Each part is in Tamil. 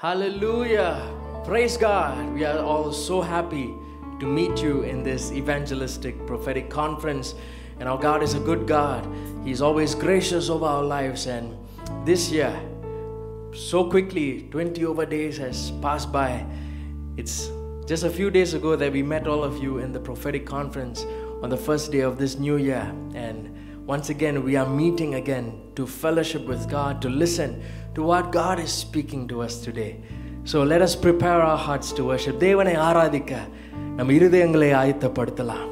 Hallelujah. Praise God. We are all so happy to meet you in this evangelistic prophetic conference. And our God is a good God. He's always gracious over our lives. And this year, so quickly, 20 over days has passed by. It's just a few days ago that we met all of you in the prophetic conference on the first day of this new year. And once again, we are meeting again to fellowship with God, to listen to what God is speaking to us today. So let us prepare our hearts to worship. தேவனை ஆராதிக்க நம் இருதயங்களை ஆயத்தப்படுத்தலாம்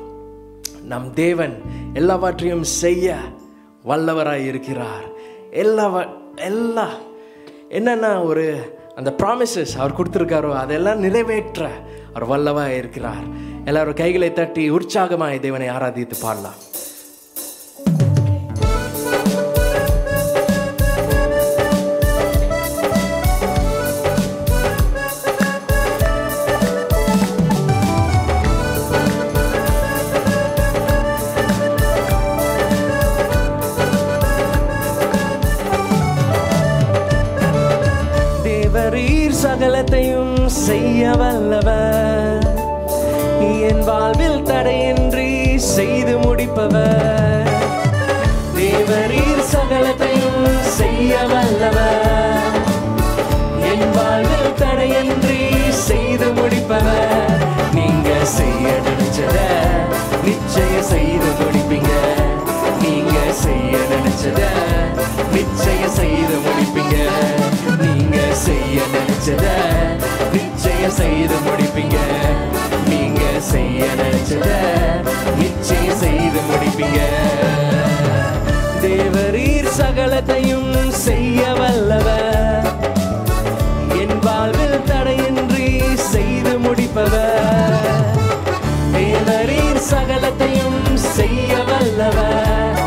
நம் தேவன் எல்லாவற்றையும் செய்ய வல்லவராய் இருக்கிறார் எல்லா எல்லா என்னென்ன ஒரு அந்த ப்ராமிசஸ் அவர் கொடுத்துருக்காரோ அதெல்லாம் நிறைவேற்ற அவர் வல்லவாக இருக்கிறார் எல்லாரும் கைகளை தட்டி உற்சாகமாக தேவனை ஆராதித்து பாடலாம் சகலத்தையும் செய்ய வல்லவர். என் வாழ்வில் தடையின்றி செய்து முடிப்பவர். தேவரீர் சகலத்தையும் செய்ய வல்லவர். என் வாழ்வில் தடையின்றி செய்து முடிப்பவர். நீங்க செய்ய நினைச்சத நிச்சயம் செய்து முடிப்பீங்க. நீங்க செய்ய நினைச்சத நிச்சயம் செய்து முடிப்பீங்க. நீங்க செய்ய நினைச்சத நிச்சயம் செய்து முடிப்பீங்க. நீங்க செய்ய நினைச்சத நிச்சயம் செய்து முடிப்பீங்க. தேவரீர் சகலத்தையும் செய்ய வல்லவர். என் வாழ்வில் தடையின்றி செய்து முடிப்பவர். தேவரீர் சகலத்தையும் செய்ய வல்லவர்.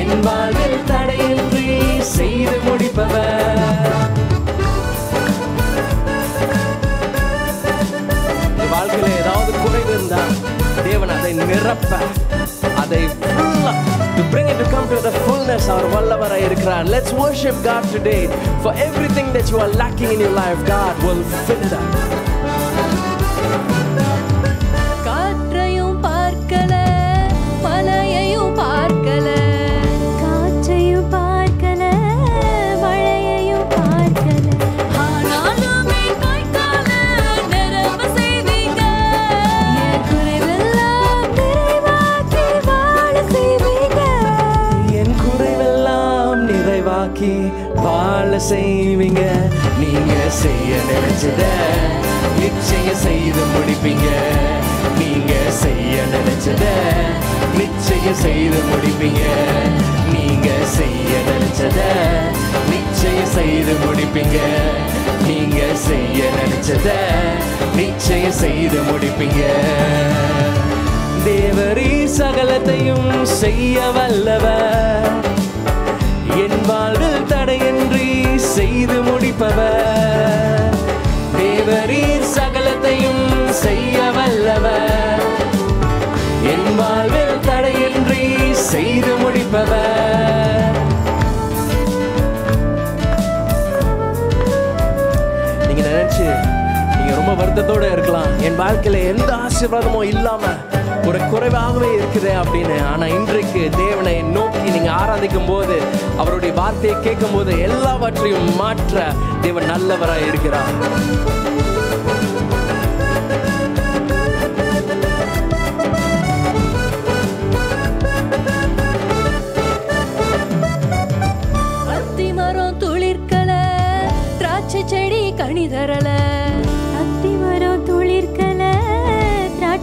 என் வாழ்வில் தடையின்றி செய்து முடிப்பவர். அதை நிரப்ப அதை full-ஆ to bring it to come to the fullness அவர் வல்லவராய் இருக்கிறார் let's worship God today for everything that you are lacking in your life God will fill it up செய்ய நினைச்சத. நிச்சயம் செய்து முடிப்பீங்க. நீங்க செய்ய நினைச்சத. நிச்சயம் செய்து முடிப்பீங்க. நீங்க செய்ய நினைச்சத. நிச்சயம் செய்து முடிப்பீங்க. நீங்க செய்ய நினைச்சத. நிச்சயம் செய்து முடிப்பீங்க. தேவரீ சகலத்தையும் செய்ய வல்லவர். என் வாழ்வில் தடையின்றி செய்து முடிப்பவர். சகலத்தையும் செய்ய வல்லவர். என் வாழ்வில் தடையின்றி செய்து முடிப்பவர். நீங்க நினைச்சு நீங்க ரொம்ப வருத்தத்தோட இருக்கலாம். என் வாழ்க்கையில எந்த ஆசீர்வாதமும் இல்லாம ஒரு குறைவாகவே இருக்குது அப்படின்னு. ஆனா இன்றைக்கு தேவனை நோக்கி நீங்க ஆராதிக்கும் போது அவருடைய வார்த்தையை கேட்கும் போது எல்லாவற்றையும் மாற்ற தேவன் நல்லவராக இருக்கிறார்.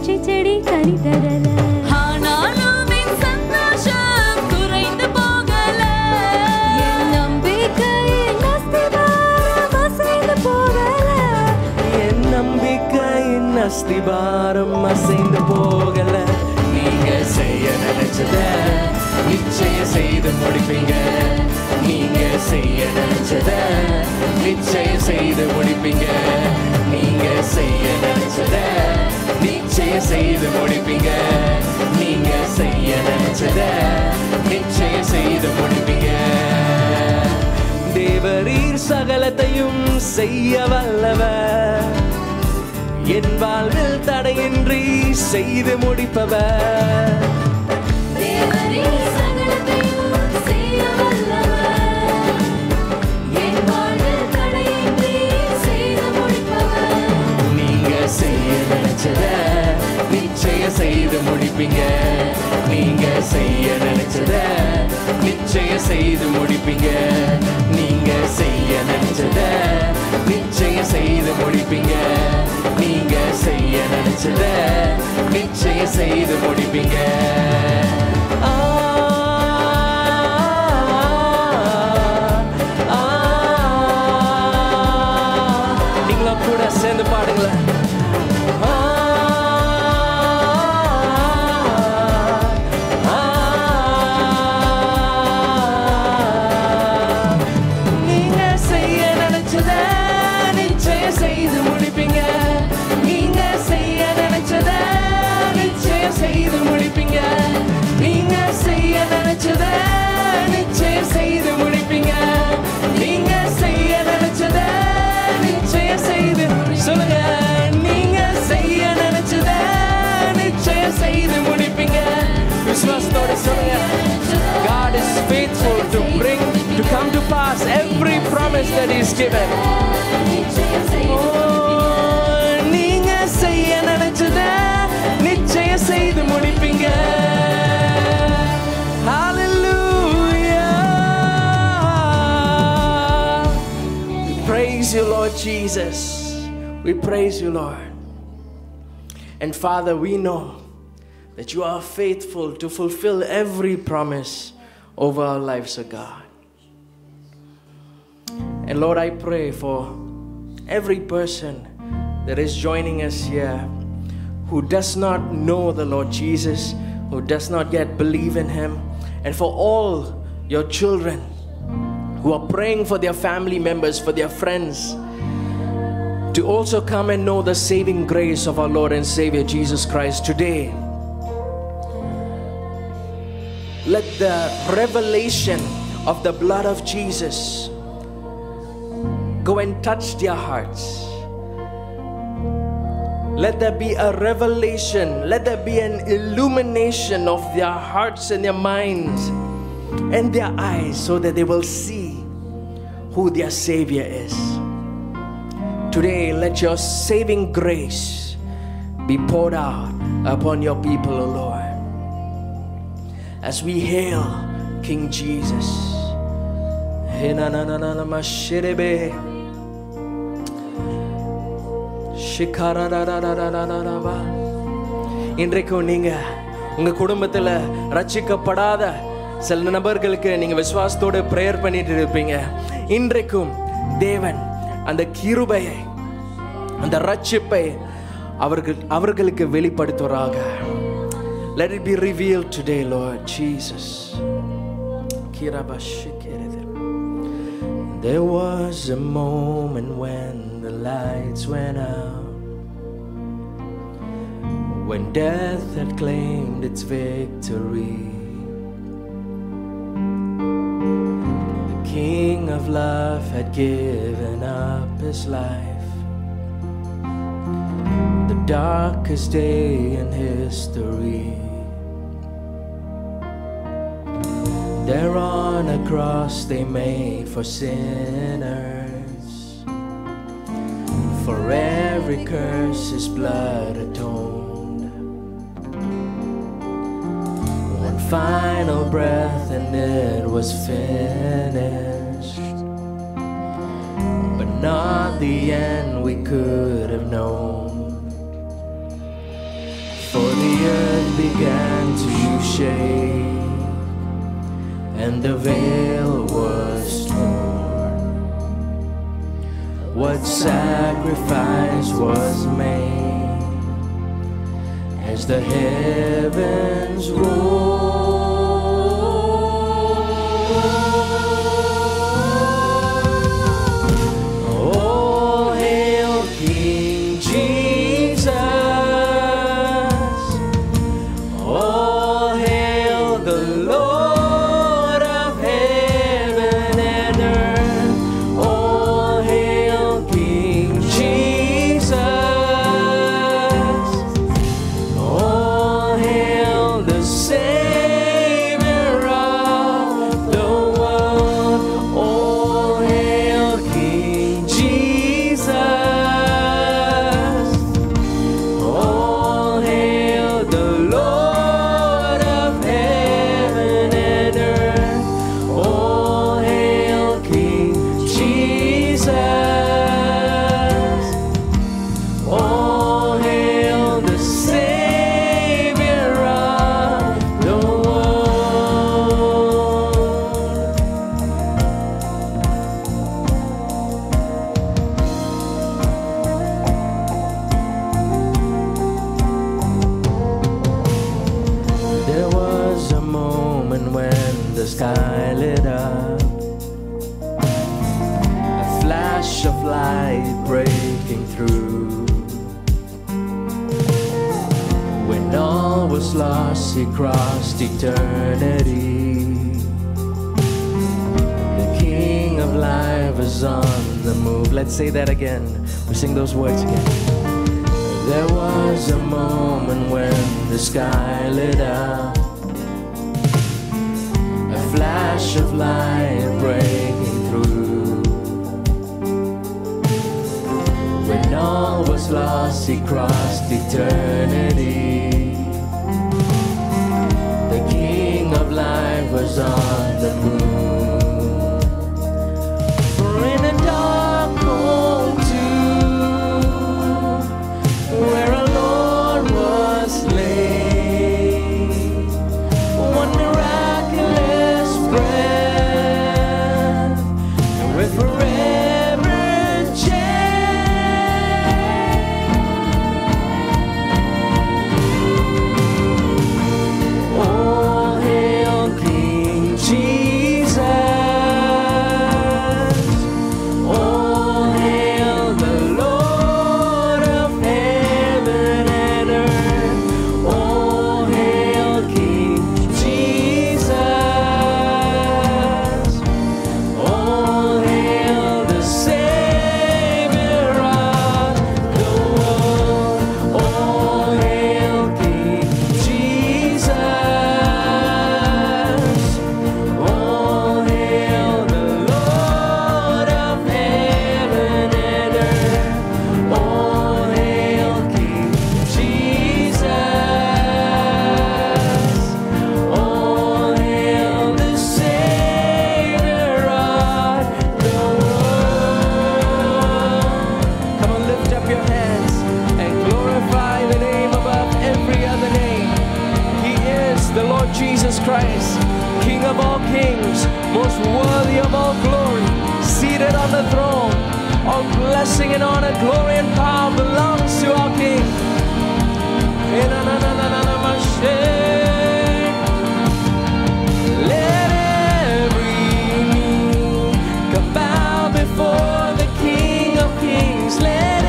அசைந்து போகல. என் நம்பிக்கையின் அஸ்திபாரம் அசைந்து போகல. நீங்க செய்ய நினைச்சத நிச்சயம் செய்து முடிப்பீங்க. நீங்க செய்ய நினைச்சத நிச்சயம் செய்து முடிப்பீங்க. நீங்க செய்ய நினைச்சத நிச்சயம் செய்து முடிப்பீங்க. நீங்க செய்ய நினைச்சத நிச்சயம் செய்து முடிப்பீங்க. தேவரீர் சகலத்தையும் செய்ய வல்லவர். என் வாழ்வில் தடையின்றி செய்து முடிப்பவர். நினைச்சத நிச்சயம் செய்து முடிப்பீங்க. நீங்க செய்ய நினைச்சத நிச்சயம் செய்து முடிப்பீங்க. நீங்க செய்ய நினைச்சத நிச்சயம் செய்து முடிப்பீங்க. நீங்க செய்ய நினைச்சத நிச்சயம் செய்து முடிப்பீங்க. ஆ, கூட சேர்ந்து பாடுங்களேன். promise that He is given. நிச்சயம் செய்து Oh, நீங்க செய்ய நினைச்சத நிச்சயம் செய்து முடிப்பீங்க Hallelujah. We praise you, Lord Jesus. We praise you, Lord. And Father, we know that you are faithful to fulfill every promise over our lives, O God. Lord, I pray for every person that is joining us here who does not know the Lord Jesus, who does not yet believe in Him, and for all your children who are praying for their family members, for their friends, to also come and know the saving grace of our Lord and Savior Jesus Christ today. Let the revelation of the blood of Jesus go and touch their hearts. Let there be a revelation, let there be an illumination of their hearts and their minds and their eyes so that they will see who their Savior is. Today, let your saving grace be poured out upon your people, O Lord. As we hail King Jesus. இன்றைக்கும் நீங்க உங்க குடும்பத்துல ரட்சிக்கப்படாத சில நபர்களுக்கு நீங்க விசுவாசத்தோடு பிரேயர் பண்ணிட்டு இருப்பீங்க இன்றைக்கும் தேவன் அந்த கிருபையை அந்த ரட்சிப்பை அவர்கள் அவர்களுக்கு வெளிப்படுத்துவராக let it be revealed today lord jesus There was a moment when the lights went out, when death had claimed its victory. The King of love had given up his life. The darkest day in history. There on a cross they made for sinners. For every curse his blood atoned. Final breath and it was finished. But not the end we could have known. For the earth began to shake and the veil was torn. What sacrifice was made the heavens roar? eternity. The King of Life is on the move. Let's say that again. We sing those words again. There was a moment when the sky lit up. A flash of light breaking through. When all was lost, he crossed eternity. was on the moon. Jesus Christ, King of all kings, most worthy of all glory, seated on the throne. All blessing and honor, glory and power belongs to our King. Eh, Let every knee bow before the King of Kings. Let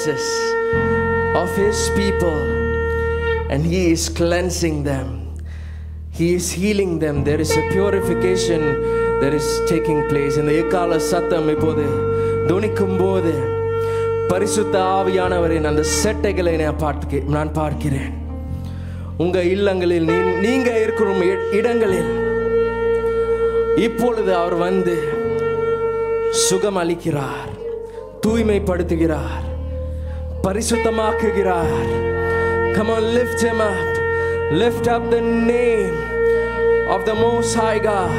houses of His people and He is cleansing them. He is healing them. There is a purification that is taking place. இந்த எக்கால சத்தம் இப்போது துணிக்கும் போது பரிசுத்த ஆவியானவரின் அந்த செட்டைகளை நான் பார்த்து நான் பார்க்கிறேன் உங்க இல்லங்களில் நீங்க இருக்கிற இடங்களில் இப்பொழுது அவர் வந்து சுகம் அளிக்கிறார் தூய்மைப்படுத்துகிறார் பரிசுத்தமாக்குகிறார் Come on, lift him up. Lift up the name of the Most High God.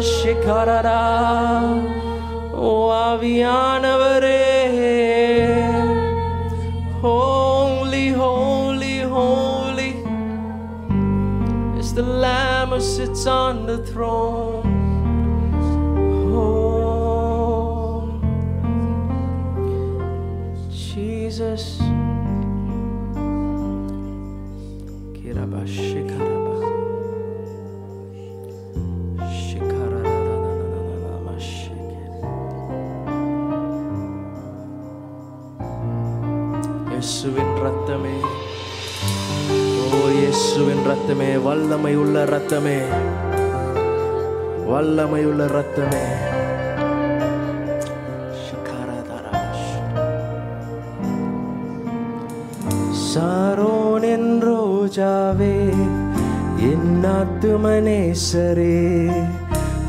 शिखररा Wavianavare. Holy, holy, holy is the Lamb who sits on the throne. Oh, Jesus. ரத்தமே. ஓ இயேசுவின் ரத்தமே வல்லமை உள்ள ரத்தமே. வல்லமை உள்ள ரத்தமே. ஷிகாரதரஷ். சாரோனின் ரோஜாவே என் ஆத்துமனேசரே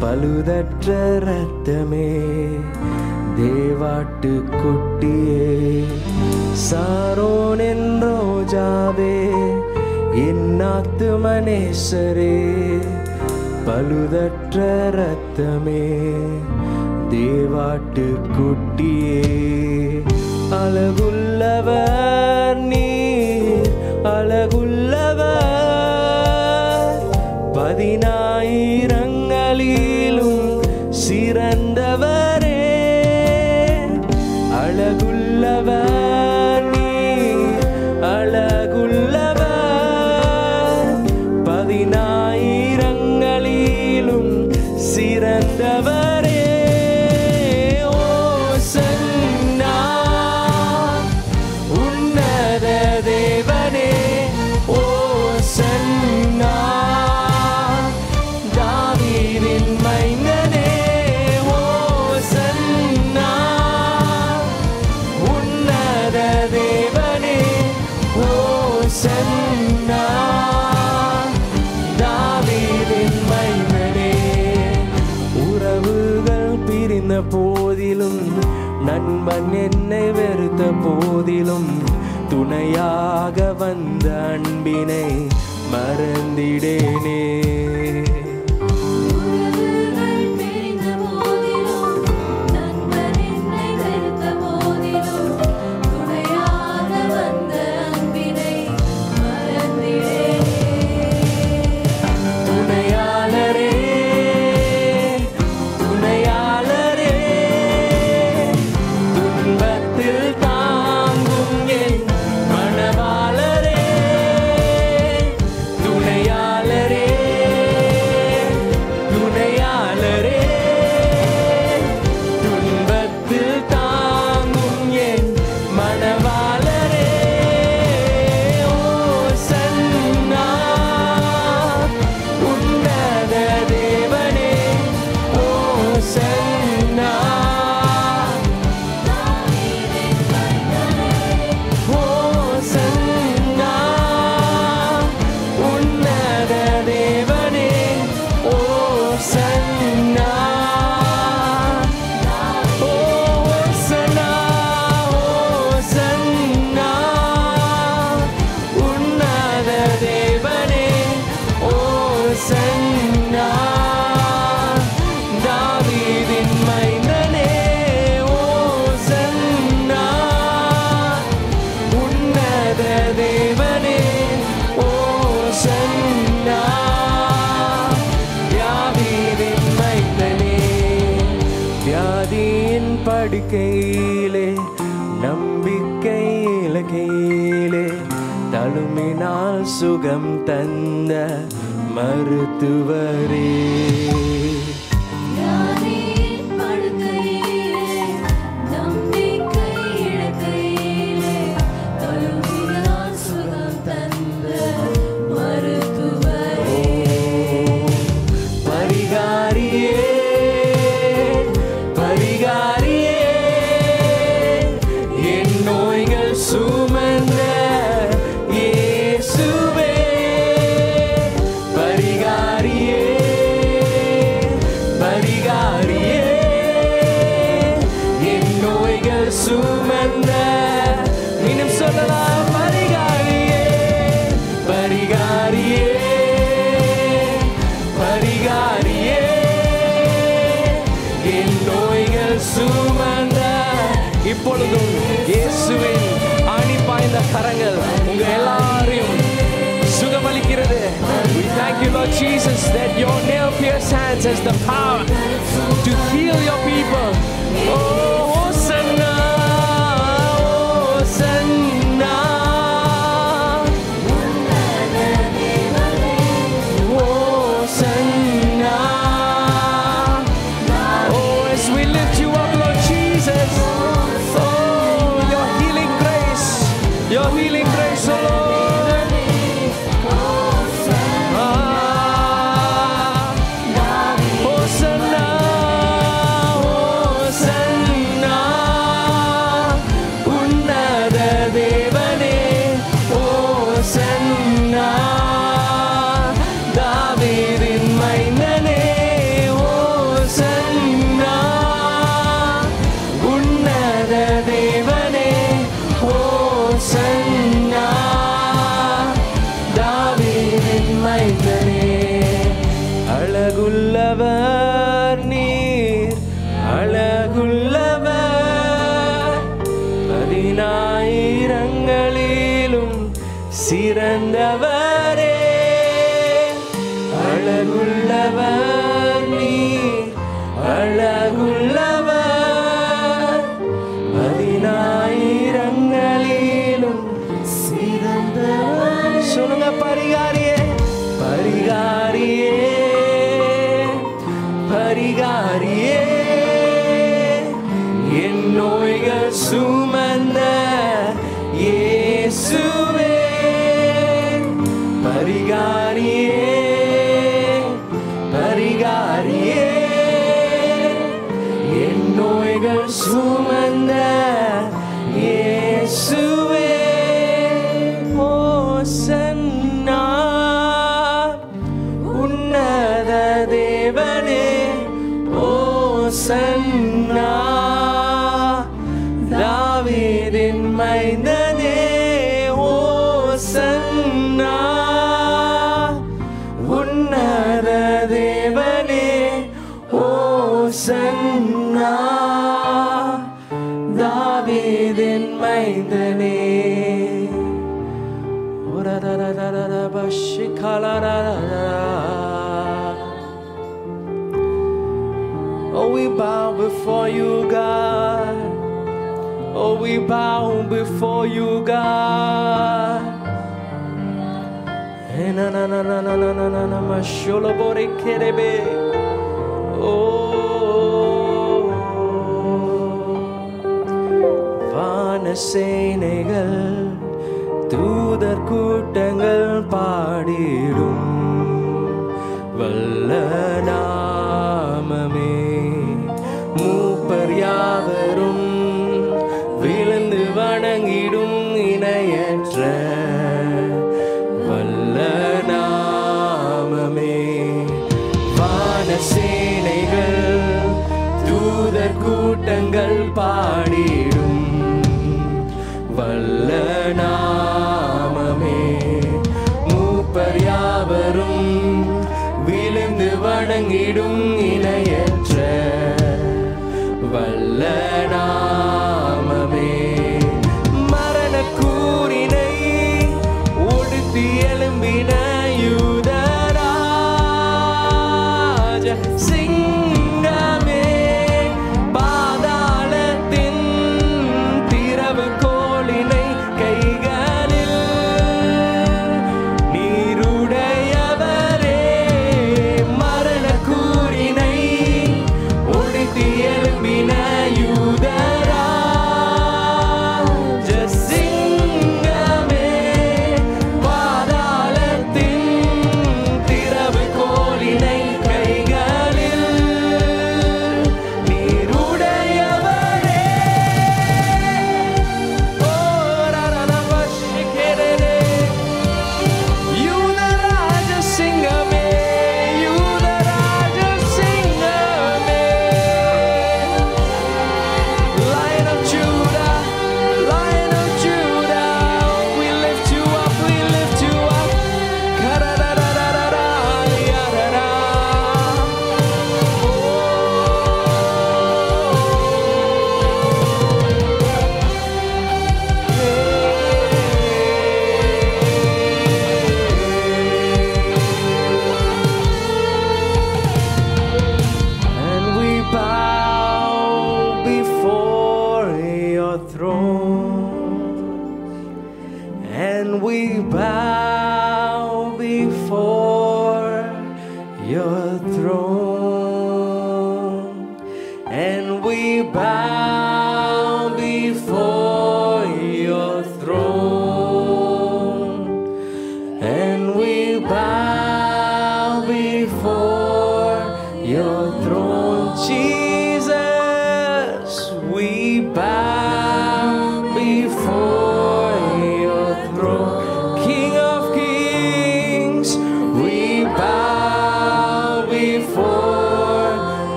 பழுதற்ற ரத்தமே. தேவாட்டு குட்டியே சாரோனின் ரோஜாவே என் ஆத்துமனேசரே பழுதற்ற ரத்தமே தேவாட்டு குட்டியே. அழகுள்ளவர் நீ போதிலும் துணையாக வந்த அன்பினை மறந்திடேனே. சுகம் தந்த மருத்துவரே freedom.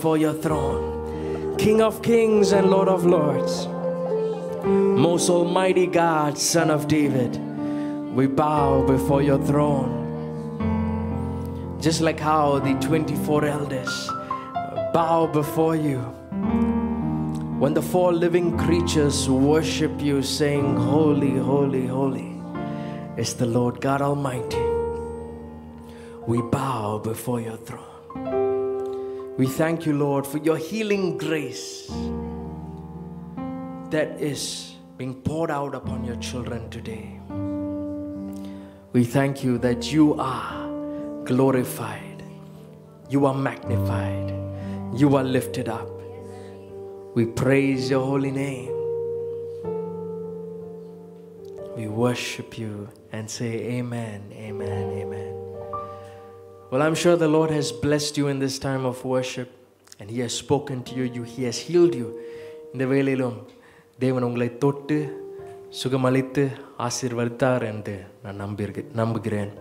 before your throne, King of kings and Lord of lords. Most almighty God, Son of David, we bow before your throne. Just like how the 24 elders bow before you. When the four living creatures worship you, saying, Holy, holy, holy is the Lord God Almighty, we bow before your throne. We thank you, Lord, for your healing grace that is being poured out upon your children today. We thank you that you are glorified, you are magnified, you are lifted up. We praise your holy name. We worship you and say, Amen, Amen, Amen. Well, I'm sure the Lord has blessed you in this time of worship and He has spoken to you, you He has healed you. இந்த வேளையிலும் தேவன் உங்களை தொட்டு சுகமளித்து ஆசீர்வதித்தார் என்று நான் நம்பியிருக்க நம்புகிறேன்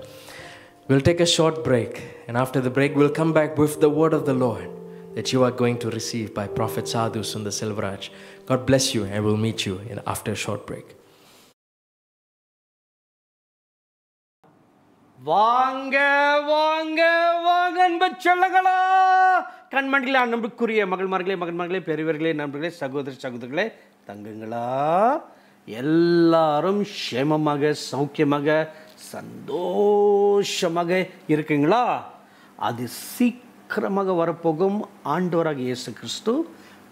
We'll take a short break, and after the break, we'll come back with the word of the Lord that you are going to receive by Prophet Sadhu Sundar Silvaraj. God bless you, and we'll meet you in, after a short break. வாங்க வாங்க வாங்க அன்பு செல்லங்களா. கண்மணிகளே அன்புக்குரிய மகள்மார்களே மகன்மார்களே பெரியவர்களே நண்பர்களே சகோதர சகோதரர்களே தங்குங்களா. எல்லாரும் சேமமாக சௌக்கியமாக சந்தோஷமாக இருக்குங்களா? அது சீக்கிரமாக வரப்போகும் ஆண்டவராக இயேசு கிறிஸ்து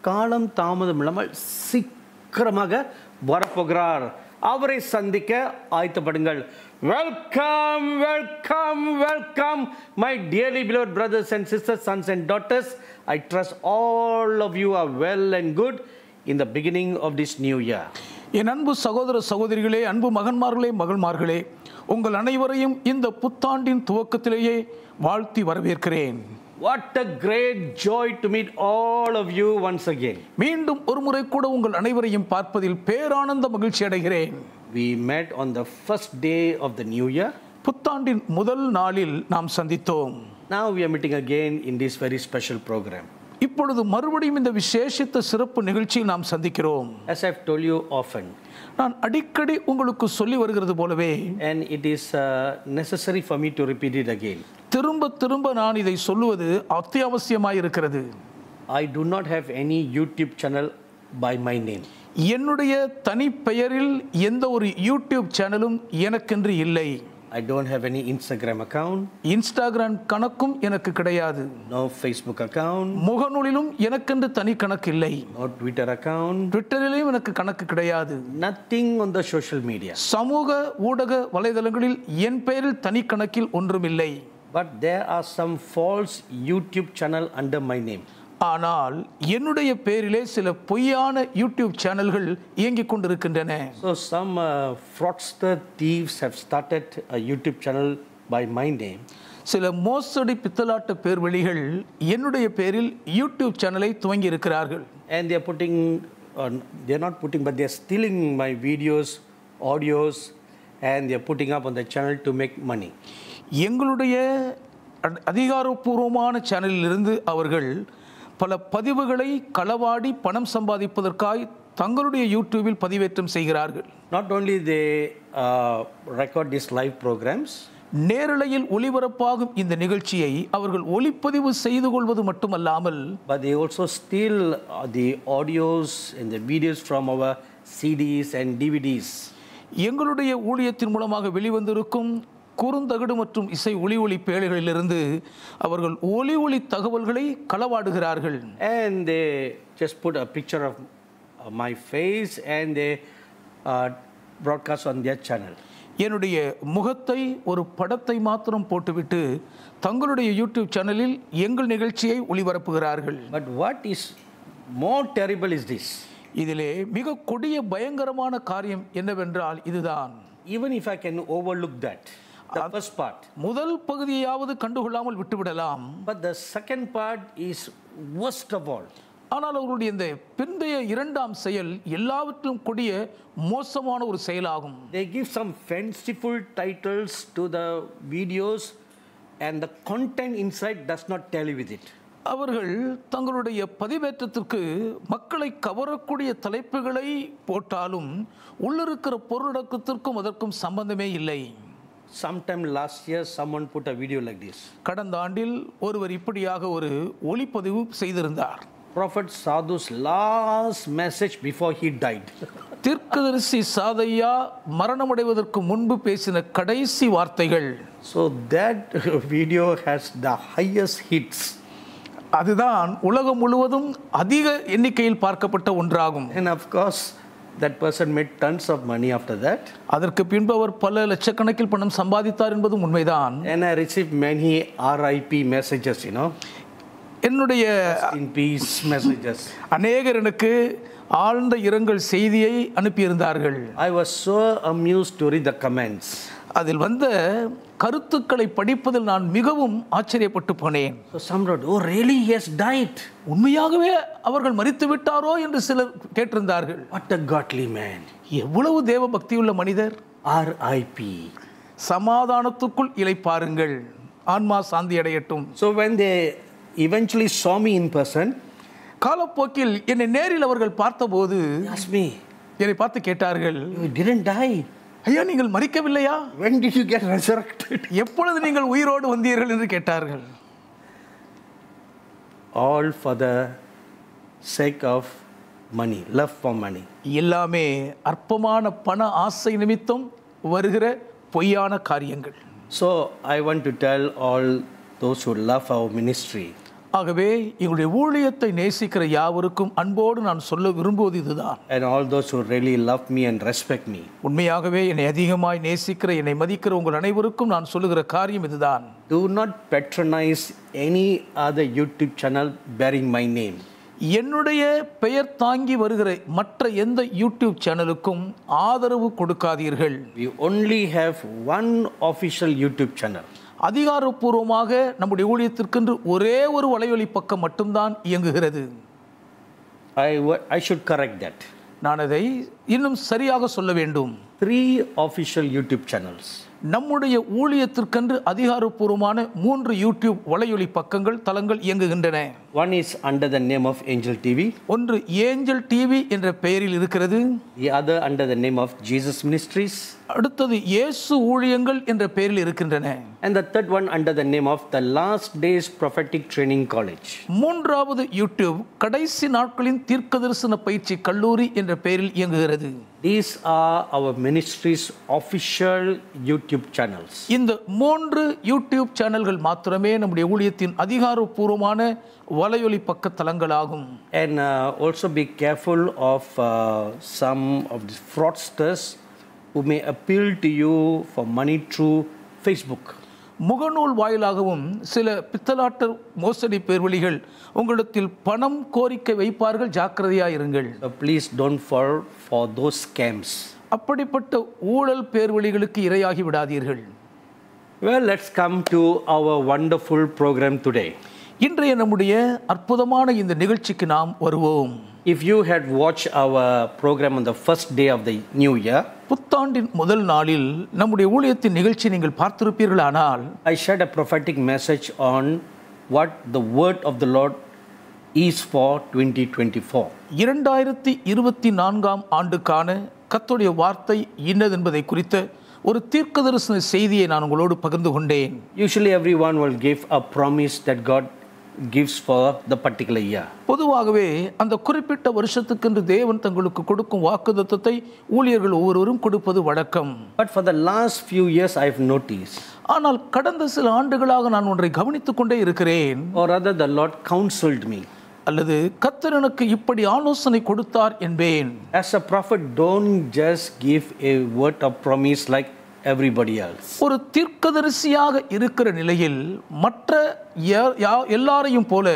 காலம் தாமதம் இல்லாமல் சீக்கிரமாக வரப்போகிறார். அவரை சந்திக்க ஆயத்தப்படுங்கள் welcome welcome welcome my dearly beloved brothers and sisters sons and daughters I trust all of you are well and good in the beginning of this new year என் அன்பு சகோதர சகோதரிகளே அன்பு மகன்மார்களே மகள்மார்களே உங்கள் அனைவரையும் இந்த புத்தாண்டின் துவக்கத்திலேயே வாழ்த்தி வரவேற்கிறேன். What a great joy to meet all of you once again மீண்டும் ஒரு முறை கூட உங்கள் அனைவரையும் பார்ப்பதில் பேரானந்த மகிழ்ச்சி அடைகிறேன் we met on the first day of the new year புத்தாண்டின் முதல் நாளில் நாம் சந்தித்தோம் now we are meeting again in this very special program இப்பொழுது மறுபடியும் இந்த விசேஷித்த சிறப்பு நிகழ்ச்சியில் நாம் சந்திக்கிறோம். As i've told you often நான் அடிக்கடி உங்களுக்கு சொல்லி வருகிறது போலவே and it is uh, necessary for me to repeat it again. திரும்ப திரும்ப நான் இதை சொல்லுவது அத்தியாவசியமாய் இருக்கிறது. I do not have any YouTube channel by my name. என்னுடைய தனி பெயரில் எந்த ஒரு யூடியூப் சேனலும் எனக்கென்று இல்லை. I don't have any Instagram account, Instagram கணக்கும் எனக்கு கிடையாது no Facebook account, முகநூலிலும் எனக்கென்று தனி கணக்கு இல்லை no Twitter account, ட்விட்டரிலும் எனக்கு கணக்கு கிடையாது nothing on the social media. சமூக ஊடக வலைதளங்களில் என் பெயரில் தனி கணக்கில் ஒன்றுமில்லை But there are some false YouTube channel under my name. ஆனால் என்னுடைய பெயரிலே சில பொய்யான யூடியூப் சேனல்கள் இயங்கிக் கொண்டிருக்கின்றன So some uh, fraudster thieves have started a YouTube channel by my name. சில மோசடி பித்தலாட்ட பேர்வழிகள் என்னுடைய பெயரில் யூடியூப் சேனலை துவங்கி இருக்கிறார்கள் putting, uh, they're not putting, but they're stealing my videos, audios, and they're putting up on the channel to make money. எங்களுடைய அதிகாரப்பூர்வமான சேனலிலிருந்து அவர்கள் பல பதிவுகளை களவாடி பணம் சம்பாதிப்பதற்காய் தங்களுடைய யூடியூபில் பதிவேற்றம் செய்கிறார்கள் Not only they uh, record these live programs, நேரலையில் ஒளிபரப்பாகும் இந்த நிகழ்ச்சியை அவர்கள் ஒளிப்பதிவு செய்து கொள்வது மட்டுமல்லாமல் but they also steal uh, the audios and the videos from our CDs and DVDs. எங்களுடைய ஊழியத்தின் மூலமாக வெளிவந்திருக்கும் குறுந்தகடு மற்றும் இசை ஒளி ஒளி பேழைகளிலிருந்து அவர்கள் ஒலி ஒளி தகவல்களை களவாடுகிறார்கள் And they just put a picture of uh, my face and they uh, broadcast on their channel. என்னுடைய முகத்தை ஒரு படத்தை மாத்திரம் போட்டுவிட்டு தங்களுடைய யூடியூப் சேனலில் எங்கள் நிகழ்ச்சியை ஒளிபரப்புகிறார்கள் But what is more terrible is this. இதிலே மிக கொடிய பயங்கரமான காரியம் என்னவென்றால் இதுதான் Even if I can overlook that, the first part. முதல் பகுதியாவது கண்டுகொள்ளாமல் விட்டுவிடலாம் But the second part is worst of all. ஆனால் அவர்களுடைய இந்த பிந்தைய இரண்டாம் செயல் எல்லாவற்றிலும் கொடிய மோசமான ஒரு செயலாகும் They give some fanciful titles to the videos, and the content inside does not tally with it. அவர்கள் தங்களுடைய பதிவேற்றத்திற்கு மக்களை கவரக்கூடிய தலைப்புகளை போட்டாலும் உள்ளிருக்கிற பொருளடக்கத்திற்கும் அதற்கும் சம்பந்தமே இல்லை Sometime last year, someone put a video like this. கடந்த ஆண்டில் ஒருவர் இப்படியாக ஒரு ஒளிப்பதிவு செய்திருந்தார் Prophet Sadhu's last message before he died. தீர்க்கதரிசி சாதையா மரணமடைவதற்கு முன்பு பேசின கடைசி வார்த்தைகள் So that video has the highest hits. அதுதான் உலகம் முழுவதும் அதிக எண்ணிக்கையில் பார்க்கப்பட்ட ஒன்றாகும் And of that person made tons of money after that. அதற்கு பின்பு அவர் பல லட்சக்கணக்கில் பணம் சம்பாதித்தார் என்பதும் உண்மைதான் I received many RIP messages, you know, என்னுடைய in peace messages. அநேகர் எனக்கு ஆழ்ந்த இரங்கல் செய்தியை அனுப்பியிருந்தார்கள் I was so amused to read the comments. அதில் வந்த கருத்துக்களை படிப்பதில் நான் மிகவும் ஆச்சரியப்பட்டு போனேன் Oh. உண்மையாகவே அவர்கள் மறித்து விட்டாரோ என்று சிலர் கேட்டிருந்தார்கள் a godly man. எவ்வளவு தேவ பக்தியுள்ள மனிதர் RIP. சமாதானத்துக்குள் இளைப்பாருங்கள் ஆன்மா சாந்தி அடையட்டும் when they eventually saw me in person, காலப்போக்கில் என்னை நேரில் அவர்கள் பார்த்தபோது என்னை பார்த்து கேட்டார்கள் didn't die. ஐயா நீங்கள் மறிக்கவில்லையா When did you get resurrected? எப்பொழுது நீங்கள் உயிரோடு வந்தீர்கள் என்று கேட்டார்கள் All for the sake of money, love for money. எல்லாமே அற்பமான பண ஆசை நிமித்தம் வருகிற பொய்யான காரியங்கள் So I want to tell all those who love our ministry ஆகவே எங்களுடைய ஊழியத்தை நேசிக்கிற யாவருக்கும் அன்போடு நான் சொல்ல விரும்புவது இதுதான் and all those who really love me and respect me. உண்மையாகவே என்னை அதிகமாய் நேசிக்கிற என்னை மதிக்கிற உங்கள் அனைவருக்கும் நான் சொல்லுகிற காரியம் இதுதான் Do not patronize any other YouTube channel bearing my name. என்னுடைய பெயர் தாங்கி வருகிற மற்ற எந்த யூடியூப் சேனலுக்கும் ஆதரவு கொடுக்காதீர்கள் We only have one official YouTube channel. அதிகாரப்பூர்வமாக நம்முடைய ஊழியத்திற்கென்று ஒரே ஒரு வலைவலி பக்கம் மட்டும்தான் இயங்குகிறது wa- I should correct that. நான் அதை இன்னும் சரியாக சொல்ல வேண்டும் Three official YouTube channels. நம்முடைய ஊழியத்திற்கென்று அதிகாரப்பூர்வமான மூன்று யூடியூப் வலையொலி பக்கங்கள் தளங்கள் இயங்குகின்றன One is under the name of Angel TV, ஒன்று ஏஞ்சல் டிவி என்ற பெயரில் இருக்கிறது the other under the name of Jesus Ministries, அடுத்தது இயேசு ஊழியங்கள் என்ற பெயரில் இருக்கின்றன and the third one under the name of the Last Days Prophetic Training College. மூன்றாவது யூடியூப் கடைசி நாட்களின் தீர்க்க தரிசன பயிற்சி கல்லூரி என்ற பெயரில் இயங்குகிறது These are our ministry's official YouTube channels. இந்த மூன்று யூடியூப் சேனல்கள் மாத்திரமே நம்முடைய ஊழியத்தின் அதிகாரப்பூர்வமான வலையொலி பக்க தளங்களாகும் And uh, also be careful of uh, some of the fraudsters who may appeal to you for money through Facebook. முகநூல் வாயிலாகவும் சில பித்தலாட்ட மோசடி பேர்வழிகள் உங்களிடத்தில் பணம் கோரிக்கை வைப்பார்கள் ஜாக்கிரதையாயிருங்கள் So please don't fall for those scams. அப்படிப்பட்ட ஊழல் பேர்வழிகளுக்கு இரையாகி விடாதீர்கள் Well, let's come to our wonderful program today. இன்றைய நம்முடைய அற்புதமான இந்த நிகழ்ச்சிக்கு நாம் வருவோம். If you had watched our program on the first day of the new year, புத்தாண்டின் முதல் நாளில் நம்முடைய ஊழியத்தின் நிகழ்ச்சி நீங்கள் பார்த்திருப்பீர்களானால் I shared a prophetic message on what the word of the Lord is for 2024. இரண்டாயிரத்தி இருபத்தி நான்காம் ஆண்டுக்கான கர்த்தருடைய வார்த்தை இன்னதென்பதை குறித்த ஒரு தீர்க்க தரிசன செய்தியை நான் உங்களோடு பகிர்ந்து கொண்டேன். Usually, everyone will give a promise that God gives for the particular year. பொதுவாகவே அந்த குறிப்பிட்ட வருஷத்துக்கென்று தேவன் தங்களுக்கு கொடுக்கும் வாக்குத்தத்தத்தை ஊழியர்கள் ஒவ்வொருவரும் கொடுப்பது வழக்கம் But for the last few years, I've noticed, ஆனால் கடந்த சில ஆண்டுகளாக நான் ஒன்றை கவனித்துக் கொண்டே இருக்கிறேன் or rather, the Lord counseled me. அல்லது கர்த்தர் எனக்கு இப்படி ஆலோசனை கொடுத்தார் என்பேன் As a prophet, don't just give a word of promise like everybody else. ஒரு தீர்க்கதரிசியாக இருக்கிற நிலையில் மற்ற யா- யா- எல்லாரையும் போல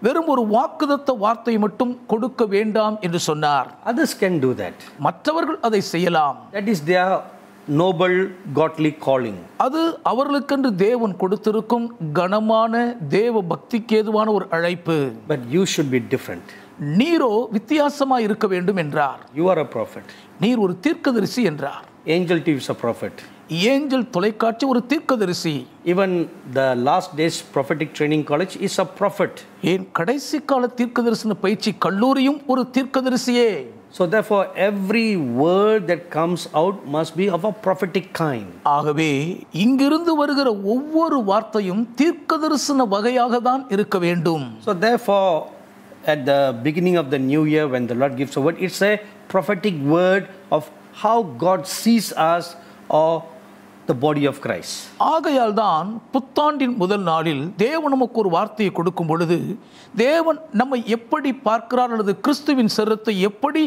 வெறும் ஒரு வாக்குதத்த வார்த்தை மட்டும் கொடுக்க வேண்டாம் என்று சொன்னார் Others can do that. மற்றவர்கள் அதை செய்யலாம் That is their noble, godly calling. அது அவர்களுக்கென்று தேவன் கொடுத்திருக்கும் கனமான தேவ பக்திக்கு ஏதுவான ஒரு அழைப்பு But you should be different. நீரோ வித்தியாசமா இருக்க வேண்டும் என்றார் You are a prophet. நீர் ஒரு தீர்க்கதரிசி என்றார் TV is a prophet. Angel தொலைக்காட்சி ஒரு தீர்க்கதரிசி Even the last days prophetic training college is a prophet. ஏன் கடைசி கால தீர்க்கதரிசன பயிற்சி கல்லூரியும் ஒரு தீர்க்கதரிசியே So therefore, every word that comes out must be of a prophetic kind. ஆகவே இங்கிருந்து வருகிற ஒவ்வொரு வார்த்தையும் தீர்க்கதரிசன வகையாக தான் இருக்க வேண்டும் So therefore, at the beginning of the new year when the Lord gives a word, it's a prophetic word of how God sees us or the body of Christ. ஆகையால் தான் புத்தாண்டின் முதல் நாளில் தேவன் நமக்கு ஒரு வார்த்தையை கொடுக்கும் பொழுது தேவன் நம்மை எப்படி பார்க்கிறார் அல்லது கிறிஸ்துவின் சரத்தை எப்படி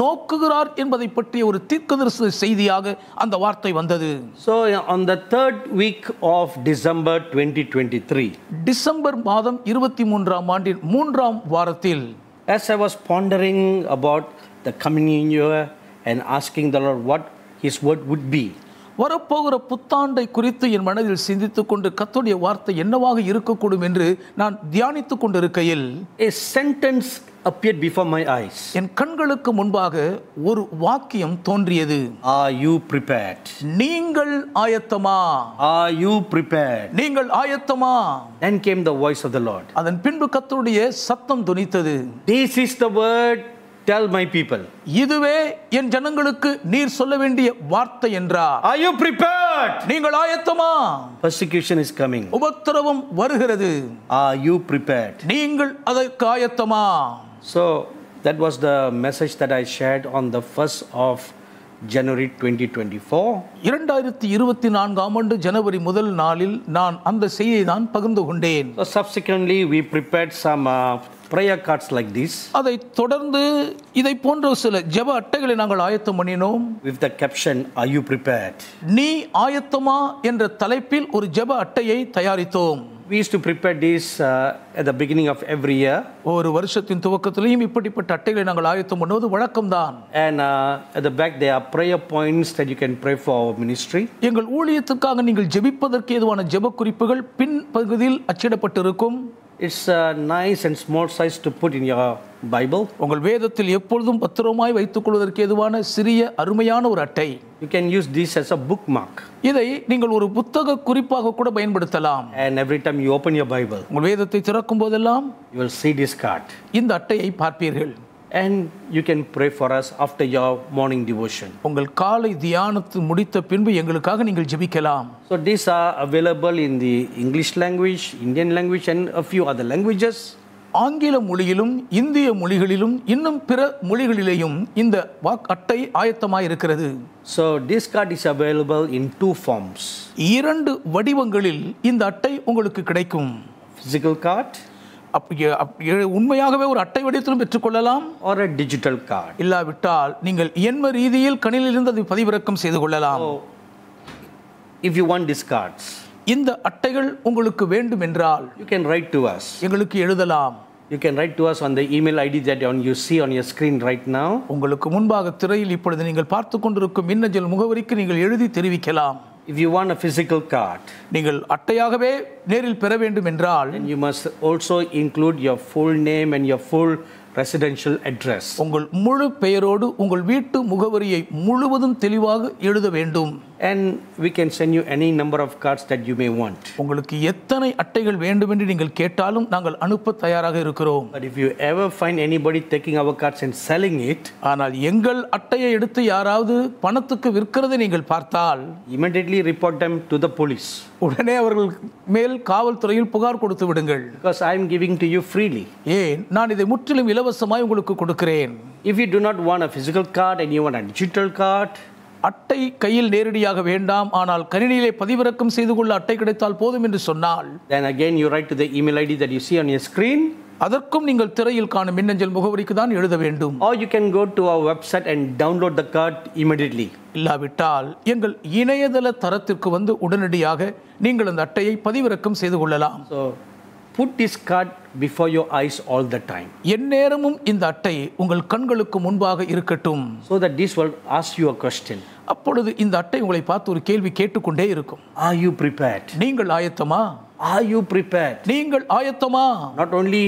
நோக்குகிறார் என்பதை பற்றிய ஒரு தீர்க்கதரிசன செய்தியாக அந்த வார்த்தை வந்தது So, on the third week of December 2023, December மாதம் இருபத்தி மூன்றாம் ஆண்டின் மூன்றாம் வாரத்தில் as I was pondering about the coming year and asking the Lord what His word would be, வரப்போகிற புத்தாண்டை குறித்து என் மனதில் சிந்தித்துக் கொண்டு கர்த்தருடைய வார்த்தை என்னவாக இருக்கக்கூடும் என்று நான் தியானித்துக் கொண்டிருக்கையில் a sentence appeared before my eyes என் கண்களுக்கு முன்பாக ஒரு வாக்கியம் தோன்றியது Are you prepared? நீங்கள் ஆயத்தமா Are you prepared? நீங்கள் ஆயத்தமா Then came the voice of the Lord. அதன் பின்பு கர்த்தருடைய சத்தம் துணித்தது This is the word, tell my people. இதுவே என் ஜனங்களுக்கு நீர் சொல்ல வேண்டிய வார்த்தை என்றார் Are you prepared? நீங்கள் ஆயத்தமா Persecution is coming. உபத்திரவம் வருகிறது Are you prepared? நீங்கள் அதற்கு ஆயத்தமா So, that was the message that I shared on the 1st of January 2024. இரண்டாயிரத்தி இருபத்தி நான்காம் ஆண்டு ஜனவரி முதல் நாளில் நான் அந்த செய்தியை தான் பகிர்ந்து கொண்டேன் So, subsequently, we prepared prayer cards like this அதை தொடர்ந்து இதை போன்ற சில ஜெப அட்டைகளை நாங்கள் ஆயத்தம் பண்ணினோம் with the caption, Are you prepared? நீ ஆயத்தமா என்ற தலைப்பில் ஒரு ஜெப அட்டையை தயாரித்தோம் We used to prepare this uh, at the beginning of every year. ஒரு வருஷத்தின் துவக்கத்திலையும் இப்படிப்பட்ட அட்டைகளை நாங்கள் ஆயத்தம் பண்ணுவது வழக்கம்தான் And uh, at the back, there are prayer points that you can pray for our ministry. எங்கள் ஊழியத்துக்காக நீங்கள் ஜெபிப்பதற்கு ஏதுவான ஜெப குறிப்புகள் பின் பகுதியில் அச்சிடப்பட்டிருக்கும் It's uh, nice and small size to put in your Bible. உங்கள் வேதத்தில் எப்பொழுதும் பத்திரமாய் வைத்துக் கொள்வதற்கு ஏதுவான சிறிய அருமையான ஒரு அட்டை You can use this as a bookmark. இதை நீங்கள் ஒரு புத்தக குறிப்பாக கூட பயன்படுத்தலாம் And every time you open your Bible, உங்கள் வேதத்தை திறக்கும் போதெல்லாம் you will see this card. இந்த அட்டையை பார்ப்பீர்கள் And you can pray for us after your morning devotion. உங்கள் காலை தியானத்து முடித்த பின்பு எங்களுக்காக நீங்கள் ஜெபிக்கலாம் So these are available in the English language, Indian language, and a few other languages. ஆங்கில மொழியிலும் இந்திய மொழிகளிலும் இன்னும் பிற மொழிகளிலேயும் இந்த வாக் அட்டை ஆயத்தமாய் இருக்கிறது So this card is available in two forms இரண்டு வடிவங்களில் இந்த அட்டை உங்களுக்கு கிடைக்கும் physical card அப்- எ- அப்- எ- உண்மையாகவே ஒரு அட்டை வடிவத்திலும் பெற்றுக்கொள்ளலாம் a digital card. இல்லாவிட்டால் நீங்கள் எண்ம ரீதியில் கணிலிருந்து அதை பதிவிறக்கம் செய்து கொள்ளலாம் if you want these cards, இந்த அட்டைகள் உங்களுக்கு வேண்டும் என்றால் you can write to us. எங்களுக்கு எழுதலாம் You can write to us on the email ID that on you see on your screen right now. உங்களுக்கு முன்பாக திரையில் இப்பொழுது நீங்கள் பார்த்து கொண்டிருக்கும் மின்னஞ்சல் முகவரிக்கு நீங்கள் எழுதி தெரிவிக்கலாம் If you want a physical card, நீங்கள் அட்டையாகவே நேரில் பெற வேண்டும் என்றால் then you must also include your full name and your full residential address. உங்கள் முழு பெயரோடு உங்கள் வீட்டு முகவரியை முழுவதும் தெளிவாக எழுத வேண்டும் And we can send you any number of cards that you may want. உங்களுக்கு எத்தனை அட்டைகள் வேண்டும் என்று நீங்கள் கேட்டாலும் நாங்கள் அனுப்ப தயாராக இருக்கிறோம் But if you ever find anybody taking our cards and selling it, ஆனால் எங்கள் அட்டையை எடுத்து யாராவது பணத்துக்கு விற்கிறதை நீங்கள் பார்த்தால் immediately report them to the police உடனே அவர்கள் மேல் காவல்துறையில் புகார் கொடுத்து விடுங்கள் because I am giving to you freely. ஏன் நான் இதை முற்றிலும் இலவசமாய் உங்களுக்கு கொடுக்கிறேன் If you do not want a physical card and you want a digital card, அட்டை கையில் நேரடியாக வேண்டாம் ஆனால் கணினியிலே பதிவிறக்கம் செய்து கொள்ள அட்டை கிடைத்தால் போதும் என்று சொன்னால். Then again you write to the email ID that you see on your screen, அதற்கும் நீங்கள் திரையில் காணும் மின்னஞ்சல் முகவரிக்கு தான் எழுத வேண்டும். Or you can go to our website and download the card immediately. இல்லாவிட்டால் எங்கள் இணையதள தரத்திற்கு வந்து உடனடியாக நீங்கள் அந்த அட்டையை பதிவிறக்கம் செய்து கொள்ளலாம். So put this card before your eyes all the time எந்நேரமும் இந்த அட்டை உங்கள் கண்களுக்கு முன்பாக இருக்கட்டும் so that this will ask you a question. அப்பொழுது இந்த அட்டை உங்களை பார்த்து ஒரு கேள்வி கேட்டுக்கொண்டே இருக்கும் Are you prepared? நீங்கள் ஆயத்தமா Are you prepared? நீங்கள் ஆயத்தமா Not only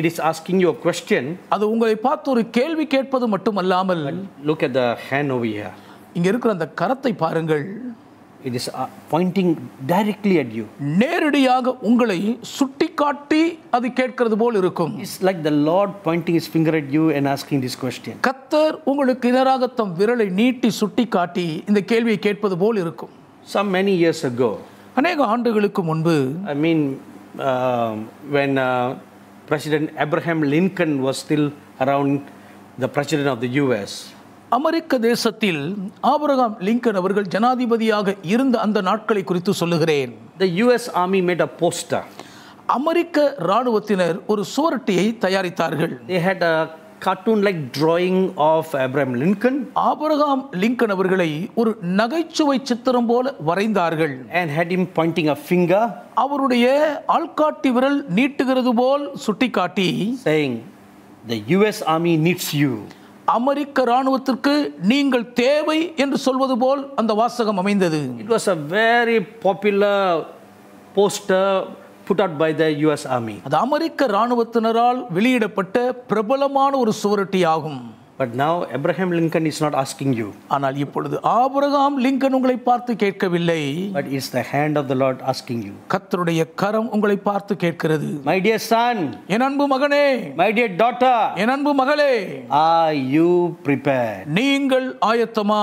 it is asking you a question, அது உங்களை பார்த்து ஒரு கேள்வி கேட்பது மட்டுமல்லாமல் look at the hand over here. இங்க இருக்கிற அந்த கரத்தை பாருங்கள் It is uh, pointing directly at you. நேரடியாக உங்களை சுட்டிக்காட்டி அது கேட்கிறது போல் இருக்கும் It's like the Lord pointing his finger at you and asking this question. கத்தர் உங்களுக்கு எதிராக தம் விரலை நீட்டி சுட்டிக்காட்டி இந்த கேள்வியை கேட்பது போல் இருக்கும் Some many years ago, அநேக ஆண்டுகளுக்கு முன்பு I mean, um when uh, President Abraham Lincoln was still around the president of the US. அமெரிக்க தேசத்தில் ஆபிரகாம் லிங்கன் அவர்கள் ஜனாதிபதியாக இருந்த அந்த நாட்களை குறித்து சொல்லுகிறேன். The US Army made a poster. அமெரிக்க இராணுவத்தினர் ஒரு சுவரொட்டியை தயாரித்தார்கள். They had a cartoon like drawing of Abraham Lincoln. Abraham Lincoln அவர்களை ஒரு நகைச்சுவை சித்திரம் போல வரைந்தார்கள். And had him pointing a finger. அவருடைய ஆள்காட்டி விரல் நீட்டுகிறது போல் சுட்டிக்காட்டி saying, The US Army needs you. அமெரிக்க இராணுவத்திற்கு நீங்கள் தேவை என்று சொல்வது போல் அந்த வாசகம் அமைந்தது It was a very popular poster put out by the US Army. அது அமெரிக்க இராணுவத்தினரால் வெளியிடப்பட்ட பிரபலமான ஒரு சுவரொட்டி ஆகும் But now Abraham Lincoln is not asking you, ஆனால் இப்பொழுது ஆபிரகாம் லிங்கன் உங்களை பார்த்து கேட்கவில்லை but it's the hand of the Lord asking you. கர்த்தருடைய கரம் உங்களை பார்த்து கேட்கிறது My dear son, என் அன்பு மகனே my dear daughter, என் அன்பு மகளே are you prepared? நீங்கள் ஆயத்தமா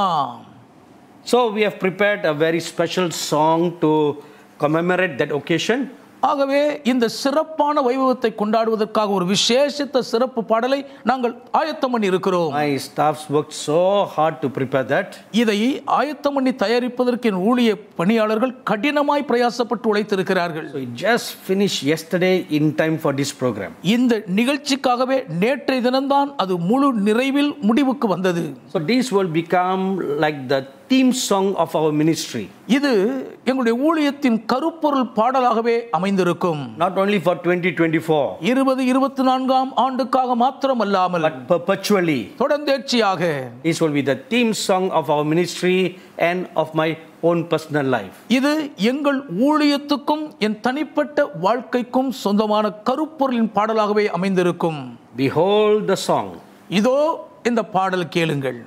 So we have prepared a very special song to commemorate that occasion. ஆகவே இந்த சிறப்பான வைபவத்தை கொண்டாடுவதற்காக ஒரு விசேஷித்த சிறப்பு பாடலை நாங்கள் ஆயத்தம் பண்ணி இருக்கிறோம் My staffs worked so hard to prepare that. இதை ஆயத்தம் பண்ணி தயாரிப்பதற்கு என் ஊழிய பணியாளர்கள் கடினமாய் பிரயாசப்பட்டு உழைத்திருக்கிறார்கள் just finished yesterday in time for this program. இந்த நிகழ்ச்சிக்காகவே நேற்றைய தினம்தான் அது முழு நிறைவில் முடிவுக்கு வந்தது So this will become like the theme song of our ministry. இது எங்களுடைய ஊழியத்தின் கருப்பொருள் பாடலாகவே அமைந்திருக்கும் Not only for 2024, இருபது இருபத்தி நான்காம் ஆண்டுக்காக மாத்திரமல்லாமல் but perpetually. தொடர்ந்தேர்ச்சியாக This will be the theme song of our ministry and of my own personal life. இது எங்கள் ஊழியத்துக்கும் என் தனிப்பட்ட வாழ்க்கைக்கும் சொந்தமான கருப்பொருளின் பாடலாகவே அமைந்திருக்கும் Behold the song. இதோ இந்த பாடல் கேளுங்கள்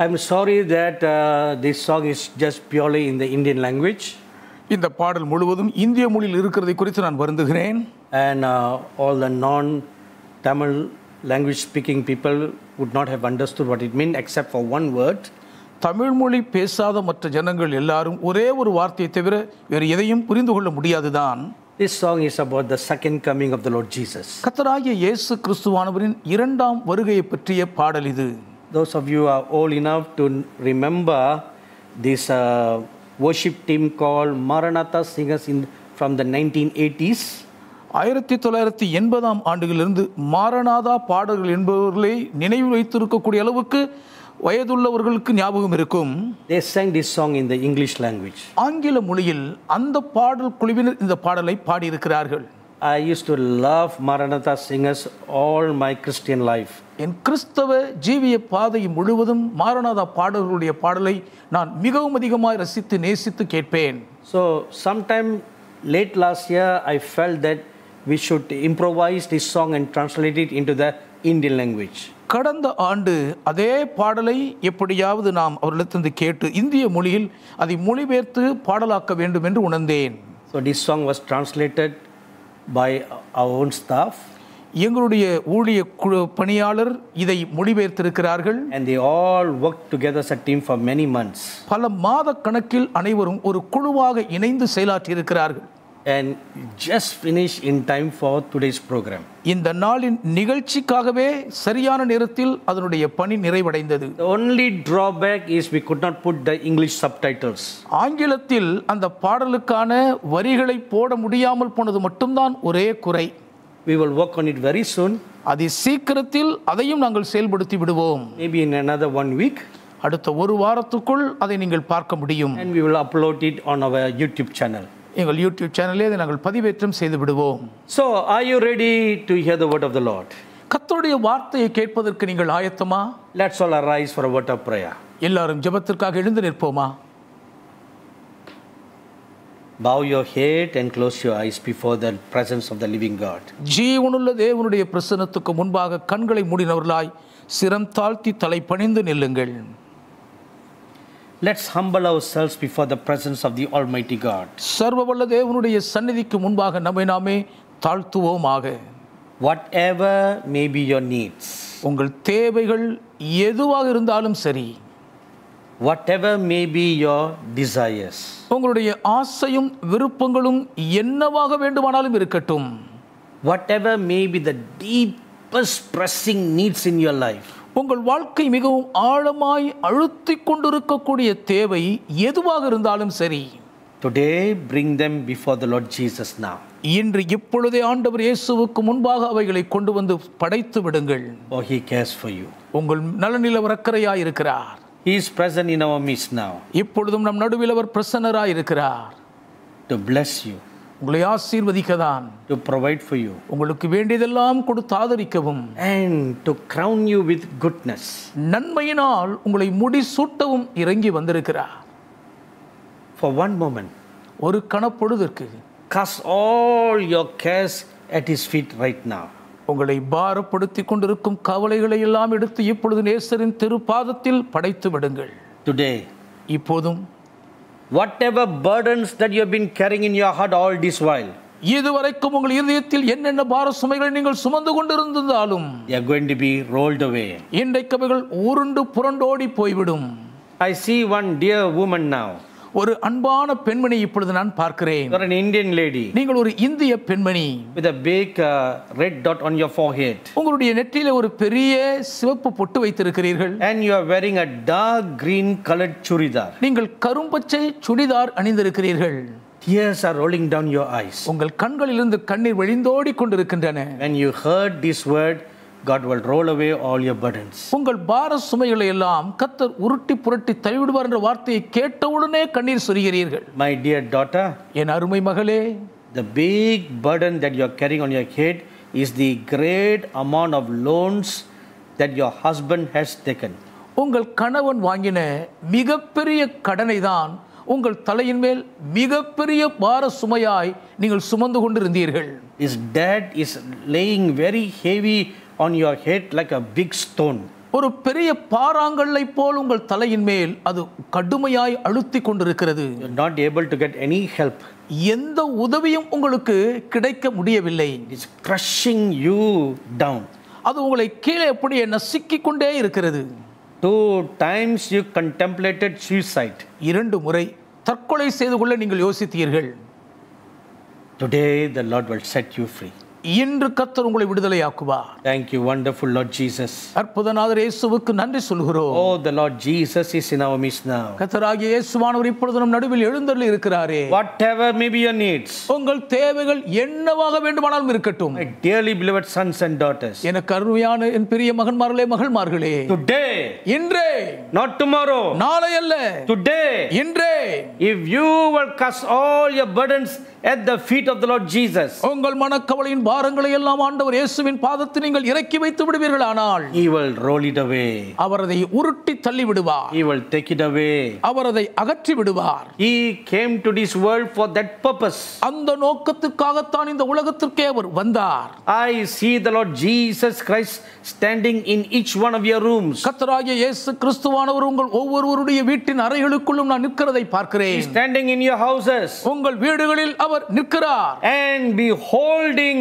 I'm sorry that uh, this song is just purely in the Indian language, இந்த பாடல் முழுவதும் இந்திய மொழியில் இருக்கிறதை குறித்து நான் வருந்துகிறேன் and uh, all the non Tamil language speaking people would not have understood what it meant except for one word. Tamil மொழி பேசாத மற்ற ஜனங்கள் எல்லாரும் ஒரே ஒரு வார்த்தையை தவிர வேறு எதையும் புரிந்து கொள்ள முடியாதுதான் This song is about the second coming of the Lord Jesus. கத்தராகிய இயேசு கிறிஸ்துவானவரின் இரண்டாம் வருகையை பற்றிய பாடல் இது Those of you are old enough to remember this uh, worship team called Maranatha Singers in, from the 1980s. ஆயிரத்தி தொள்ளாயிரத்தி எண்பதாம் ஆண்டுகளிலிருந்து மாரநாதா பாடல்கள் என்பவர்களை நினைவில் வைத்திருக்கக்கூடிய அளவுக்கு வயதுள்ளவர்களுக்கு ஞாபகம் இருக்கும் They sang this song in the English language. ஆங்கில மொழியில் அந்த பாடல் குழுவினர் இந்த பாடலை பாடியிருக்கிறார்கள் I used to love Maranatha singers all my Christian life. என் கிறிஸ்தவ ஜீவிய பாதை முழுவதும் மாரநாதா பாடல்களுடைய பாடலை நான் மிகவும் அதிகமாக ரசித்து நேசித்து கேட்பேன் So, sometime late last year, I felt that we should improvise this song and translate it into the Indian language. கடந்த ஆண்டு அதே பாடலை எப்படியாவது நாம் அவர்களிடத்திலிருந்து கேட்டு இந்திய மொழியில் அதை மொழிபெயர்த்து பாடலாக்க வேண்டும் என்று உணர்ந்தேன் So, this song was translated by our own staff, எங்களுடைய ஊழிய குழு பணியாளர் இதை மொழிபெயர்த்திருக்கிறார்கள் and they all worked together as a team for many months. பல மாத கணக்கில் அனைவரும் ஒரு குழுவாக இணைந்து செயலாற்றியிருக்கிறார்கள் And just finished in time for today's program. இந்த நாளின் நிகழ்ச்சிக்காகவே சரியான நேரத்தில் அதனுடைய பணி நிறைவடைந்தது The only drawback is we could not put the English subtitles. ஆங்கிலத்தில் அந்த பாடலுக்கான வரிகளை போட முடியாமல் போனது மட்டும்தான் ஒரே குறை We will work on it very soon, அதை சீக்கிரத்தில் அதையும் நாங்கள் செயல்படுத்தி விடுவோம் maybe in another one week, அடுத்த ஒரு வாரத்துக்குள் அதை நீங்கள் பார்க்க முடியும் and we will upload it on our YouTube channel. எங்கள் யூடியூப் சேனலே அதை நாங்கள் பதிவேற்றம் செய்து விடுவோம் So, are you ready to hear the word of the Lord? கர்த்தருடைய வார்த்தையை கேட்பதற்கு நீங்கள் ஆயத்தமா Let's all arise for a word of prayer. எல்லாரும் ஜெபத்திற்காக எழுந்து நிற்போமா Bow your head and close your eyes before the presence of the living God. ஜீவனுள்ள தேவனுடைய பிரசன்னத்துக்கு முன்பாக கண்களை மூடினவர்களாய் சிரம் தாழ்த்தி தலை பணிந்து நில்லுங்கள் Let's humble ourselves before the presence of the Almighty God. சர்வவல்ல தேவனுடைய சந்நிதிக்கு முன்பாக நம்மை நாமே தாழ்த்துவோமாக Whatever may be your needs, உங்கள் தேவைகள் எதுவாக இருந்தாலும் சரி whatever may be your desires, உங்களுடைய ஆசையும் விருப்பங்களும் என்னவாக வேண்டுமானாலும் இருக்கட்டும். Whatever may be the deepest pressing needs in your life, உங்கள் வாழ்க்கை மிகவும் ஆழமாய் அழுத்திக் கொண்டிருக்கக்கூடிய தேவை எதுவாக இருந்தாலும் சரி. Today bring them before the Lord Jesus now. இன்று இப்பொழுதே ஆண்டவர் இயேசுவுக்கு முன்பாக அவைகளை கொண்டு வந்து படைத்து விடுங்கள். For He cares for you. உங்கள் நலனில் அவர் அக்கறையாய் இருக்கிறார் He is present in our midst now இப்பொழுதும் நம் நடுவில் அவர் பிரசன்னராய் இருக்கிறார் to bless you, உங்களை ஆசீர்வதிக்கதான் to provide for you, உங்களுக்கு வேண்டியதெல்லாம் கொடுத்து ஆதரிக்கவும் and to crown you with goodness. நன்மையினால் உங்களை முடிசூட்டவும் இறங்கி வந்திருக்கிறார் For one moment, ஒரு கணப்பொழுதற்கு cast all your cares at His feet right now. உங்களை பாரப்படுத்தி கொண்டிருக்கும் கவலைகளை எல்லாம் எடுத்து இப்பொழுது நேசரின் திருப்பாதத்தில் படைத்து விடுங்கள் Today, இப்போதும் whatever burdens that you have been carrying in your heart all this while, இதுவரைக்கும் உங்கள் இதயத்தில் என்னென்ன பார சுமைகளை நீங்கள் சுமந்து கொண்டிருந்தாலும் are going to be rolled away. இன்றைக்கு அவைகள் உருண்டு புரண்டோடி போய்விடும் I see one dear woman now. ஒரு அன்பான பெண்மணி இப்பொழுது நான் பார்க்கிறேன் Indian lady நீங்கள் ஒரு இந்திய பெண்மணி with a big uh, red dot on your forehead. உங்களுடைய நெற்றியில ஒரு பெரிய சிவப்பு பொட்டு வைத்திருக்கிறீர்கள் And you are wearing a dark green colored churidar. நீங்கள் கரும்பச்சை churidar அணிந்திருக்கிறீர்கள் Tears are rolling down your eyes. உங்கள் கண்களிலிருந்து கண்ணீர் வழிந்தோடி கொண்டிருக்கின்றன When you heard this word, God will roll away all your burdens. உங்கள் பார சுமைகளை எல்லாம் கத்தர் உருட்டி புரட்டி தள்ளிவிடுவார் என்ற வார்த்தையை கேட்டவுடனே கண்ணீர் சொரிகிறீர்கள் My dear daughter, என் அருமை மகளே the big burden that you are carrying on your head is the great amount of loans that your husband has taken. உங்கள் கணவன் வாங்கின மிகப்பெரிய கடனை தான் உங்கள் தலையின் மேல் மிகப்பெரிய பார சுமையாய் நீங்கள் சுமந்து கொண்டிருந்தீர்கள் His debt is laying very heavy on your head like a big stone. ஒரு பெரிய பாறாங்கல்லை போல் உங்கள் தலையின் மேல் அது கடுமையாய் அழுத்தி கொண்டிருக்கிறது not able to get any help. எந்த உதவியும் உங்களுக்கு கிடைக்க முடியவில்லை It's crushing you down. அது உங்களை கீழே அப்படியே நசுக்கிக் கொண்டே இருக்கிறது Two times you contemplated suicide. இரண்டு முறை தற்கொலை செய்து கொள்ள நீங்கள் யோசித்தீர்கள் Today, the Lord will set you free. இன்று கத்தர் உங்களை விடுதலையாக்குவார் Thank you, wonderful Lord Jesus. Arputhanathar இயேசுவுக்கு நன்றி சொல்கிறோம் Oh, the Lord Jesus is in our midst now. கத்தராகிய இயேசுவானவர் இப்பொழுது நம் நடுவில் எழுந்தருளி இருக்கிறாரே Whatever may be your needs, உங்கள் தேவைகள் என்னவாக வேண்டுமானாலும் இருக்கட்டும் my dearly beloved sons and daughters, எனக்கு அருமையான என் பெரிய மகன்மார்களே மகள்மார்களே today, இன்றே not tomorrow, நாளை அல்ல today, இன்றே if you will cast all your burdens at the feet of the Lord Jesus, உங்கள் மனக்கவலையின் பாரங்களை எல்லாம் ஆண்டவர் இயேசுவின் பாதத்தில் நீங்கள் இறக்கி வைத்து விடுவீர்கள் ஆனால் He will roll it away. அவர் அதை உருட்டி தள்ளி விடுவார் He will take it away. அவர் அதை அகற்றி விடுவார் He came to this world for that purpose. அந்த நோக்கத்துக்காகத்தான் இந்த உலகத்திற்கே அவர் வந்தார் I see the Lord Jesus Christ standing in each one of your rooms, கத்தராகிய இயேசு கிறிஸ்துவானவர் உங்கள் ஒவ்வொருவருடைய வீட்டின் அறைகளுக்குள்ளும் நான் நிற்கிறதை பார்க்கிறேன் standing in your houses, உங்கள் வீடுகளில் அவர் நிற்கிறார் and beholding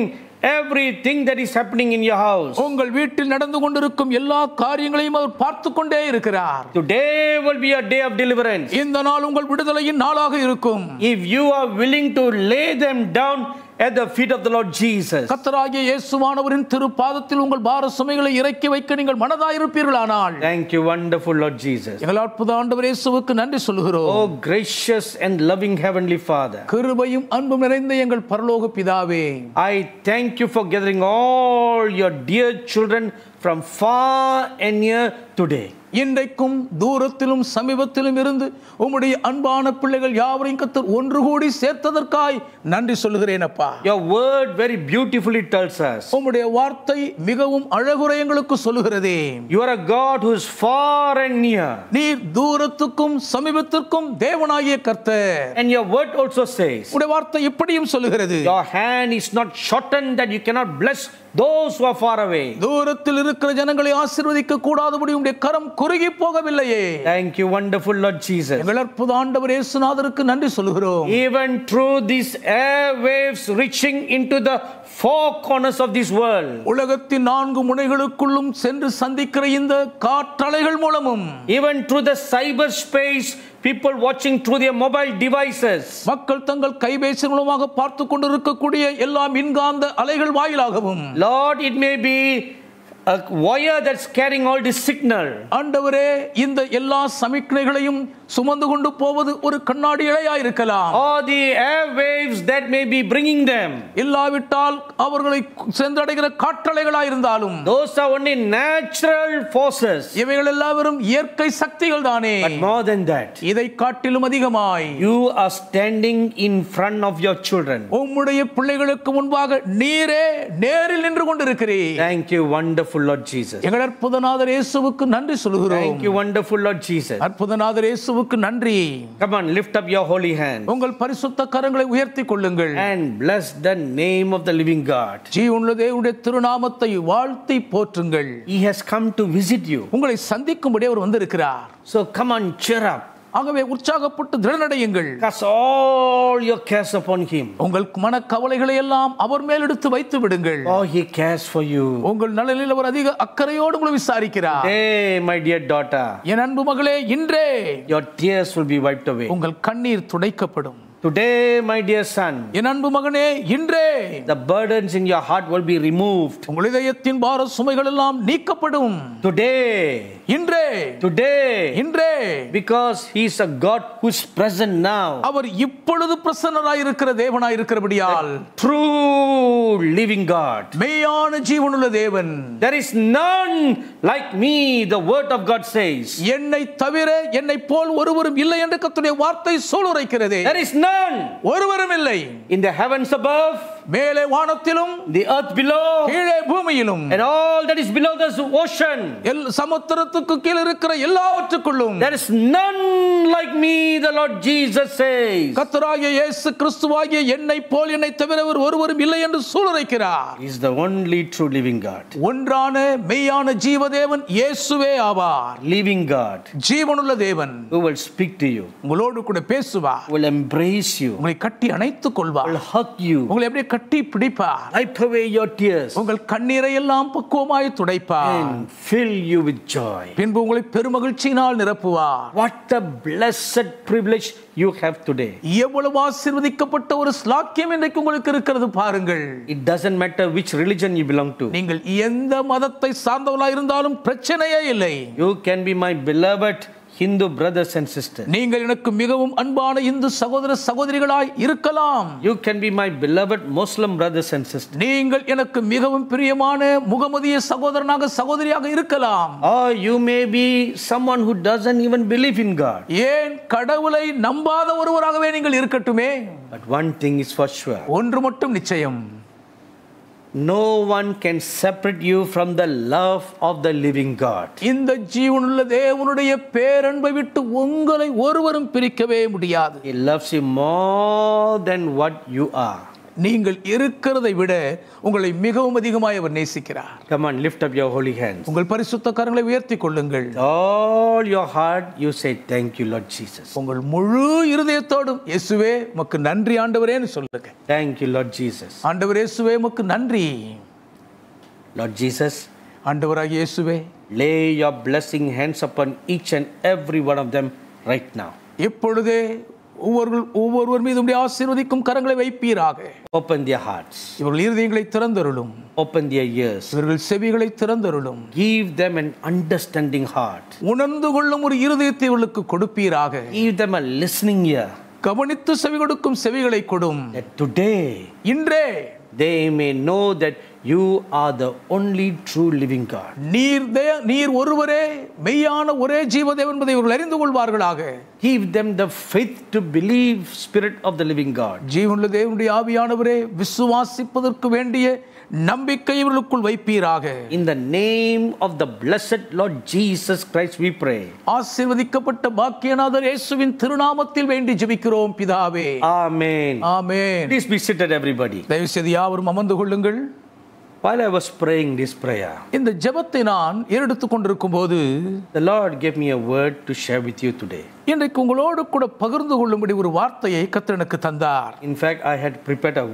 everything that is happening in your house. உங்கள் வீட்டில் நடந்து கொண்டிருக்கும் எல்லா காரியங்களையும் அவர் பார்த்து கொண்டே இருக்கிறார் Today will be a day of deliverance. இந்த நாள் உங்கள் விடுதலையின் நாளாக இருக்கும் If you are willing to lay them down at the feet of the Lord Jesus, கத்தராகிய இயேசுவானவரின் திருப்பாதத்தில் உங்கள் பார சுமைகளை இறக்கி வைக்க நீங்கள் மனதாயிருப்பீர்களானால் thank you, wonderful Lord Jesus. எங்கள் அற்புத ஆண்டவர் இயேசுவுக்கு நன்றி சொல்லுகிறோம் Oh, gracious and loving Heavenly Father. கிருபையும் அன்பும் நிறைந்த எங்கள் பரலோக பிதாவே I thank you for gathering all your dear children from far and near today. இன்றைக்கும் தூரத்திலும் சமீபத்திலும் இருந்து உம்முடைய அன்பான பிள்ளைகள் யாவரையும் கத்தர் ஒன்று கூடி சேர்த்ததற்காய் நன்றி சொல்லுகிறேன் அப்பா. Your word very beautifully tells us. உம்முடைய வார்த்தை மிகவும் அழகுரை எங்களுக்கு சொல்லுகிறதே. You are a God who is far and near. நீர் தூரத்துக்கும் சமீபத்திற்கும் தேவனாகிய கர்த்தர். And your word also says உடைய வார்த்தை இப்படியும் சொல்லுகிறது. Your hand is not shortened that you cannot bless those who are far away. தூரத்தில் இருக்கிற ஜனங்களை ஆசீர்வதிக்க கூடாதபடி உடைய கரம் குறுகி போகவில்லையே Thank you, wonderful Lord Jesus. எங்கள் அற்புத ஆண்டவர் இயேசுநாதருக்கு நன்றி சொல்லுகிறோம் Even through these airwaves reaching into the four corners of this world, உலகத்தின் நான்கு முனைகளுக்குள்ளும் சென்று சந்திக்கிற இந்த காற்றலைகள் மூலமும் even through the cyberspace, people watching through their mobile devices, மக்கள் தங்கள் கைபேசி மூலமாக பார்த்து கொண்டிருக்கக்கூடிய எல்லா மின்காந்த அலைகள் வாயிலாகவும் Lord, it may be a wire that's carrying all this signal. ஆண்டவரே இந்த எல்லா சமிக்ஞைகளையும் சுமந்து கொண்டு போவது ஒரு கண்ணாடி இழையா இருக்கலாம் Or the airwaves that may be bringing them. இல்லாவிட்டால் அவர்களை சென்றடைகிற காற்றலைகளா இருந்தாலும் Those are only natural forces. இவைகள் எல்லாவரும் இயற்கை சக்திகள் தானே But more than that, இதை காட்டிலும் அதிகமாய் you are standing in front of your children. உம்முடைய பிள்ளைகளுக்கு முன்பாக நீரே நேரில் நின்று கொண்டிருக்கிறீர் Thank you, wonderful Lord Jesus. எங்கள் அற்புதநாதர் இயேசுவுக்கு நன்றி சொல்கிறோம் Thank you, wonderful Lord Jesus. Arputhanathar இயேசுவுக்கு நன்றி Come on, lift up your holy hand உங்கள் பரிசுத்த கரங்களை உயர்த்தி கொள்ளுங்கள் and bless the name of the living God. ஜீவனுள்ள தேவனுடைய திருநாமத்தை வாழ்த்தி போற்றுங்கள் He has come to visit you. உங்களை சந்திக்கும்படி அவர் வந்திருக்கிறார் So come on, cheer up. ஆகவே உற்சாகப்பட்டு திடனடையுங்கள் Cast all your cares upon Him. உங்கள் மன கவலைகளை எல்லாம் அவர் மேல் எடுத்து வைத்து விடுங்கள் Oh, He cares for you. உங்கள் நலனில் அவர் அதிக அக்கறையோடு உங்களை விசாரிக்கிறார் Hey, my dear daughter, என் அன்பு மகளே இன்றே your tears will be wiped away. உங்கள் கண்ணீர் துடைக்கப்படும் Today, my dear son, என் அன்பு மகனே இன்றே the burdens in your heart will be removed. உங்கள் இதயத்தின் பார சுமைகள் எல்லாம் நீக்கப்படும் Today, இன்றே today, இன்றே because He is a God who is present now. அவர் இப்பொழுது பிரசன்னராய் இருக்கிற தேவனாய் இருக்கிறபடியால் True living God. மெய்யான ஜீவனுள்ள தேவன் There is none like me, the word of God says. என்னை தவிர என்னை போல் ஒருவரும் இல்லை என்று கத்துடைய வார்த்தை சூளுரைக்கிறதே There is none ஒருவரும் இல்லை in the heavens above, மேலே வானத்திலும் the earth below, கீழே பூமியிலும் and all that is below this ocean. எல் சமுத்திரத்துக்கு கீழ் இருக்கிற எல்லாவற்றுக்குள்ளும் There is none like me, the Lord Jesus says. கத்தராகிய இயேசு கிறிஸ்துவாகிய என்னை போல் என்னை தவிரவர் ஒருவரும் இல்லை என்று சூளுரைக்கிறார். Is the only true living God. ஒன்றான மெய்யான ஜீவதேவன் இயேசுவே ஆவார். Living God. ஜீவனுள்ள தேவன் who will speak to you, உங்களோடு கூட பேசுவார். Will embrace you, உங்களை கட்டி அணைத்துக் கொள்வார். Will hug you, உங்களை அப்படியே கட்டி பிடிப்பார் wipe away your tears, உங்கள் கண்ணீரை எல்லாம் பக்குவமாய் துடைப்பார் and fill you with joy. பின்பு உங்களை பெருமகிழ்ச்சியினால் நிரப்புவார் What a blessed privilege you have today. எவ்வளவு ஆசீர்வதிக்கப்பட்ட ஒரு ஸ்லாக்கியம் இன்றைக்கு உங்களுக்கு இருக்கிறது பாருங்கள் It doesn't matter which religion you belong to. நீங்கள் எந்த மதத்தை சார்ந்தவர்களாக இருந்தாலும் பிரச்சனையே இல்லை You can be my beloved Hindu brothers and sisters. நீங்கள் எனக்கு மிகவும் அன்பான இந்து சகோதர சகோதரிகளாய் இருக்கலாம் You can be my beloved Muslim brothers and sisters. நீங்கள் எனக்கு மிகவும் பிரியமான முகமதிய சகோதரனாக சகோதரியாக இருக்கலாம் Or you may be someone who doesn't even believe in God. ஏன் கடவுளை நம்பாத ஒருவராகவே நீங்கள் இருக்கட்டுமே But one thing is for sure ஒன்று மட்டும் நிச்சயம் no one can separate you from the love of the living God. இந்த ஜீவனுள்ள தேவனுடைய பேரன்பை விட்டு உங்களை ஒருவரும் பிரிக்கவே முடியாது He loves you more than what you are. நீங்கள் இருக்கிறதை விட உங்களை மிகவும் அதிகமாய் அவர் நேசிக்கிறார் Come on, lift up your holy hands. உங்கள் பரிசுத்த கரங்களை உயர்த்தி கொள்ளுங்கள் All your heart, you say, Thank you, Lord Jesus. உங்கள் முழு இருதயத்தோடும் இயேசுவே உமக்கு நன்றி ஆண்டவரேன்னு சொல்லுங்க Thank you, Lord Jesus. ஆண்டவர் இயேசுவே உமக்கு நன்றி Lord Jesus, ஆண்டவராகிய இயேசுவே lay your blessing hands upon each and every one of them right now. இப்பொழுதே ஒவ்வொரு ஒவ்வொருவர் மீது உம்முடைய ஆசீர்வதிக்கும் கரங்களை வைப்பீராக. Open their hearts, இவர்கள் இருதயங்களை திறந்தருளும். Open their ears, இவர்கள் செவிகளை திறந்தருளும். Give them an understanding heart, உணர்ந்து கொள்ளும் ஒரு இருதயத்தை இவர்களுக்கு கொடுப்பீராக. Give them a listening ear, கவனித்து செவி கொடுக்கும் செவிகளை கொடும். Today இன்றே they may know that you are the only true living God. நீர் தே நீர் ஒருவரே மெய்யான ஒரே ஜீவதேவன் என்பதை இவர்கள் அறிந்து கொள்வார்களாக Give them the faith to believe, Spirit of the living God. ஜீவனுள்ள தேவனுடைய ஆவியானவரே விசுவாசிப்பதற்கு வேண்டிய நம்பிக்கை இவர்களுக்குள் வைப்பீராக In the name of the blessed Lord Jesus Christ, we pray. ஆசீர்வதிக்கப்பட்ட பாக்கியநாதர் இயேசுவின் திருநாமத்தில் வேண்டி ஜெபிக்கிறோம் பிதாவே Amen. Amen Please be seated, everybody. தயவு செய்து யாவரும் அமர்ந்து கொள்ளுங்கள் While I was praying this prayer, இந்த ஜெபத்தை நான் ஏறெடுத்துக் கொண்டிருக்கும் போது the Lord gave me a word to share with you today. இன்றைக்கு உங்களோடு கூட பகிர்ந்து கொள்ளும்படி ஒரு வார்த்தையை கர்த்தர் எனக்கு தந்தார் In fact, I had prepared a,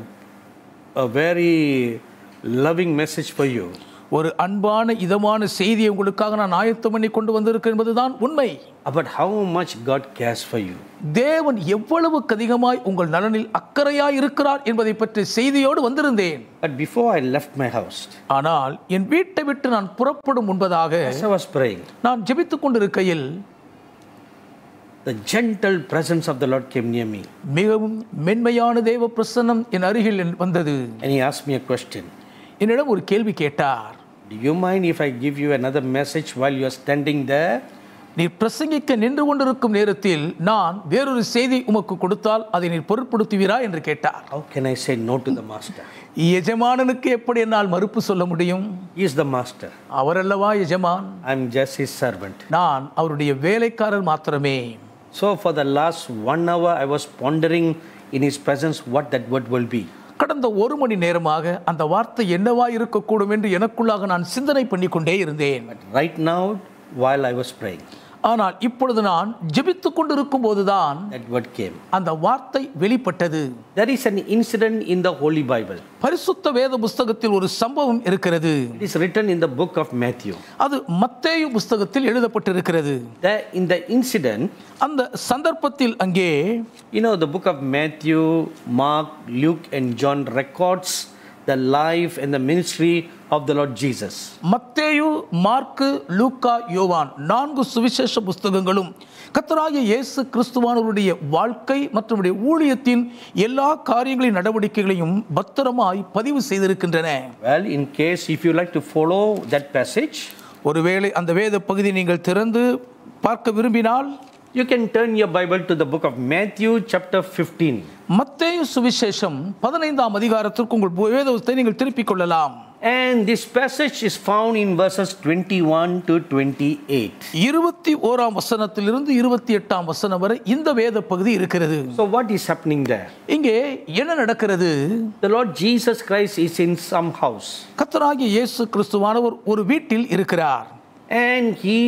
a very loving message for you. ஒரு அன்பான இதமான செய்தியை உங்களுக்காக நான் ஆயத்தம் பண்ணி கொண்டு வந்திருக்கேன் என்பதுதான் உண்மை About how much God cares for you. தேவன் எவ்வளவுக்கு அதிகமாய் உங்கள் நலனில் அக்கறையாய் இருக்கிறார் என்பதை பற்றி செய்தியோடு வந்திருந்தேன் But before I left my house, ஆனால் என் வீட்டை விட்டு நான் புறப்படும் முன்பதாக as I was praying, நான் ஜெபித்துக் கொண்டிருக்கையில் the gentle presence of the Lord came near me. மிகவும் மென்மையான தேவ பிரசன்னம் என் அருகில் வந்தது And He asked me a question என்னிடம் ஒரு கேள்வி கேட்டார் Do you mind if I give you another message while you are standing there? நீர் பிரசங்கிக்க நின்று கொண்டிருக்கும் நேரத்தில் நான் வேறொரு செய்தி உமக்கு கொடுத்தால் அதை நீர் பொருட்படுத்துவீரா என்று கேட்டார் How can I say no to the Master? எஜமானனுக்கு எப்படி என்னால் மறுப்பு சொல்ல முடியும் He is the Master. அவரல்லவா எஜமான் I'm just His servant. நான் அவருடைய வேலைக்காரர் மாத்திரமே So, for the last one hour, I was pondering in His presence what that word will be. கடந்த ஒரு மணி நேரமாக அந்த வார்த்தை என்னவா இருக்கக்கூடும் என்று எனக்குள்ளாக நான் சிந்தனை பண்ணிக்கொண்டே இருந்தேன். Right now now, I was was ஆனால் இப்பொழுது நான் ஜெபித்துக் கொண்டிருக்கும் போதுதான் that word came. அந்த வார்த்தை வெளிப்பட்டது There is an incident in the Holy Bible. பரிசுத்த வேத புஸ்தகத்தில் ஒரு சம்பவம் இருக்கிறது It is written in the book of Matthew. அது மத்தேயு புஸ்தகத்தில் எழுதப்பட்டிருக்கிறது in the incident, அந்த சந்தர்ப்பத்தில் அங்கே you know, the book of Matthew, Mark, Luke, and John records the life and the ministry of the Lord Jesus. மத்தேயு மார்க்கு லூக்கா யோவான் நான்கு சுவிசேஷ புஸ்தகங்களும் கர்த்தராகிய இயேசு கிறிஸ்துவானவருடைய வாழ்க்கை மற்றும் ஊழியத்தின் எல்லா காரியங்களின் நடவடிக்கைகளையும் பத்திரமாய் பதிவு செய்திருக்கின்றன Well, in case if you like to follow that passage, ஒருவேளை அந்த வேத பகுதி நீங்கள் திறந்து பார்க்க விரும்பினால் You can turn your Bible to the book of Matthew, chapter 15. மத்தேயு சுவிசேஷம் பதினைந்தாம் அதிகாரத்திற்கு உங்கள் வேதத்தை நீங்கள் திருப்பிக் கொள்ளலாம் And this passage is found in verses 21 to 28. இருபத்தி ஓராம் வசனத்திலிருந்து இருபத்தி எட்டாம் வசனம் வரை இந்த வேத பகுதி இருக்கிறது So, what is happening there? இங்கே என்ன நடக்கிறது The Lord Jesus Christ is in some house கத்தராகிய இயேசு கிறிஸ்துவானவர் ஒரு வீட்டில் இருக்கிறார் and he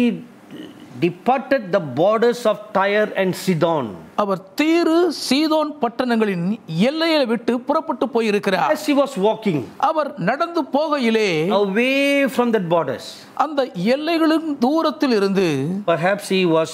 departed the borders of Tyre and Sidon. அவர் தீரு சீதோன் பட்டணங்களின் எல்லையை விட்டு புறப்பட்டு போயிருக்கிறார் As he was walking அவர் நடந்து போகையிலே away from that borders, அந்த எல்லைகளின் தூரத்தில் இருந்து perhaps he was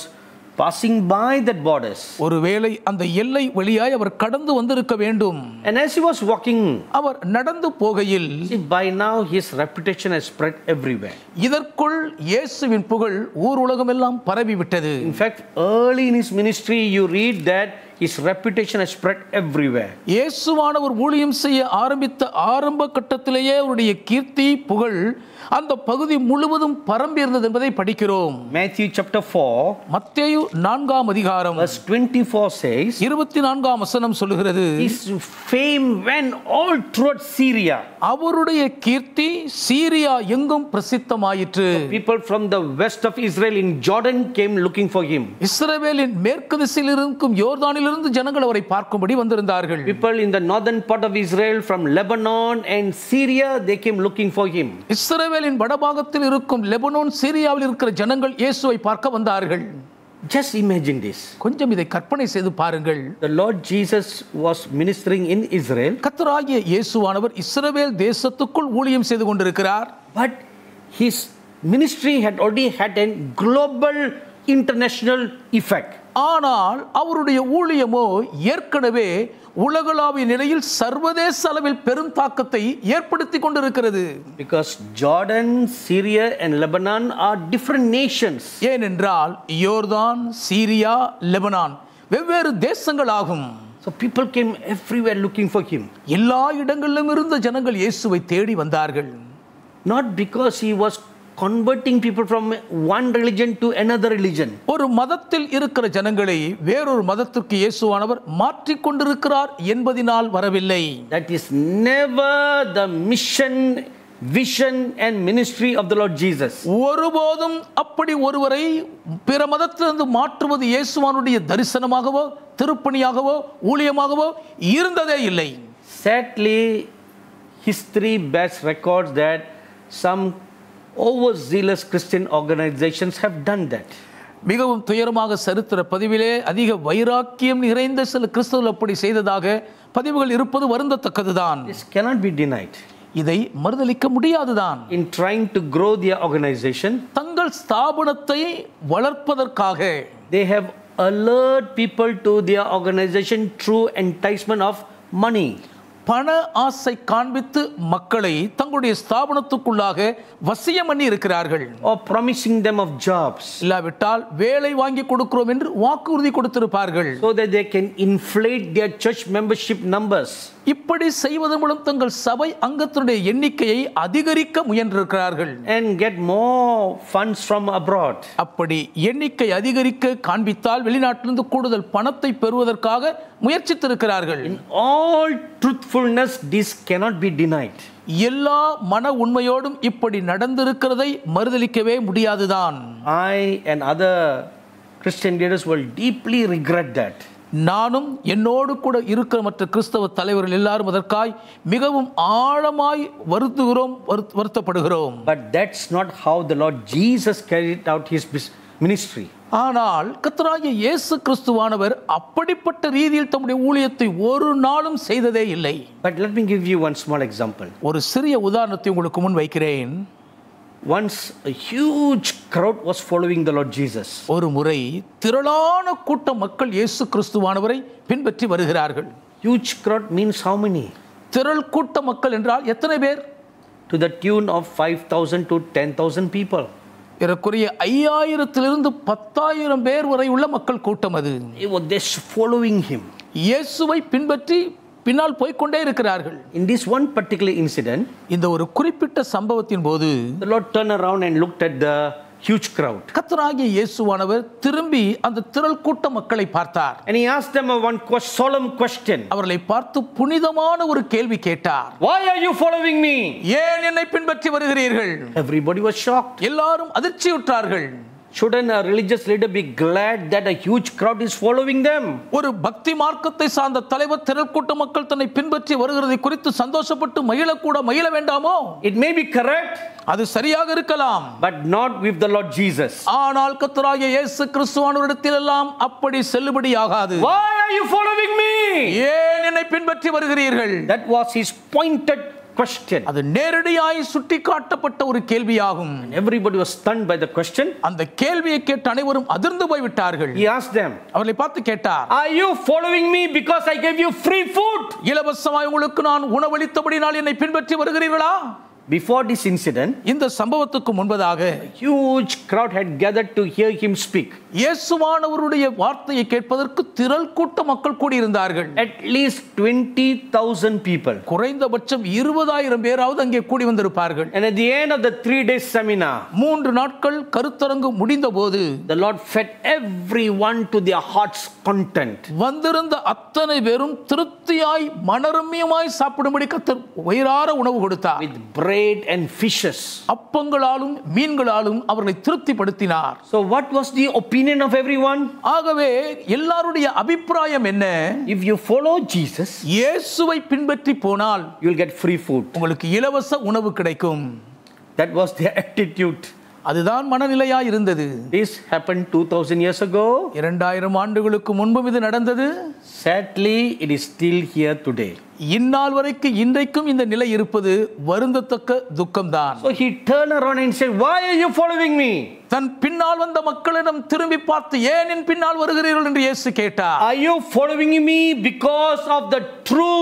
passing by that borders. ஒருவேளை அந்த எல்லை வழியாய் அவர் கடந்து வந்திருக்க வேண்டும் And as he was walking, அவர் நடந்து போகையில் see, by now his reputation has spread everywhere. இதற்குள் இயேசுவின் புகழ் ஊர் உலகமெல்லாம் பரவி விட்டது In fact, early in his ministry, you read that his reputation has spread everywhere. இயேசுவானவர் ஊழியம் செய்ய ஆரம்பித்த ஆரம்ப கட்டத்திலேயே அவருடைய கீர்த்தி புகழ் அந்த பகுதி முழுவதும் பரம்பி இருந்தது என்பதை படிக்கிறோம் Matthew chapter 4, மத்தேயு நான்காம் அதிகாரம் verse 24 says, இருபத்தி நான்காம் வசனம் சொல்லுகிறது His fame went all throughout Syria. அவருடைய கீர்த்தி சீரியா எங்கும் பிரசித்தமாயிற்று People from the west of Israel in Jordan came looking for him. இஸ்ரவேலின் மேற்கு திசையில் இருக்கும் யோர்தானிலிருந்து ஜனங்கள் அவரை பார்க்கும்படி வந்திருந்தார்கள் People in the northern part of Israel from Lebanon and Syria, they came looking for him. இஸ்ரவேலின் வடபாகத்தில் இருக்கும் லெபனோன் சீரியாவில் இருக்கிற ஜனங்கள் இயேசுவை பார்க்க வந்தார்கள் Just imagine this. கொஞ்சம் இதை கற்பனை செய்து பாருங்கள் The Lord Jesus was ministering in Israel, கத்தராகிய இயேசுவானவர் இஸ்ரவேல் தேசத்துக்குள் ஊழியம் செய்து கொண்டிருக்கிறார் but his ministry had already had a global international effect. ஆனால் அவருடைய ஊழியமோ ஏற்கனவே உலகளாவிய நிலையில் சர்வதேச அளவில் பெரும் தாக்கத்தை ஏற்படுத்தி கொண்டிருக்கிறது Because Jordan, Syria, and Lebanon are different nations. ஏனென்றால் யோர்தான் சீரியா லெபனான் வெவ்வேறு தேசங்கள் ஆகும் So people came everywhere looking for him. எல்லா இடங்களிலும் இருந்த ஜனங்கள் இயேசுவை தேடி வந்தார்கள் Not because he was converting people from one religion to another religion. ஒரு மதத்தில் இருக்கிற ஜனங்களை வேறொரு மதத்திற்கு இயேசுவானவர் மாற்றிக் கொண்டிருக்கிறார் என்பதினால் வரவில்லை That is never the mission, vision, and ministry of the Lord Jesus. ஒருபோதும் அப்படி ஒருவரை பிற மதத்திலிருந்து மாற்றுவது இயேசுவானுடைய தரிசனமாகவோ திருப்பணியாகவோ ஊழியமாகவோ இருந்ததே இல்லை Sadly, history bears records that some overzealous Christian organizations have done that. மிகவும் துயரமாக சரித்திர பதிவிலே அதிக வைராக்கியம் நிறைந்த சில கிறிஸ்தவர்கள் அப்படி செய்ததாக பதிவுகள் இருப்பது வருந்தத்தக்கதுதான் This cannot be denied. இதை மறுதலிக்க முடியாதுதான் In trying to grow their organization, தங்கள் ஸ்தாபனத்தை வளர்ப்பதற்காக they have allured people to their organization through enticement of money. பண ஆசை காண்பித்து மக்களை தங்களுடைய ஸ்தாபனத்துக்குள்ளாக வசியம் பண்ணி இருக்கிறார்கள். Or promising them of jobs. இல்லாவிட்டால் வேலை வாங்கி கொடுக்கிறோம் என்று வாக்குறுதி கொடுத்திருப்பார்கள். So that they can inflate their church membership numbers. இப்படி செய்வதன் மூலம் தங்கள் சபை அங்கத்தினுடைய எண்ணிக்கையை அதிகரிக்க முயன்றிருக்கிறார்கள். And get more funds from abroad. அப்படி எண்ணிக்கை அதிகரிக்க காண்பித்தால் வெளிநாட்டிலிருந்து கூடுதல் பணத்தை பெறுவதற்காக முயற்சித்திருக்கிறார்கள். In all truthfulness, this cannot be denied. எல்லா மன உண்மையோடும் இப்படி நடந்திருக்கிறதை மறுதலிக்கவே முடியாதுதான் I and other Christian leaders will deeply regret that. நானும் என்னோடு கூட இருக்கிற மற்ற கிறிஸ்தவ தலைவர்கள் எல்லாரும் அதற்காய் மிகவும் ஆழமாய் வருத்துகிறோம் வருத்- வருத்தப்படுகிறோம் But that's not how the Lord Jesus carried out his bis- ministry. ஆனால் கர்த்தராகிய இயேசு கிறிஸ்துவானவர் அப்படிப்பட்ட ரீதியில் தம்முடைய ஊழியத்தை ஒரு நாளும் செய்ததே இல்லை But let me give you one small example. ஒரு சிறிய உதாரணத்தை உங்களுக்கு முன் வைக்கிறேன் Once a huge crowd was following the Lord Jesus. ஒரு முறை திரளான கூட்ட மக்கள் இயேசு கிறிஸ்துவானவரை பின்பற்றி வருகிறார்கள் Huge crowd means how many? திரள் கூட்ட மக்கள் என்றால் எத்தனை பேர் To the tune of 5,000 to 10,000 people. ஏறக்குறைய ஐயாயிரத்திலிருந்து பத்தாயிரம் பேர் வரை உள்ள மக்கள் கூட்டம் அது following him. இயேசுவை பின்பற்றி பின்னால் போய்க்கொண்டே இருக்கிறார்கள் In this one particular incident, இந்த ஒரு குறிப்பிட்ட சம்பவத்தின் போது the Lord turned around and looked at the huge crowd. கத்தராகிய இயேசுவானவர் திரும்பி அந்த திரள் கூட்ட மக்களை பார்த்தார் And he asked them a one ques- solemn question அவர்களை பார்த்து புனிதமான ஒரு கேள்வி கேட்டார் Why are you following me? ஏன் என்னை பின்பற்றி வருகிறீர்கள் Everybody was shocked. எல்லாரும் அதிர்ச்சியுற்றார்கள் Shouldn't a religious leader be glad that a huge crowd is following them? ஒரு பக்தி மார்க்கத்தை சார்ந்த தலைவர் திரள் கூட்ட மக்கள் தன்னை பின்பற்றி வருகிறதை குறித்து சந்தோஷப்பட்டு மகிழக்கூட மகிழ வேண்டாமோ It may be correct, அது சரியாக இருக்கலாம் but not with the Lord Jesus. ஆனால் கத்தராகிய இயேசு கிறிஸ்துவானவரிடத்தில் எல்லாம் அப்படி செல்லுபடியாகாது Why are you following me? ஏன் என்னை பின்பற்றி வருகிறீர்கள் That was his pointed question. அது நேரடியாய் சுட்டி காட்டப்பட்ட ஒரு கேள்வியாகும் Everybody was stunned by the question. அந்த கேள்வியை கேட்டு அனைவரும் அதிர்ந்து போய் விட்டார்கள் He asked them, அவர்களை பார்த்து கேட்டார் Are you following me because I gave you free food? இலவசமாய் உங்களுக்கு நான் உணவளித்தபடினால் என்னை பின்பற்றி வருகிறீர்களா Before this incident, இந்த சம்பவத்துக்கு முன்பதாக a huge crowd had gathered to hear him speak. இயேசுவானவருடைய வார்த்தையை கேட்பதற்கு திரள் கூட்ட மக்கள் கூடியிருந்தார்கள் At least 20,000 people. குறைந்தபட்சம் இருபதாயிரம் பேராவது அங்கே கூடி வந்திருப்பார்கள் And at the end of the three days seminar, மூன்று நாட்கள் கருத்தரங்கு முடிந்த போது the Lord fed everyone to their heart's content. வந்திருந்த அத்தனை பேரும் திருப்தியாய் மனரம்யமாய் சாப்பிடும்படி கத்தர் வயிறார உணவு கொடுத்தார் with bread and fishes. அப்பங்களாலும் மீன்களாலும் அவர்களை திருப்திப்படுத்தினார் So, what was the opinion of everyone? ஆகவே எல்லாருடைய அபிப்பிராயம் என்ன If you follow Jesus, இயேசுவை பின்பற்றி போனால் you'll get free food. உங்களுக்கு இலவச உணவு கிடைக்கும் That was their attitude. அதுதான் மனநிலையா இருந்தது This happened 2000 years ago. இரண்டாயிரம் ஆண்டுகளுக்கு முன்பும் இது நடந்தது Sadly, it is still here today. இந்நாள் வரைக்கும் இன்றைக்கும் இந்த நிலை இருப்பது வருந்தத்தக்க துக்கம்தான் So he turned around and said, Why are you following me? தன் பின்னால் வந்த மக்களிடம் திரும்பி பார்த்து ஏன் என் பின்னால் வருகிறீர்கள் என்று இயேசு கேட்டார் Are you following me because of the true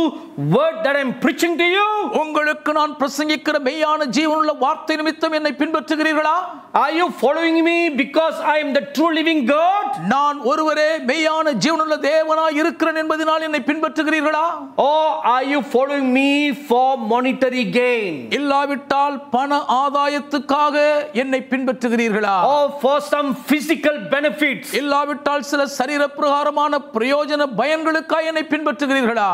word that I'm preaching to you? உங்களுக்கு நான் பிரசங்கிக்கிற மெய்யான ஜீவனுள்ள வார்த்தை நிமித்தம் என்னை பின்பற்றுகிறீர்களா Are you following me because I am the true living God? நான் ஒருவரே மெய்யான ஜீவனுள்ள தேவனாய் இருக்கிறேன் என்பதனால் என்னை பின்பற்றுகிறீர்களா Or are you following me for monetary gain? இல்லாவிட்டால் பண ஆதாயத்துக்காக என்னை பின்பற்றுகிறீர்களா Or for some physical benefits? இல்லாவிட்டால் சில சரீர பிரகாரமான பிரயோஜன பயன்களுக்காக என்னை பின்பற்றுகிறீர்களா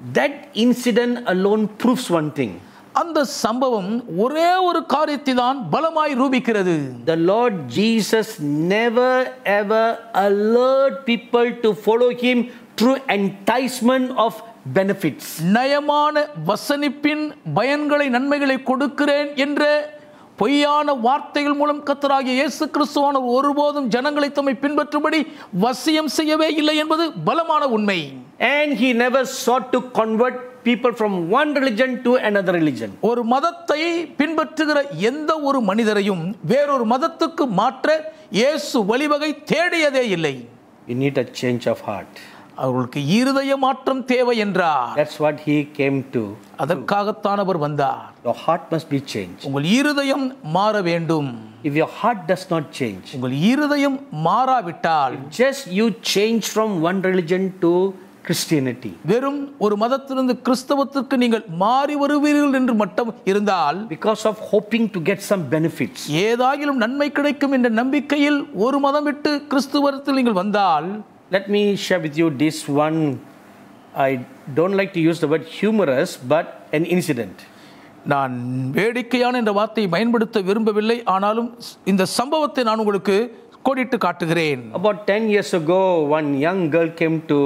That incident alone proves one thing. அந்த சம்பவம் ஒரே ஒரு காரியத்தை தான் பலமாய் ரூபிக்கிறது The Lord Jesus never ever allured people to follow him through enticement of benefits. நயமான வசனிப்பின் பயன்களை நன்மைகளை கொடுக்கிறேன் என்ற பொய்யான வார்த்தைகள் மூலம் கத்தராகிய இயேசு கிறிஸ்துவானவர் ஒருபோதும் ஜனங்களை தம்மை பின்பற்றும்படி வசியம் செய்யவே இல்லை என்பது பலமான உண்மை And he never sought to convert people from one religion to another religion. ஒரு மதத்தை பின்பற்றுகிற எந்த ஒரு மனிதரையும் வேறொரு மதத்துக்கு மாற்ற இயேசு வழிவகை தேடியதே இல்லை You need a change of heart. அவர்களுக்கு இருதய மாற்றம் தேவை என்றார் That's what he came to. அதற்காகத்தான் அவர் வந்தார் Your heart must be changed. உங்கள் இருதயம் மாற வேண்டும் If your heart does not change, உங்கள் இருதயம் மாறாவிட்டால் just you change from one religion to Christianity. வெறும் ஒரு மதத்திலிருந்து கிறிஸ்தவத்திற்கு நீங்கள் மாறி வருவீர்கள் என்று மட்டும் இருந்தால் Because of hoping to get some benefits. ஏதாகிலும் நன்மை கிடைக்கும் என்ற நம்பிக்கையில் ஒரு மதம் விட்டு கிறிஸ்துவத்தில் நீங்கள் வந்தால் Let me share with you this one. I don't like to use the word humorous, but an incident. நான் வேடிக்கையான என்ற வார்த்தையை பயன்படுத்த விரும்பவில்லை ஆனாலும் இந்த சம்பவத்தை நான் உங்களுக்கு கோடிட்டு காட்டுகிறேன் About 10 years ago, one young girl came to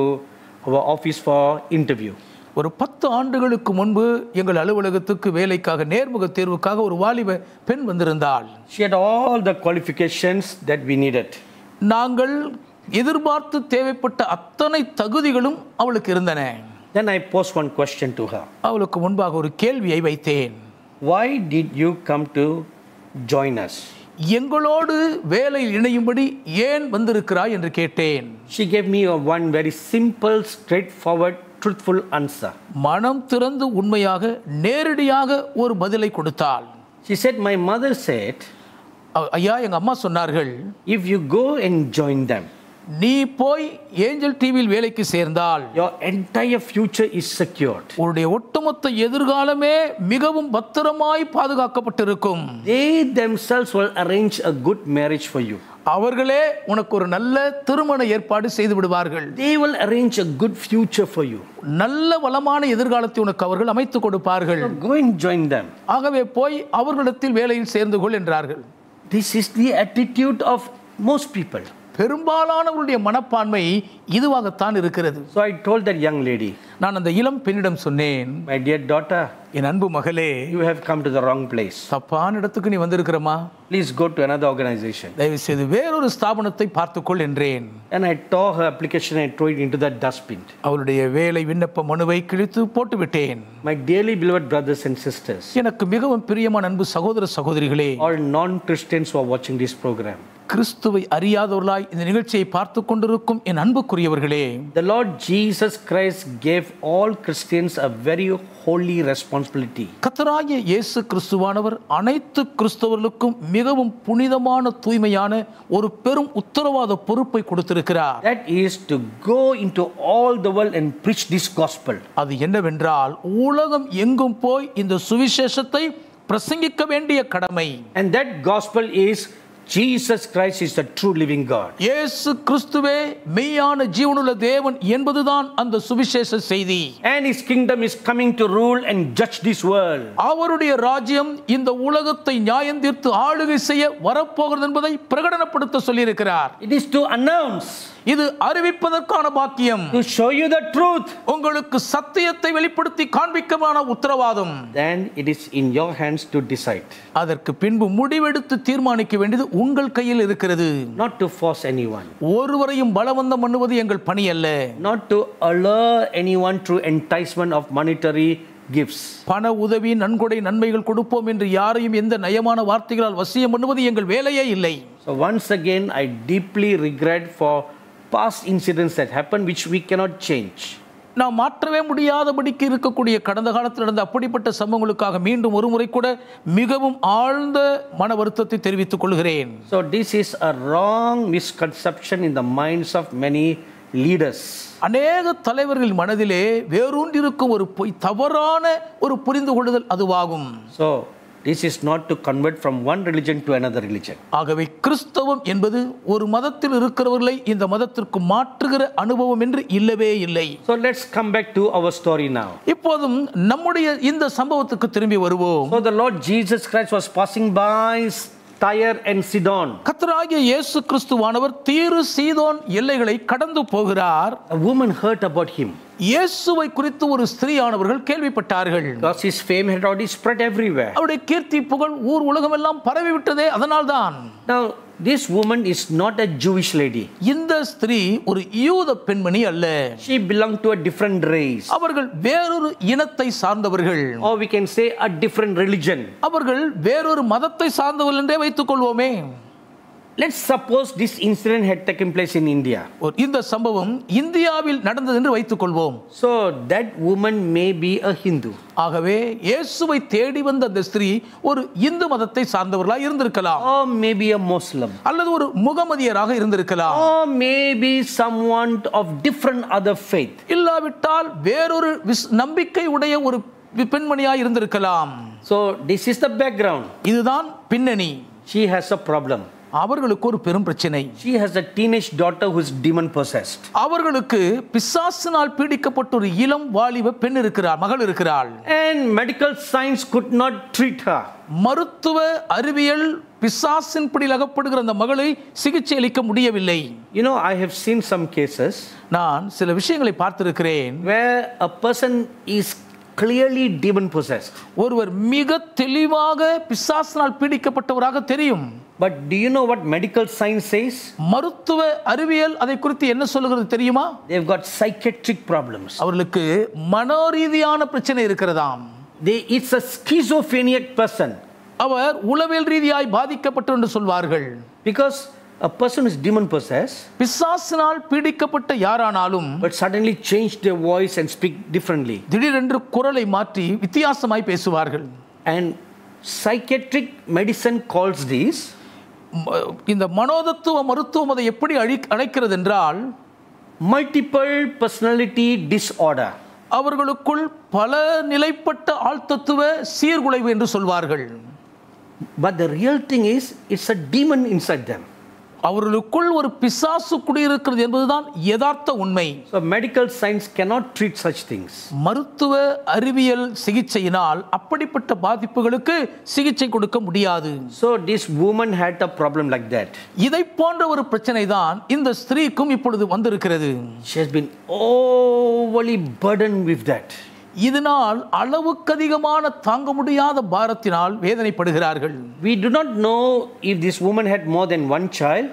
our office for interview. ஒரு பத்து ஆண்டுகளுக்கு முன்பு எங்கள் அலுவலகத்துக்கு வேலைக்காக நேர்முக தேர்வுக்காக ஒரு வாலிப பெண் வந்திருந்தாள் She had all the qualifications that we needed. நாங்கள் எதிர்பார்த்து தேவைப்பட்ட அத்தனை தகுதிகளும் அவளுக்கு இருந்தன Then I posed one question to her அவளுக்கு முன்பாக ஒரு கேள்வியை வைத்தேன் Why did you come to join us? எங்களோடு வேலையில் இணையும்படி ஏன் வந்திருக்கிறாய் என்று கேட்டேன் She gave me a one very simple, straightforward, truthful answer. மனம் திறந்து உண்மையாக நேரடியாக ஒரு பதிலை கொடுத்தாள் She said, My mother said, அ- ஐயா எங்க அம்மா சொன்னார்கள் if you go and join them, நீ போய் ஏஞ்சல் டிவியில் வேலைக்கு சேர்ந்தால் your entire future is secured. உன்னுடைய ஒட்டுமொத்த எதிர்காலமே மிகவும் பத்திரமாய் பாதுகாக்கப்பட்டிருக்கும் They themselves will arrange a good marriage for you. அவர்களே உனக்கு ஒரு நல்ல திருமண ஏற்பாடு செய்து விடுவார்கள் They will arrange a good future for you. நல்ல வளமான எதிர்காலத்தை உனக்கு அவர்கள் அமைத்து கொடுப்பார்கள் Go and join them. ஆகவே போய் அவர்களிடத்தில் வேலையில் சேர்ந்து கொள் என்றார்கள் This is the attitude of most people. பெரும்பாலானவருடைய மனப்பான்மை இதுவாகத்தான் இருக்கிறது. So I told that young lady நான் அந்த இளம் பெண்ணிடம் சொன்னேன் My dear daughter, என் அன்பு மகளே you have come to the wrong place. தப்பான இடத்துக்கு நீ வந்திருக்கிறமா Please go to another organization. தயவு செய்து வேறொரு ஸ்தாபனத்தை பார்த்துக்கொள் என்றேன் And I tore her application and threw it into that dustbin. அவருடைய வேலை விண்ணப்ப மனுவை கிழித்து போட்டு விட்டேன் My dearly beloved brothers and sisters, எனக்கு மிகவும் பிரியமான அன்பு சகோதர சகோதரிகளே all non Christians who are watching this program, கிறிஸ்துவை அறியாதவர்களாய் இந்த நிகழ்ச்சியை பார்த்து கொண்டிருக்கும் என் அன்புக்குரியவர்களே the Lord Jesus Christ gave all Christians a very holy responsibility. கத்தராகிய இயேசு கிறிஸ்துவானவர் அனைத்து கிறிஸ்தவர்களுக்கும் மிகவும் புனிதமான தூய்மையான ஒரு பெரும் உத்தரவாத பொறுப்பை கொடுத்திருக்கிறார் That is to go into all the world and preach this gospel. அது என்னவென்றால் உலகம் எங்கும் போய் இந்த சுவிசேஷத்தை பிரசங்கிக்க வேண்டிய கடமை And that gospel is Jesus Christ is the true living God. இயேசு கிறிஸ்துவே மெய்யான ஜீவனுள்ள தேவன் என்பதுதான் அந்த சுவிசேஷ செய்தி And his kingdom is coming to rule and judge this world. அவருடைய ராஜ்யம் இந்த உலகத்தை நியாயந்தீர்த்து ஆளுகை செய்ய வரப்போகிறது என்பதை பிரகடனப்படுத்த சொல்லியிருக்கிறார் It is to announce, இது அறிவிப்பதற்கான பாக்கியம். To show you the truth. உங்களுக்கு சத்தியத்தை வெளிப்படுத்தி காண்பிக்கமான உத்தரவாதம். Then it is in your hands to decide, அதற்கு பின்பு முடிவெடுத்து தீர்மானிக்க வேண்டியது உங்கள் கையில் இருக்கிறது. Not to force anyone, ஒருவரையும் பலவந்தம் பண்ணுவது எங்கள் பணி அல்ல. Not to allure anyone through enticement of monetary gifts. பண உதவி நன்கொடை நன்மைகள் கொடுப்போம் என்று யாரையும் எந்த நயமான வார்த்தைகளால் வசியம் பண்ணுவது எங்கள் வேலையே இல்லை. Once again, I deeply regret for past incidents that happened which we cannot change. நாம் மாற்றவே முடியாதபடிக்கு இருக்கக்கூடிய கடந்த காலத்தில் நடந்த அப்படிப்பட்ட சம்பவங்களுக்காக மீண்டும் ஒரு முறை கூட மிகவும் ஆழ்ந்த மன வருத்தத்தை தெரிவித்துக் கொள்கிறேன் So this is a wrong misconception in the minds of many leaders. அநேக தலைவர்கள் மனதிலே வேரூன்றிருக்கும் ஒரு பொய் தவறான ஒரு புரிந்து கொள்ளுதல் அதுவாகும் So this is not to convert from one religion to another religion. ஆகவே கிறிஸ்தவம் என்பது ஒரு மதத்தில் இருக்கிறவர்களை இந்த மதத்திற்கு மாற்றுகிற அனுபவம் என்று இல்லவே இல்லை So let's come back to our story now. இப்போதும் நம்முடைய இந்த சம்பவத்துக்கு திரும்பி வருவோம் So the Lord Jesus Christ was passing by Tyre and Sidon. கத்தராகிய இயேசு கிறிஸ்துவானவர் தீரு சீதோன் எல்லைகளை கடந்து போகிறார் A woman heard about him இயேசுவை குறித்து ஒரு ஸ்திரீயானவர்கள் கேள்விப்பட்டார்கள் because his fame had already spread everywhere. அவருடைய கீர்த்தி புகழ் ஊர் உலகமெல்லாம் பரவி விட்டதே அதனால்தான் Now, this woman is not a Jewish lady. இந்த ஸ்திரீ ஒரு யூத பெண்மணி அல்ல She belonged to a different race. அவர்கள் வேறொரு இனத்தை சார்ந்தவர்கள் Or we can say a different religion. அவர்கள் வேறொரு மதத்தை சார்ந்தவர்கள் என்றே வைத்துக் கொள்வோமே Let's suppose this incident had taken place in India. ஒரு- இந்த சம்பவம் இந்தியாவில் நடந்தது என்று வைத்துக் கொள்வோம் So that woman may be a Hindu. ஆகவே இயேசுவை தேடி வந்த அந்த ஸ்திரீ ஒரு இந்து மதத்தை சார்ந்தவர்களாக இருந்திருக்கலாம் Or maybe a Muslim. அல்லது ஒரு முகமதியராக இருந்திருக்கலாம் Or maybe someone of different other faith. இல்லாவிட்டால் வேறொரு விஸ்- நம்பிக்கை உடைய ஒரு வி- பெண்மணியாய் இருந்திருக்கலாம் So this is the background. இதுதான் பின்னணி She has a problem. அவர்களுக்கு ஒரு பெரும் பிரச்சனை She has a teenage daughter who is demon possessed. அவர்களுக்கு பிசாசினால் பீடிக்கப்பட்ட ஒரு இளம் வாலிப பெண் இருக்கிறார் மகள் இருக்கிறாள் And medical science could not treat her. மருத்துவ அறிவியல் பிசாசின் பிடியில் அகப்படுகிற அந்த மகளை சிகிச்சை அளிக்க முடியவில்லை You know, I have seen some cases நான் சில விஷயங்களை பார்த்திருக்கிறேன் where a person is clearly demon possessed. ஒருவர் மிக தெளிவாக பிசாசினால் பீடிக்கப்பட்டவராக தெரியும் But do you know what medical science says? மருத்துவ அறிவியல் அதை குறித்து என்ன சொல்லுகிறது தெரியுமா They've got psychiatric problems. அவர்களுக்கு மனோரீதியான பிரச்சனை இருக்கிறதாம் They, it's a schizophrenic person அவர் உளவியல் ரீதியாய் பாதிக்கப்பட்டவர் என்று சொல்வார்கள் because a person is demon possessed பிசாசினால் பீடிக்கப்பட்ட யாரானாலும் but suddenly change their voice and speak differently. திடீரென்று குரலை மாற்றி வித்தியாசமாய் பேசுவார்கள் And psychiatric medicine calls this ம- இந்த மனோதத்துவ மருத்துவம் அதை எப்படி அழி அழைக்கிறது என்றால் multiple personality disorder. அவர்களுக்குள் பல நிலைப்பட்ட ஆழ்த்தத்துவ சீர்குலைவு என்று சொல்வார்கள் But the real thing is, it's a demon inside them. அவர்களுக்குள் ஒரு பிசாசு குடியிருக்கிறது என்பதுதான் யதார்த்த உண்மை medical science cannot treat such things. மருத்துவ அறிவியல் சிகிச்சையினால் அப்படிப்பட்ட பாதிப்புகளுக்கு சிகிச்சை கொடுக்க முடியாது So this woman had a problem like that. இதை போன்ற ஒரு பிரச்சனை தான் இந்த ஸ்திரீக்கும் இப்பொழுது வந்திருக்கிறது She has been overly burdened with that. இதனால் அளவுக்கு அதிகமான தாங்க முடியாத பாரத்தினால் வேதனைப்படுகிறார்கள் We do not know if this woman had more than one child.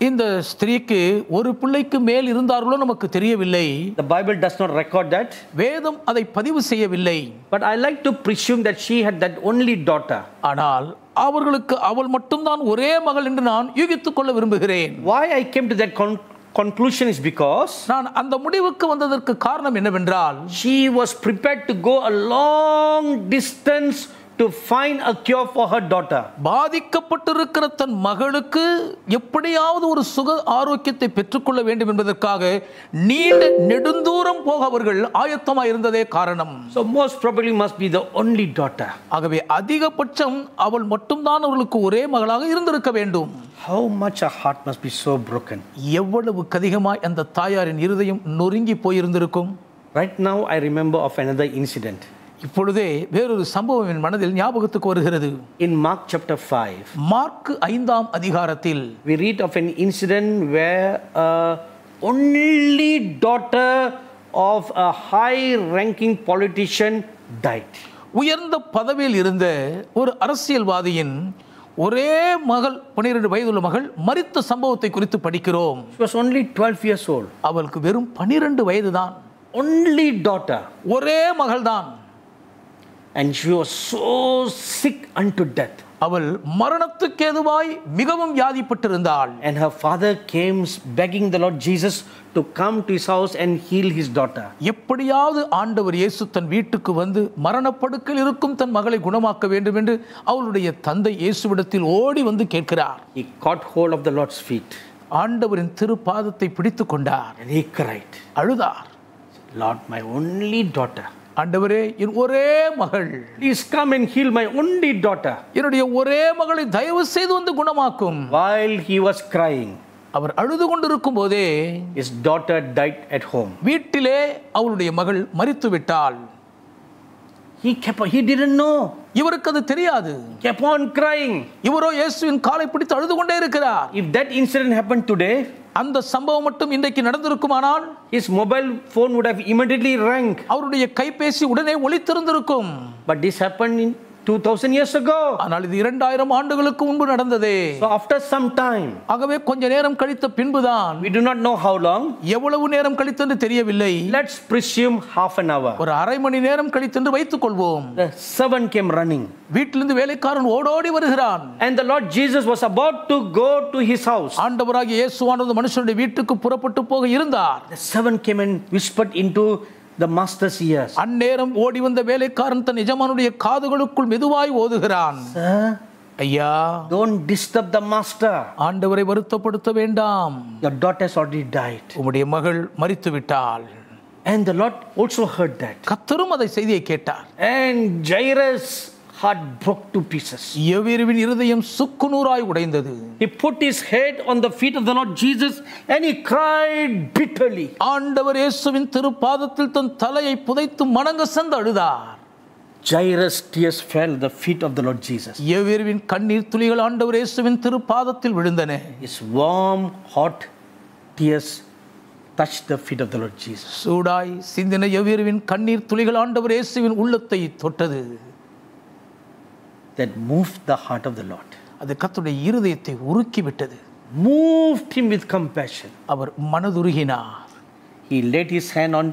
இந்த ஸ்திரீக்கு ஒரு பிள்ளைக்கு மேல் இருந்தார்களோ நமக்கு தெரியவில்லை The Bible does not record that. வேதம் அதை பதிவு செய்யவில்லை But I like to presume that she had that only daughter. ஆனால் அவர்களுக்கு அவள் மட்டும்தான் ஒரே மகள் என்று நான் யூகித்துக் கொள்ள விரும்புகிறேன் Why I came to that con- conclusion is because நான் அந்த முடிவுக்கு வந்ததற்கு காரணம் என்னவென்றால் she was prepared to go a long distance to find a cure for her daughter. பாதிக்கப்பட்டிருக்கிற தன் மகளுக்கு எப்படியாவது ஒரு சுக ஆரோக்கியத்தை பெற்றுக்கொள்ள வேண்டும் என்பதற்காக நீண்ட நெடுந்தூரம் போக அவர்கள் ஆயத்தமாக இருந்ததே காரணம் So most probably must be the only daughter. ஆகவே அதிகபட்சம் அவள் மட்டும்தான் அவர்களுக்கு ஒரே மகளாக இருந்திருக்க வேண்டும் How much her heart must be so broken. எவ்வளவுக்கு அதிகமாய் அந்த தாயாரின் இருதயம் நொறுங்கி போயிருந்திருக்கும் Right now, I remember of another incident. இப்பொழுதே வேறொரு சம்பவம் என் மனதில் ஞாபகத்துக்கு வருகிறது In Mark chapter 5, மார்க் ஐந்தாம் அதிகாரத்தில் we read of an incident where a only daughter of a high ranking politician died. உயர்ந்த பதவியில் இருந்த ஒரு அரசியல்வாதியின் ஒரே மகள் பன்னிரண்டு வயதுள்ள மகள் மரித்த சம்பவத்தை குறித்து படிக்கிறோம் only 12 years old. அவளுக்கு வெறும் பனிரெண்டு வயதுதான் Only daughter. ஒரே மகள்தான் And she was so sick unto death. அவள் மரணத்துக்கு ஏதுவாய் மிகவும் வியாதிப்பட்டிருந்தாள் And her father came begging the Lord Jesus to come to his house and heal his daughter. எப்படியாவது ஆண்டவர் இயேசு தன் வீட்டுக்கு வந்து மரணப்படுக்கையில் இருக்கும் தன் மகளை குணமாக்க வேண்டும் என்று அவளுடைய தந்தை இயேசுவிடத்தில் ஓடி வந்து கேட்கிறார் He caught hold of the Lord's feet ஆண்டவரின் திருப்பாதத்தை பிடித்து கொண்டார் and he cried, அழுதார் Lord, my only daughter. ஆண்டவரே என் ஒரே மகள் Please come and heal my only daughter. என்னுடைய ஒரே மகளை தயவு செய்து வந்து குணமாக்கும் While he was crying, அவர் அழுது கொண்டிருக்கும் போதே his daughter died at home. வீட்டிலே அவளுடைய மகள் மரித்து விட்டாள் He kept he didn't know. இவருக்கு அது தெரியாது Kept on crying. இவரோ இயேசுவின் காலை பிடித்து அழுது கொண்டே இருக்கிறார் If that incident happened today, அந்த சம்பவம் மட்டும் இன்றைக்கு நடந்திருக்குமானால் his mobile phone would have immediately rang. அவருடைய கைபேசி உடனே ஒளித்திருந்திருக்கும் But this happened in 2000 years ago. ஆனால் இது இரண்டாயிரம் ஆண்டுகளுக்கு முன்பு நடந்ததே So after some time, ஆகவே கொஞ்ச நேரம் கழித்த பின்புதான் we do not know how long. எவ்வளவு நேரம் கழித்தென்று தெரியவில்லை Let's presume half an hour. ஒரு அரை மணி நேரம் கழித்தென்று வைத்துக் கொள்வோம் The servant came running. வீட்டிலிருந்து வேலைக்காரன் ஓடோடி வருகிறான் And the Lord Jesus was about to go to his house. ஆண்டவராகிய இயேசுவானது மனுஷனுடைய வீட்டுக்கு புறப்பட்டு போக இருந்தார் The servant came and whispered into the master's ears. அந்நேரம் ஓடி வந்த வேலைக்காரன் தன் எஜமானுடைய காதுகளுக்குள் மெதுவாய் ஓதுகிறான் Sir, ஐயா don't disturb the master. ஆண்டவரை வருத்தப்படுத்த வேண்டாம் Your daughter has already died. உம்முடைய மகள் மரித்து விட்டாள் And the Lord also heard that. கத்தரும் அதை செய்தியை கேட்டார் And Jairus' heart broke to pieces. எவ்விருவின் இருதயம் சுக்குநூறாய் உடைந்தது He put his head on the feet of the Lord Jesus and he cried bitterly. ஆண்டவர் இயேசுவின் திருப்பாதத்தில் தன் தலையை புதைத்து மணங்க சந்து அழுதார் Jairus' tears fell the feet of the Lord Jesus. எவ்விருவின் கண்ணீர் துளிகள் ஆண்டவர் இயேசுவின் திருப்பாதத்தில் விழுந்தன His warm, hot tears touched the feet of the Lord Jesus. சூடாய் சிந்தின எவ்விருவின் கண்ணீர் துளிகள் ஆண்டவர் இயேசுவின் உள்ளத்தை தொட்டது That moved the heart of the Lord, அது கர்த்தருடைய இருதயத்தை உருக்கி விட்டது moved him with compassion. Our மனதுருகினார் He laid his hand on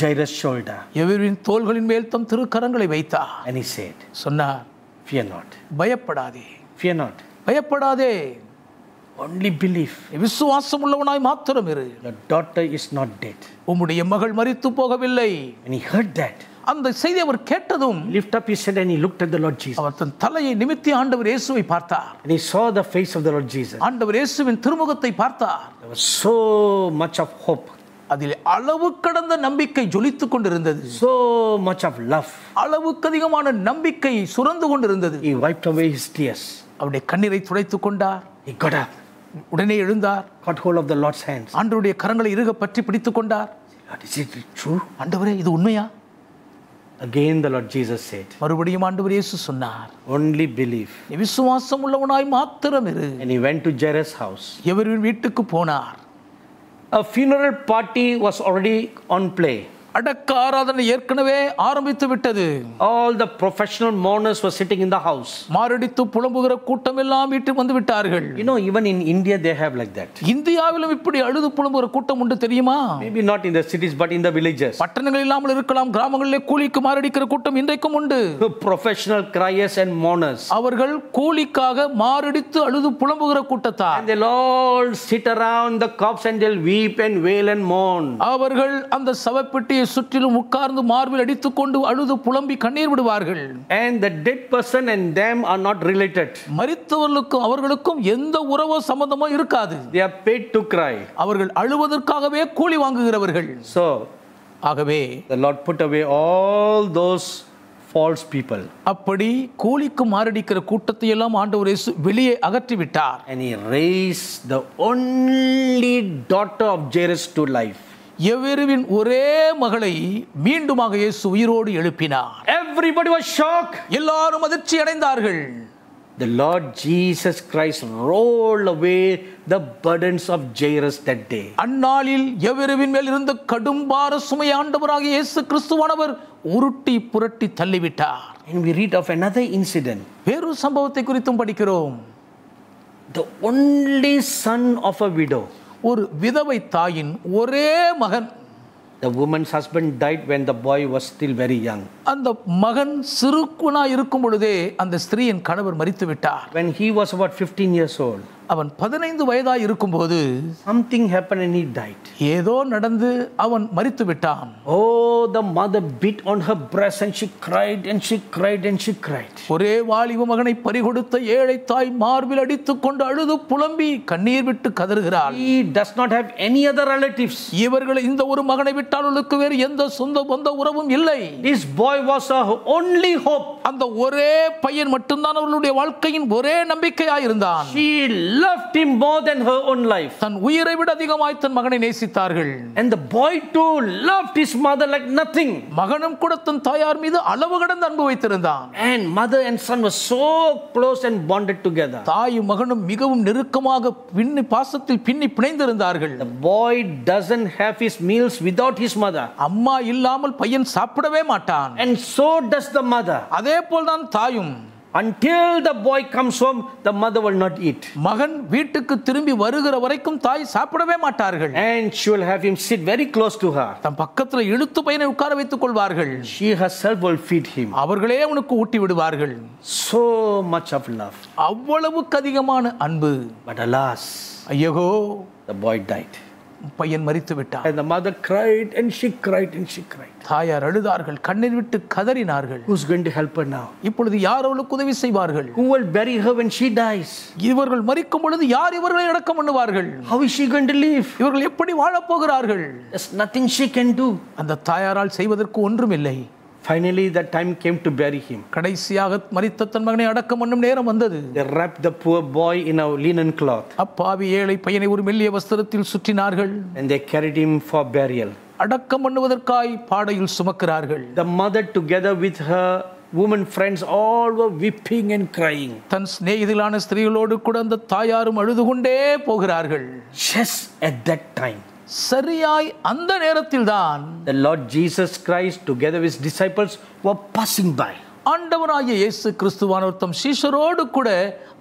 Jairus' shoulder எவ்விருவின் தோள்களின் மேல் தம் திருக்கரங்களை வைத்தார் and he said, சொன்னார் Fear not, பயப்படாதே fear not, பயப்படாதே only believe. நீ விசுவாசம் உள்ளவனாய் மாத்திரம் இரு Your daughter is not dead. உம்முடைய மகள் மரித்து போகவில்லை When he heard that, அந்த செய்தி அவர் கேட்டதும் lift up his head and he looked at the Lord Jesus. அவர் தன் தலையை நிமித்தி ஆண்டவர் இயேசுவை பார்த்தார் And he saw the face of the Lord Jesus. ஆண்டவர் இயேசுவின் திருமுகத்தை பார்த்தார் There was so much of hope, அதில் அளவு கடந்த நம்பிக்கை ஜொலித்துக் கொண்டிருந்தது so much of love. அளவுக்கு அதிகமான நம்பிக்கை சுரந்து கொண்டிருந்தது He wiped away his tears. அவருடைய கண்ணீரை துடைத்துக் கொண்டார் He got up, உடனே எழுந்தார் caught hold of the Lord's hands. ஆண்டவருடைய கரங்களை இறுக பற்றி பிடித்துக் கொண்டார் is it true? ஆண்டவரே இது உண்மையா Again, the Lord Jesus said, மறுபடியும் ஆண்டவர் இயேசு சொன்னார் Only believe. நீ விசுவாசம் உள்ளவனாய் மாத்திரம் இரு And he went to Jairus' house. எவரின் வீட்டுக்கு போனார் A funeral party was already on play. அடக்க ஆராதனை ஏற்கனவே ஆரம்பித்து விட்டது All the professional mourners were sitting in the house. மாரடித்து புலம்புகிற கூட்டம் எல்லாம் வீட்டுக்கு வந்து விட்டார்கள் You know, even in India, they have like that. இந்தியாவிலும் இப்படி அழுது புலம்புகிற கூட்டம் உண்டு தெரியுமா Maybe not in the cities, but in the villages. பட்டணங்கள் இல்லாமல் இருக்கலாம் கிராமங்களிலே கூலிக்கு மாரடிக்கிற கூட்டம் இன்றைக்கும் உண்டு Professional criers and mourners. அவர்கள் கூலிக்காக மாரடித்து அழுது புலம்புகிற கூட்டத்தார் And they'll all sit around the corpse and they'll weep and wail and mourn. அவர்கள் அந்த சவப்பெட்டியை சுற்றிலும் உட்கார்ந்து மார்பில் அடித்துக்கொண்டு அழுது புலம்பி கண்ணீர் விடுவார்கள் And the dead person and them are not related. மரித்தவர்களுக்கும் அவர்களுக்கும் எந்த உறவோ சம்பந்தமோ இருக்காது They are paid to cry. அவர்கள் அழுவதற்காகவே கூலி வாங்குகிறவர்கள் So ஆகவே the Lord put away all those false people அப்படி கூலிக்கு மாரடிக்கிற கூட்டத்தை எல்லாம் ஆண்டவர் இயேசு வெளியே அகற்றி விட்டார் and he raised the only daughter of Jairus to life. எவ்வெருவின் ஒரே மகளை மீண்டுமாக இயேசு உயிரோடு எழுப்பினார் Everybody was shocked. எல்லாரும் அதிர்ச்சி அடைந்தார்கள் The Lord Jesus Christ rolled away the burdens of Jairus that day. அந்நாளில் எவ்வெருவின் மேல் இருந்த கடும் பார சுமை ஆண்டவராகிய இயேசு கிறிஸ்துவானவர் உருட்டி புரட்டி தள்ளிவிட்டார் And we read of another incident. வேறொரு சம்பவத்தை குறித்தும் படிக்கிறோம் The only son of a widow. ஒரு விதவை தாயின் ஒரே மகன் The woman's husband died when the boy was still very young. அந்த மகன் சிறுக்குனா இருக்கும் பொழுதே அந்த ஸ்திரீயின் கணவர் மரித்து விட்டார் When he was about 15 years old, அவன் பதினைந்து வயதாய் இருக்கும்போது something happened and he died. ஏதோ நடந்து அவன் மரித்து விட்டான் Oh, the mother beat on her breast and she cried and she cried and she cried. ஒரே வாலிப மகனை பறிகொடுத்த ஏழை தாய் மார்பில் அடித்துக் கொண்டு அழுது புலம்பி கண்ணீர் விட்டு கதறுகிறாள் He does not have any other relatives. இவர்கள் இந்த ஒரு மகனை விட்டால் அவளுக்கு வேறு எந்த சொந்த பந்த உறவும் இல்லை boy was her only hope. அந்த ஒரே பையன் மட்டும்தான் அவர்களுடைய வாழ்க்கையின் ஒரே நம்பிக்கையாயிருந்தான் She loved him more than her own life. தன் உயிரை விட அதிகமாய் தன் மகனை நேசித்தார்கள் And the boy too loved his mother like nothing. மகனும் கூட தன் தாயார் மீது அளவு கடந்த அன்பு வைத்திருந்தான் And mother and son were so close and bonded together. தாயும் மகனும் மிகவும் நெருக்கமாக பின்னி பாசத்தில் பின்னி பிணைந்திருந்தார்கள் The boy doesn't have his meals without his mother. அம்மா இல்லாமல் பையன் சாப்பிடவே மாட்டான் And so does the mother. அதே போல்தான் தாயும் Until the boy comes home, the mother will not eat. மகன் வீட்டுக்கு திரும்பி வருகிற வரைக்கும் தாய் சாப்பிடவே மாட்டார்கள் And she will have him sit very close to her. தன் பக்கத்துல இழுத்து பையனை உட்கார வைத்துக் கொள்வார்கள் She herself will feed him. அவர்களே அவனுக்கு ஊட்டி விடுவார்கள் So much of love. அவ்வளவுக்கு அதிகமான அன்பு But alas, ஐயகோ the boy died. பையன் மரித்து விட்டான் And the mother cried and she cried and she cried. தாயார் அழுதார்கள் கண்ணீர் விட்டு கதறினார்கள் Who's going to help her now? இப்பொழுது யார் அவளுக்கு உதவி செய்வார்கள் Who will bury her when she dies? இவர்கள் மரிக்கும் பொழுது யார் இவர்களை அடக்கம் பண்ணுவார்கள் How is she going to live? இவர்கள் எப்படி வாழப் போகிறார்கள் There's nothing she can do. அந்த தாயாரால் செய்வதற்கு ஒன்றுமில்லை Finally, the time came to bury him. கடைசியாக மரித்த தன் மகனை அடக்கம் பண்ணும் நேரம் வந்தது They wrapped the poor boy in a linen cloth அப்பாவி ஏழை பையனை ஒரு மெல்லிய வஸ்திரத்தில் சுற்றினார்கள் and they carried him for burial. அடக்கம் பண்ணுவதற்காய் பாடையில் சுமக்கிறார்கள் The mother, together with her woman friends, all were weeping and crying. தன் சிநேகிதலான ஸ்திரீகளோடு கூட அந்த தாயாரும் அழுது கொண்டே போகிறார்கள் Just at that time, சரியாய் அந்த நேரத்தில் தான் the Lord Jesus Christ, together with his disciples, were passing by. ஆண்டவராகிய இயேசு கிறிஸ்துவானவர் தம் சீஷரோடு கூட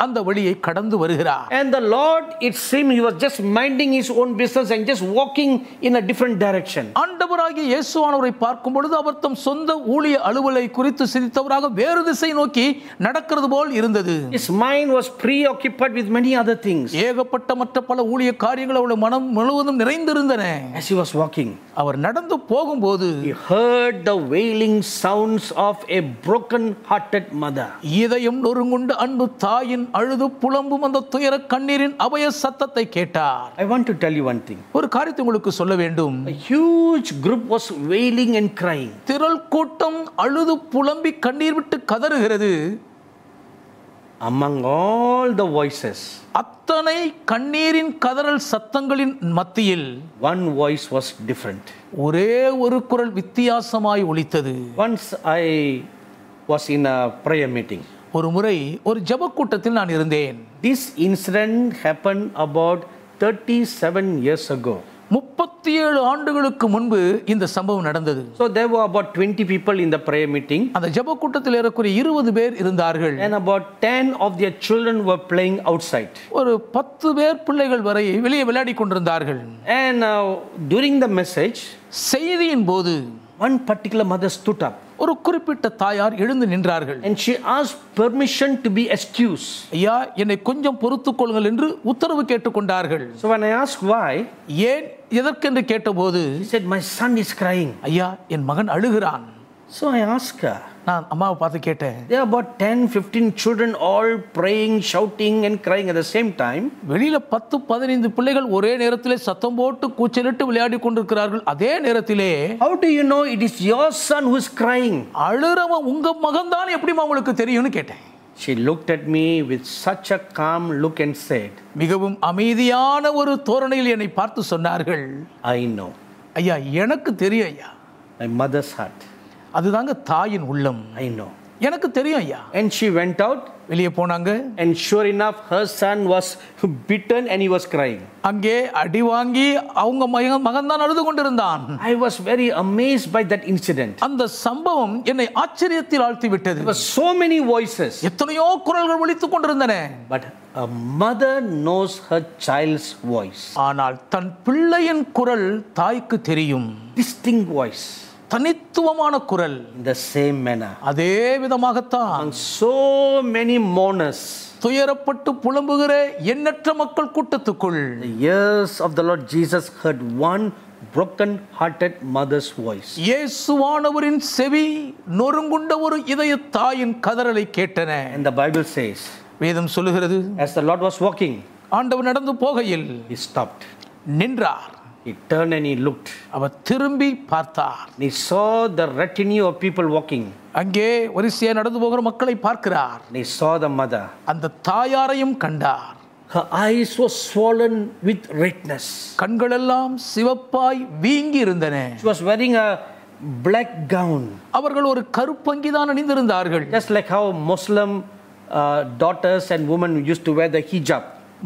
அந்த வழியை கடந்து வருகிறார் And the Lord, it seemed he was just minding his own business and just walking in a different direction. ஆண்டவராகிய இயேசுவானவரை பார்க்கும் பொழுது அவர் தம் சொந்த ஊழிய அலுவலை குறித்து சிரித்தவராக வேறு திசை நோக்கி நடக்கிறது போல் இருந்தது His mind was preoccupied with many other things. ஏகப்பட்ட மற்ற பல ஊழிய காரியங்கள் அவருடைய மனம் முழுவதும் நிறைந்திருந்தன As he was walking, அவர் நடந்து போகும்போது he heard the wailing sounds of a broken hearted mother. இதயம் நொறுங்குண்ட அன்பு தாயின் அழுது புலம்பும் அந்த துயர கண்ணீரின் அபய சத்தத்தை கேட்டார் I want to tell you one thing. ஒரு காரியத்தை உங்களுக்கு சொல்ல வேண்டும் A huge group was wailing and crying. திரள் கூட்டம் அழுது புலம்பி கண்ணீர் விட்டு கதறுகிறது Among all the voices, அத்தனை கண்ணீரின் கதறல் சத்தங்களின் மத்தியில் one voice was different. ஒரே ஒரு குரல் வித்தியாசமாய் ஒலித்தது Once I was in a prayer meeting. ஒரு முறை ஒரு ஜெப கூட்டத்தில் நான் இருந்தேன் This incident happened about 37 years ago. முப்பத்தி ஏழு ஆண்டுகளுக்கு முன்பு இந்த சம்பவம் நடந்தது So there were about 20 people in the prayer meeting, அந்த ஜெப கூட்டத்தில் ஏறக்குறைய இருபது பேர் இருந்தார்கள் and about 10 of their children were playing outside. ஒரு பத்து பேர் பிள்ளைகள் வரை வெளியே விளையாடி கொண்டிருந்தார்கள் And uh, during the message, செய்தியின் போது one particular mother stood up ஒரு குறிப்பிட்ட தாயார் எழுந்து நின்றார்கள் and she asked permission to be excused. ஐயா என்னை கொஞ்சம் பொறுத்துக் கொள்ளுங்கள் என்று உத்தரவு கேட்டுக்கொண்டார்கள் So when I asked why, ஏன் எதற்கென்று கேட்டபோது she said, My son is crying. ஐயா என் மகன் அழுகிறான் So I asked her, நான் அம்மாவை பார்த்து கேட்டேன் are about 10, 15 children all praying, shouting, and crying at the same time. வெளியில பத்து பதினைந்து பிள்ளைகள் ஒரே நேரத்திலே சத்தம் போட்டு கூச்சலிட்டு விளையாடி கொண்டிருக்கிறார்கள் அதே நேரத்திலே do you know it is your son who is crying? அழுறவன் உங்க மகன் தான் எப்படிமா உங்களுக்கு தெரியும்னு கேட்டேன் She looked at me with such a calm look and said, மிகவும் அமைதியான ஒரு தோரணையில் என்னை பார்த்து சொன்னார்கள் I know. ஐயா எனக்கு தெரியும் ஐயா My mother's heart. அதுதாங்க தாயின் உள்ளம் I know. எனக்கு தெரியும் ஐயா And she went out, வெளியே போனாங்க and sure enough, her son was bitten and he was crying. அங்கே அடி வாங்கி அவங்க மகன் மகன் தான் அழுது கொண்டிருந்தான் I was very amazed by that incident. அந்த சம்பவம் என்னை ஆச்சரியத்தில் ஆழ்த்தி விட்டது so many voices, எத்தனையோ குரல்கள் ஒலித்துக் கொண்டிருந்தன but a mother knows her child's voice. ஆனால் தன் பிள்ளையின் குரல் தாய்க்கு தெரியும் Distinct voice. தனித்துவமான குரல் the same manner. அதே விதமாகத்தான் so many mourners, துயரப்பட்டு புலம்புகிற எண்ணற்ற மக்கள் கூட்டத்துக்குள் ears of the Lord Jesus heard one broken hearted mother's voice. இயேசுவானவரின் செவி நொறுங்குண்ட ஒரு இதய தாயின் கதறலை கேட்டன And the Bible says, வேதம் சொல்லுகிறது as the Lord was walking, ஆண்டவர் நடந்து போகையில் he stopped. நின்றார் He turned and he looked. அவர் திரும்பி பார்த்தார் And he saw the retinue of people walking. அங்கே வரிசையா நடந்து போகிற மக்களை பார்க்கிறார் he saw the mother. அந்த தாயாரையும் கண்டார் Her eyes were swollen with redness. கண்களெல்லாம் சிவப்பாய் வீங்கி இருந்தன She was wearing a black gown, அவர்கள் ஒரு கருப்பங்கிதான் அணிந்திருந்தார்கள் just like how Muslim uh, daughters and women used to wear the hijab.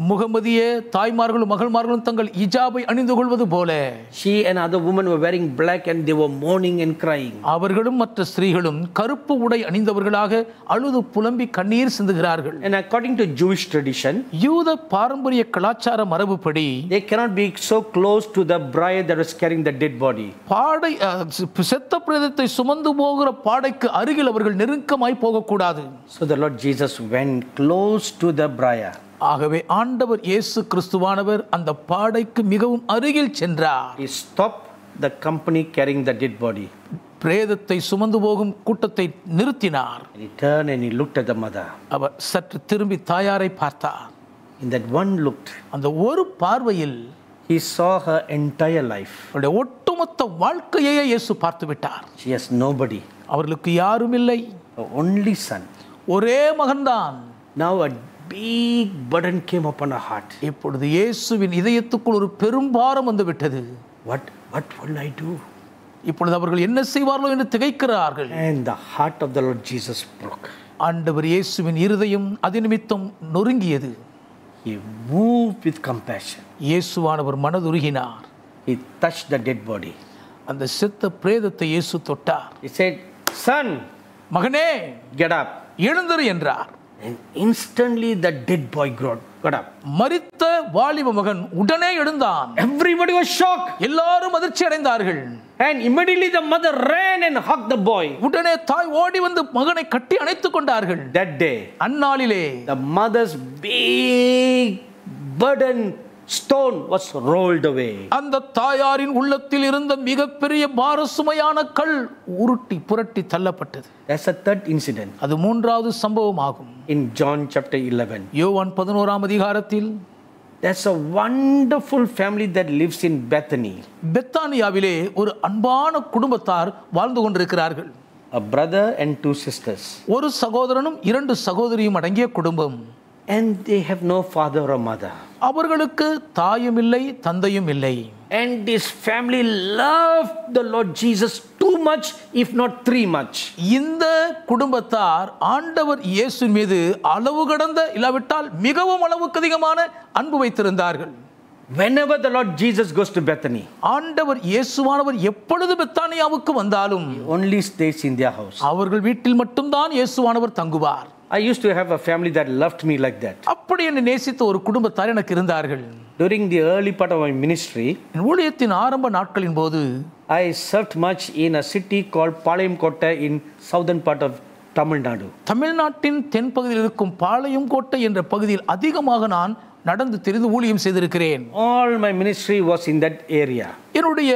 முகமதிய தாய்மார்களும் மகள்மார்களும் தங்கள் இஜாபை அணிந்து கொள்வது போல She and other women were wearing black and they were mourning and crying. அவர்களும் மற்ற ஸ்திரீகளும் கருப்பு உடை அணிந்தவர்களாக அழுது புலம்பி கண்ணீர் சிந்துகிறார்கள் And according to Jewish tradition, யூத பாரம்பரிய கலாச்சார மரபுப்படி they cannot be so close to the bride that was carrying the dead body. பாடை செ- செத்த பிரேதத்தை சுமந்து போகிற பாடைக்கு அருகில் அவர்கள் நெருக்கமாய் போகக்கூடாது So the Lord Jesus went close to the briar. ஆகவே ஆண்டவர் இயேசு கிறிஸ்துவானவர் அந்த பாடைக்கு மிகவும் அருகில் சென்றார் stopped the company carrying the dead body. பிரேதத்தை சுமந்து போகும் கூட்டத்தை நிறுத்தினார். அவர் சற்று திரும்பி தாயாரை பார்த்தார் In that one look, அந்த ஒரு பார்வையில் he saw her entire life. அவருடைய ஒட்டுமொத்த வாழ்க்கையே இயேசு பார்த்து விட்டார் She has nobody, அவர்களுக்கு யாரும் இல்லை only son. ஒரே மகன்தான் Now a big burden came upon her heart. இப்பொழுது இயேசுவின் இதயத்துக்குள் ஒரு பெரும்பாரம் வந்து விட்டது What, what will I do? இப்பொழுது அவர்கள் என்ன செய்வார்களோ என்று திகைக்கிறார்கள் And the heart of the Lord Jesus broke. ஆண்டவர் இயேசுவின் இருதயம் அது நிமித்தம் நொறுங்கியது He moved with compassion. இயேசுவானவர் மனதுருகினார் He touched the dead body. அந்த செத்த பிரேதத்தை இயேசு தொட்டார் He said, Son, மகனே Get up. எழுந்திரு என்றார் And instantly the dead boy got, got up. மரித்த வாலிப மகன் உடனே எழுந்தான் Everybody was shocked. எல்லாரும் அதிர்ச்சி அடைந்தார்கள் And immediately the mother ran and hugged the boy. உடனே தாய் ஓடி வந்து மகனை கட்டி அணைத்துக் கொண்டார்கள் That day, அந்நாளிலே the mother's big burden stone was rolled away. அந்த தாயாரின் உள்ளத்தில் இருந்த மிகப்பெரிய பார சுமையான கல் உருட்டி புரட்டி தள்ளப்பட்டது That's a third incident அது மூன்றாவது சம்பவம் ஆகும் in John chapter 11. யோவான் பதினோராம் அதிகாரத்தில் That's a wonderful family that lives in Bethany. பெத்தானியாவிலே ஒரு அன்பான குடும்பத்தார் வாழ்ந்து கொண்டிருக்கிறார்கள் A brother and two sisters. ஒரு சகோதரனும் இரண்டு சகோதரியும் அடங்கிய குடும்பம் And they have no father or mother. அவர்களுக்கு தாயும் இல்லை தந்தையும் இல்லை And this family loved the Lord Jesus too much, if not three much. இந்த குடும்பத்தார் ஆண்டவர் இயேசு மீது அளவு கடந்த இல்லாவிட்டால் மிகவும் அளவுக்கு அதிகமான அன்பு வைத்திருந்தார்கள் Whenever the Lord Jesus goes to Bethany, ஆண்டவர் இயேசுவானவர் எப்பொழுது பெத்தானியாவுக்கு வந்தாலும் only stays in their house. அவர்கள் வீட்டில் மட்டும்தான் இயேசுவானவர் தங்குவார் I used to have a family that loved me like that. அப்படி என்னை நேசித்த ஒரு குடும்பத்தார் எனக்கு இருந்தார்கள் During the early part of my ministry, என் ஊழியத்தின் ஆரம்ப நாட்களின் போது I served much in a city called Palayam Kota in southern part of Tamil Nadu. தமிழ்நாட்டின் தென்பகுதியில் இருக்கும் பாளையம் கோட்டை என்ற பகுதியில் அதிகமாக நான் நடந்து தெரிந்து ஊழியம் செய்திருக்கிறேன் All my ministry was in that area. என்னுடைய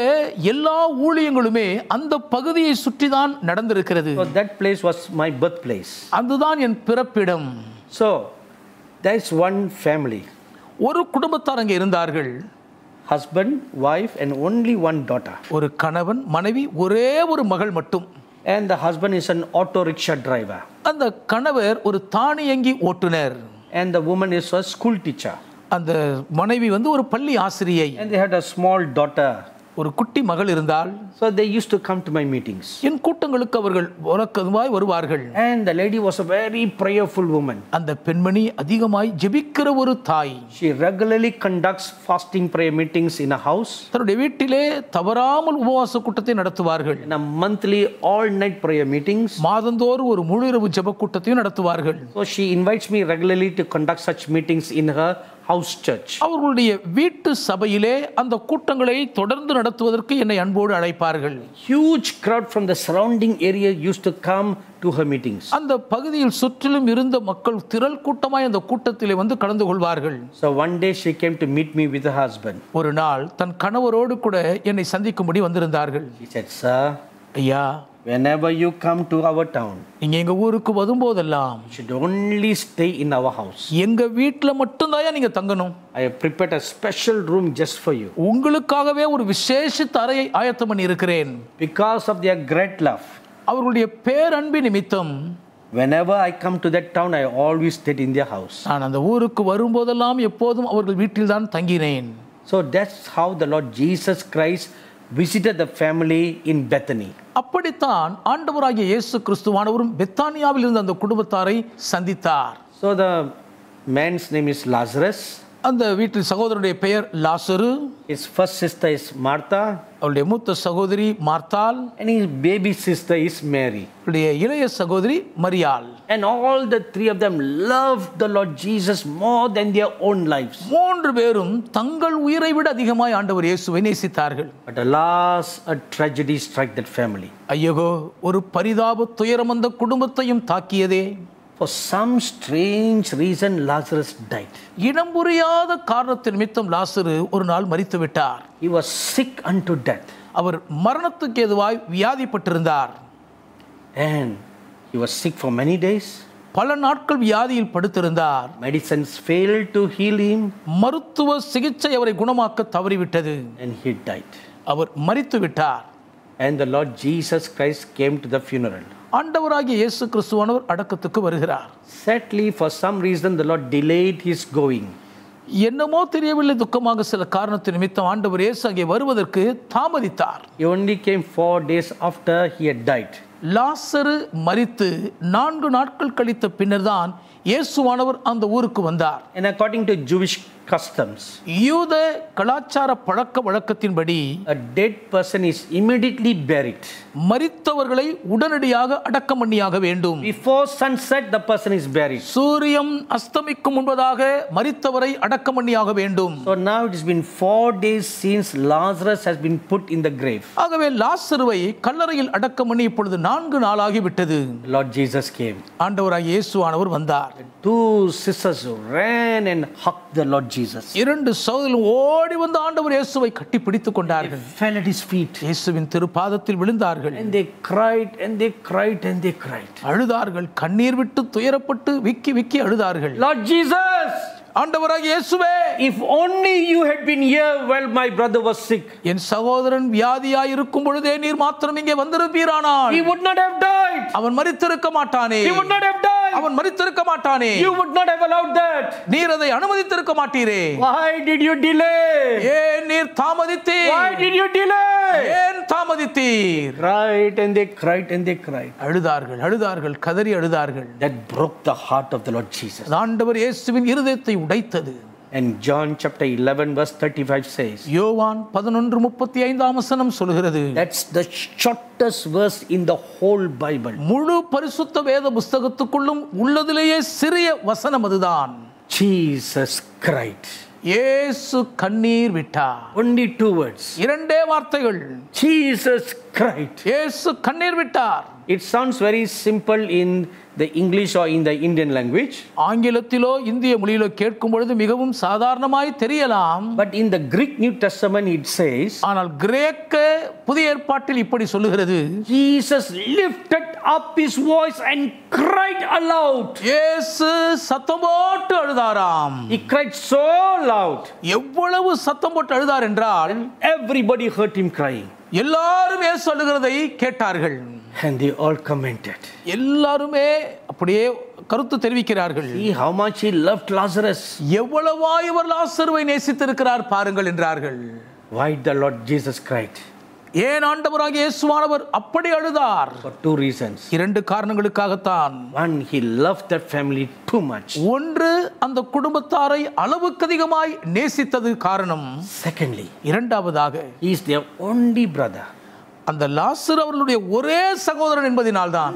எல்லா ஊழியங்களுமே அந்த பகுதியை சுற்றிதான் நடந்திருக்கிறது So that place was my birthplace. அதுதான் என் பிறப்பிடம் So there's one family ஒரு குடும்பத்தார் அங்கே இருந்தார்கள் husband, wife, and only one daughter. ஒரு கணவன் மனைவி ஒரே ஒரு மகள் மட்டும் And the husband is an auto rickshaw driver. அந்த கணவர் ஒரு தானியங்கி ஓட்டுநர் And the woman is a school teacher. அந்த மனைவி வந்து ஒரு பள்ளி ஆசிரியை And they had a small daughter. ஒரு குட்டி மகள் இருந்தால் So they used to come to my meetings. என் கூட்டங்களுக்கு அவர்கள் உறக்கதுமாய் வருவார்கள் And the lady was a very prayerful woman. அந்த பெண்மணி அதிகமாய் ஜெபிக்கிற ஒரு தாய் She regularly conducts fasting prayer meetings in a house தன்னுடைய வீட்டிலே தவறாமல் உபவாச கூட்டத்தை நடத்துவார்கள் and a monthly all night prayer meetings. மாதந்தோறும் ஒரு முழு இரவு ஜெப கூட்டத்தையும் நடத்துவார்கள் So she invites me regularly to conduct such meetings in her house church. அவர்களுடைய வீட்டு சபையிலே அந்த கூட்டங்களை தொடர்ந்து நடத்துவதற்கு என்னை அன்போடு அழைப்பார்கள் Huge crowd from the surrounding area used to come to her meetings. அந்த பகுதியில் சுற்றிலும் இருந்த மக்கள் திரள் கூட்டமாய் அந்த கூட்டத்திலே வந்து கலந்து கொள்வார்கள் So one day she came to meet me with her husband. ஒரு நாள் தன் கணவரோடு கூட என்னை சந்திக்கும்படி வந்திருந்தார்கள் ஐயா whenever you come to our town, நீங்க எங்க ஊருக்கு வரும்போதெல்லாம் you should only stay in our house. எங்க வீட்டில் மட்டும்தாயா நீங்க தங்கணும் I have prepared a special room just for you. உங்களுக்காகவே ஒரு விசேஷித்த அறையை ஆயத்தம் பண்ணி இருக்கிறேன் Because of their great love, அவர்களுடைய பேரன்பு நிமித்தம் whenever I come to that town, I always stayed in their house. நான் அந்த ஊருக்கு வரும்போதெல்லாம் எப்போதும் அவர்கள் வீட்டில் தான் தங்கினேன் So that's how the Lord Jesus Christ visited the family in Bethany. அப்படித்தான் ஆண்டவராகிய இயேசு கிறிஸ்துவானவரும் பெத்தானியாவில் இருந்த அந்த குடும்பத்தாரை சந்தித்தார். So the man's name is Lazarus. அந்த வீட்டில் சகோதரனுடைய பெயர் லாசரு. His first sister is Martha, அவருடைய மூத்த சகோதரி and his baby sister is Mary. அவருடைய இளைய சகோதரி மரியாள். And all the three of them loved the Lord Jesus more than their own lives. மூன்று பேரும் தங்கள் உயிரை விட அதிகமாய் ஆண்டவர் இயேசுவை நேசித்தார்கள் But alas, a tragedy struck that family. ஐயகோ ஒரு பரிதாப துயரம் அந்த குடும்பத்தையும் தாக்கியதே For some strange reason, Lazarus died. இனம் புரியாத காரணத்தின் நிமித்தம் லாசரு ஒரு நாள் மரித்து விட்டார் He was sick unto death. அவர் மரணத்துக்கு எதுவாய் வியாதிப்பட்டிருந்தார் And he was sick for many days. பல நாட்கள் வியாதியில் படுத்திருந்தார் Medicines failed to heal him, மருத்துவ சிகிச்சை அவரை குணமாக்க தவறிவிட்டது and he died. அவர் மரித்து விட்டார் And the Lord Jesus Christ came to the funeral. ஆண்டவராகிய இயேசு கிறிஸ்துவானவர் அடக்கத்துக்கு வருகிறார் Sadly, for some reason, the Lord delayed his going. என்னமோ தெரியவில்லை துக்கமாக சில காரணத்தின் நிமித்தம் ஆண்டவர் இயேசு அங்கே வருவதற்கு தாமதித்தார் He only came four days after he had died. லாசரு மரித்து நான்கு நாட்கள் கழித்த பின்னர்தான் இயேசுவானவர் அந்த ஊருக்கு வந்தார். And to Jewish customs, யூத கலாச்சார பழக்க வழக்கத்தின்படி a dead person is immediately buried. மரித்தவர்களை உடனடியாக அடக்கம் பண்ணியாக வேண்டும் Before sunset, the person is buried. சூரியன் அஸ்தமிக்கும் முன்பதாக மரித்தவரை அடக்கம் பண்ணியாக வேண்டும் So now it has been four days since Lazarus has been put in the grave. ஆகவே லாசருவை கல்லறையில் அடக்கம் பண்ணி இப்பொழுது நான்கு நாளாகி விட்டது Lord Jesus came. ஆண்டவராக இயேசுவானவர் வந்தார் Two sisters ran and hugged the Lord Jesus. இரண்டு சகோதரர்களும் ஓடி வந்து ஆண்டவர் இயேசுவை கட்டி பிடித்துக் கொண்டார்கள் Fell at his feet. இயேசுவின் திருப்பாதத்தில் விழுந்தார்கள் And they cried and they cried and they cried. அழுதார்கள் கண்ணீர் விட்டு துயரப்பட்டு விக்கி விக்கி அழுதார்கள் Lord Jesus, ஆண்டவராக இயேசுவே if only you had been here while my brother was sick, என் சகோதரன் வியாதியாய் இருக்கும் பொழுதே நீர் மாத்திரம் இங்கே வந்திருப்பீரானால் he would not have died. அவன் மரித்திருக்க மாட்டானே He would not have died. அவன் மரித்திருக்க மாட்டானே You would not have allowed that. நீர் அதை அனுமதித்திருக்க மாட்டீரே Why did you delay? ஏன் நீர் தாமதித்தீர் Why did you delay? ஏன் தாமதித்தீர் Cried and they cried and they cried. அழுதார்கள் அழுதார்கள் கதறி அழுதார்கள் That broke the heart of the Lord Jesus. அது ஆண்டவர் இயேசுவின் இருதயத்தை உடைத்தது And John chapter 11, verse 35 says, யோவான் பதினொன்று முப்பத்தி ஐந்தாம் வசனம் சொல்கிறது That's the shortest verse in the whole Bible. முழு பரிசுத்த வேத புஸ்தகத்துக்குள்ளும் உள்ளதிலேயே சிறிய வசனம் அதுதான் Jesus cried. இயேசு கண்ணீர் விட்டார் Only two words. இரண்டே வார்த்தைகள் Jesus cried. இயேசு கண்ணீர் விட்டார் It sounds very simple in the English or in the Indian language, ஆங்கிலத்திலோ இந்திய மொழியிலோ கேட்கும் பொழுது மிகவும் சாதாரணமாய் தெரியலாம் but in the Greek New Testament it says, ஆனால் கிரேக்க புதிய ஏற்பாட்டில் இப்படி சொல்லுகிறது Jesus lifted up his voice and cried aloud. இயேசு சத்தம் போட்டு அழுதாராம் He cried so loud, எவ்வளவு சத்தம் போட்டு அழுதார் என்றால் everybody heard him crying. எல்லாரும் இயேசு அழுகிறதை கேட்டார்கள் And they all commented. எல்லாருமே அப்படியே கருத்து தெரிவிக்கிறார்கள் See how much he loved Lazarus. எவ்வளவா இவர் லாசருவை நேசித்திருக்கிறார் பாருங்கள் என்றார்கள் Why the Lord Jesus cried? ஏன் ஆண்டவராக இயேசுவானவர் அப்படி அழுதார் For two reasons. இரண்டு காரணங்களுக்காகத்தான் One, he loved that family too much. ஒன்று அந்த குடும்பத்தாரை அளவுக்கு அதிகமாய் நேசித்தது காரணம் Secondly, இரண்டாவதாக he is their only brother. அந்த லாசர் அவர்களுடைய ஒரே சகோதரன் என்பதினால்தான்.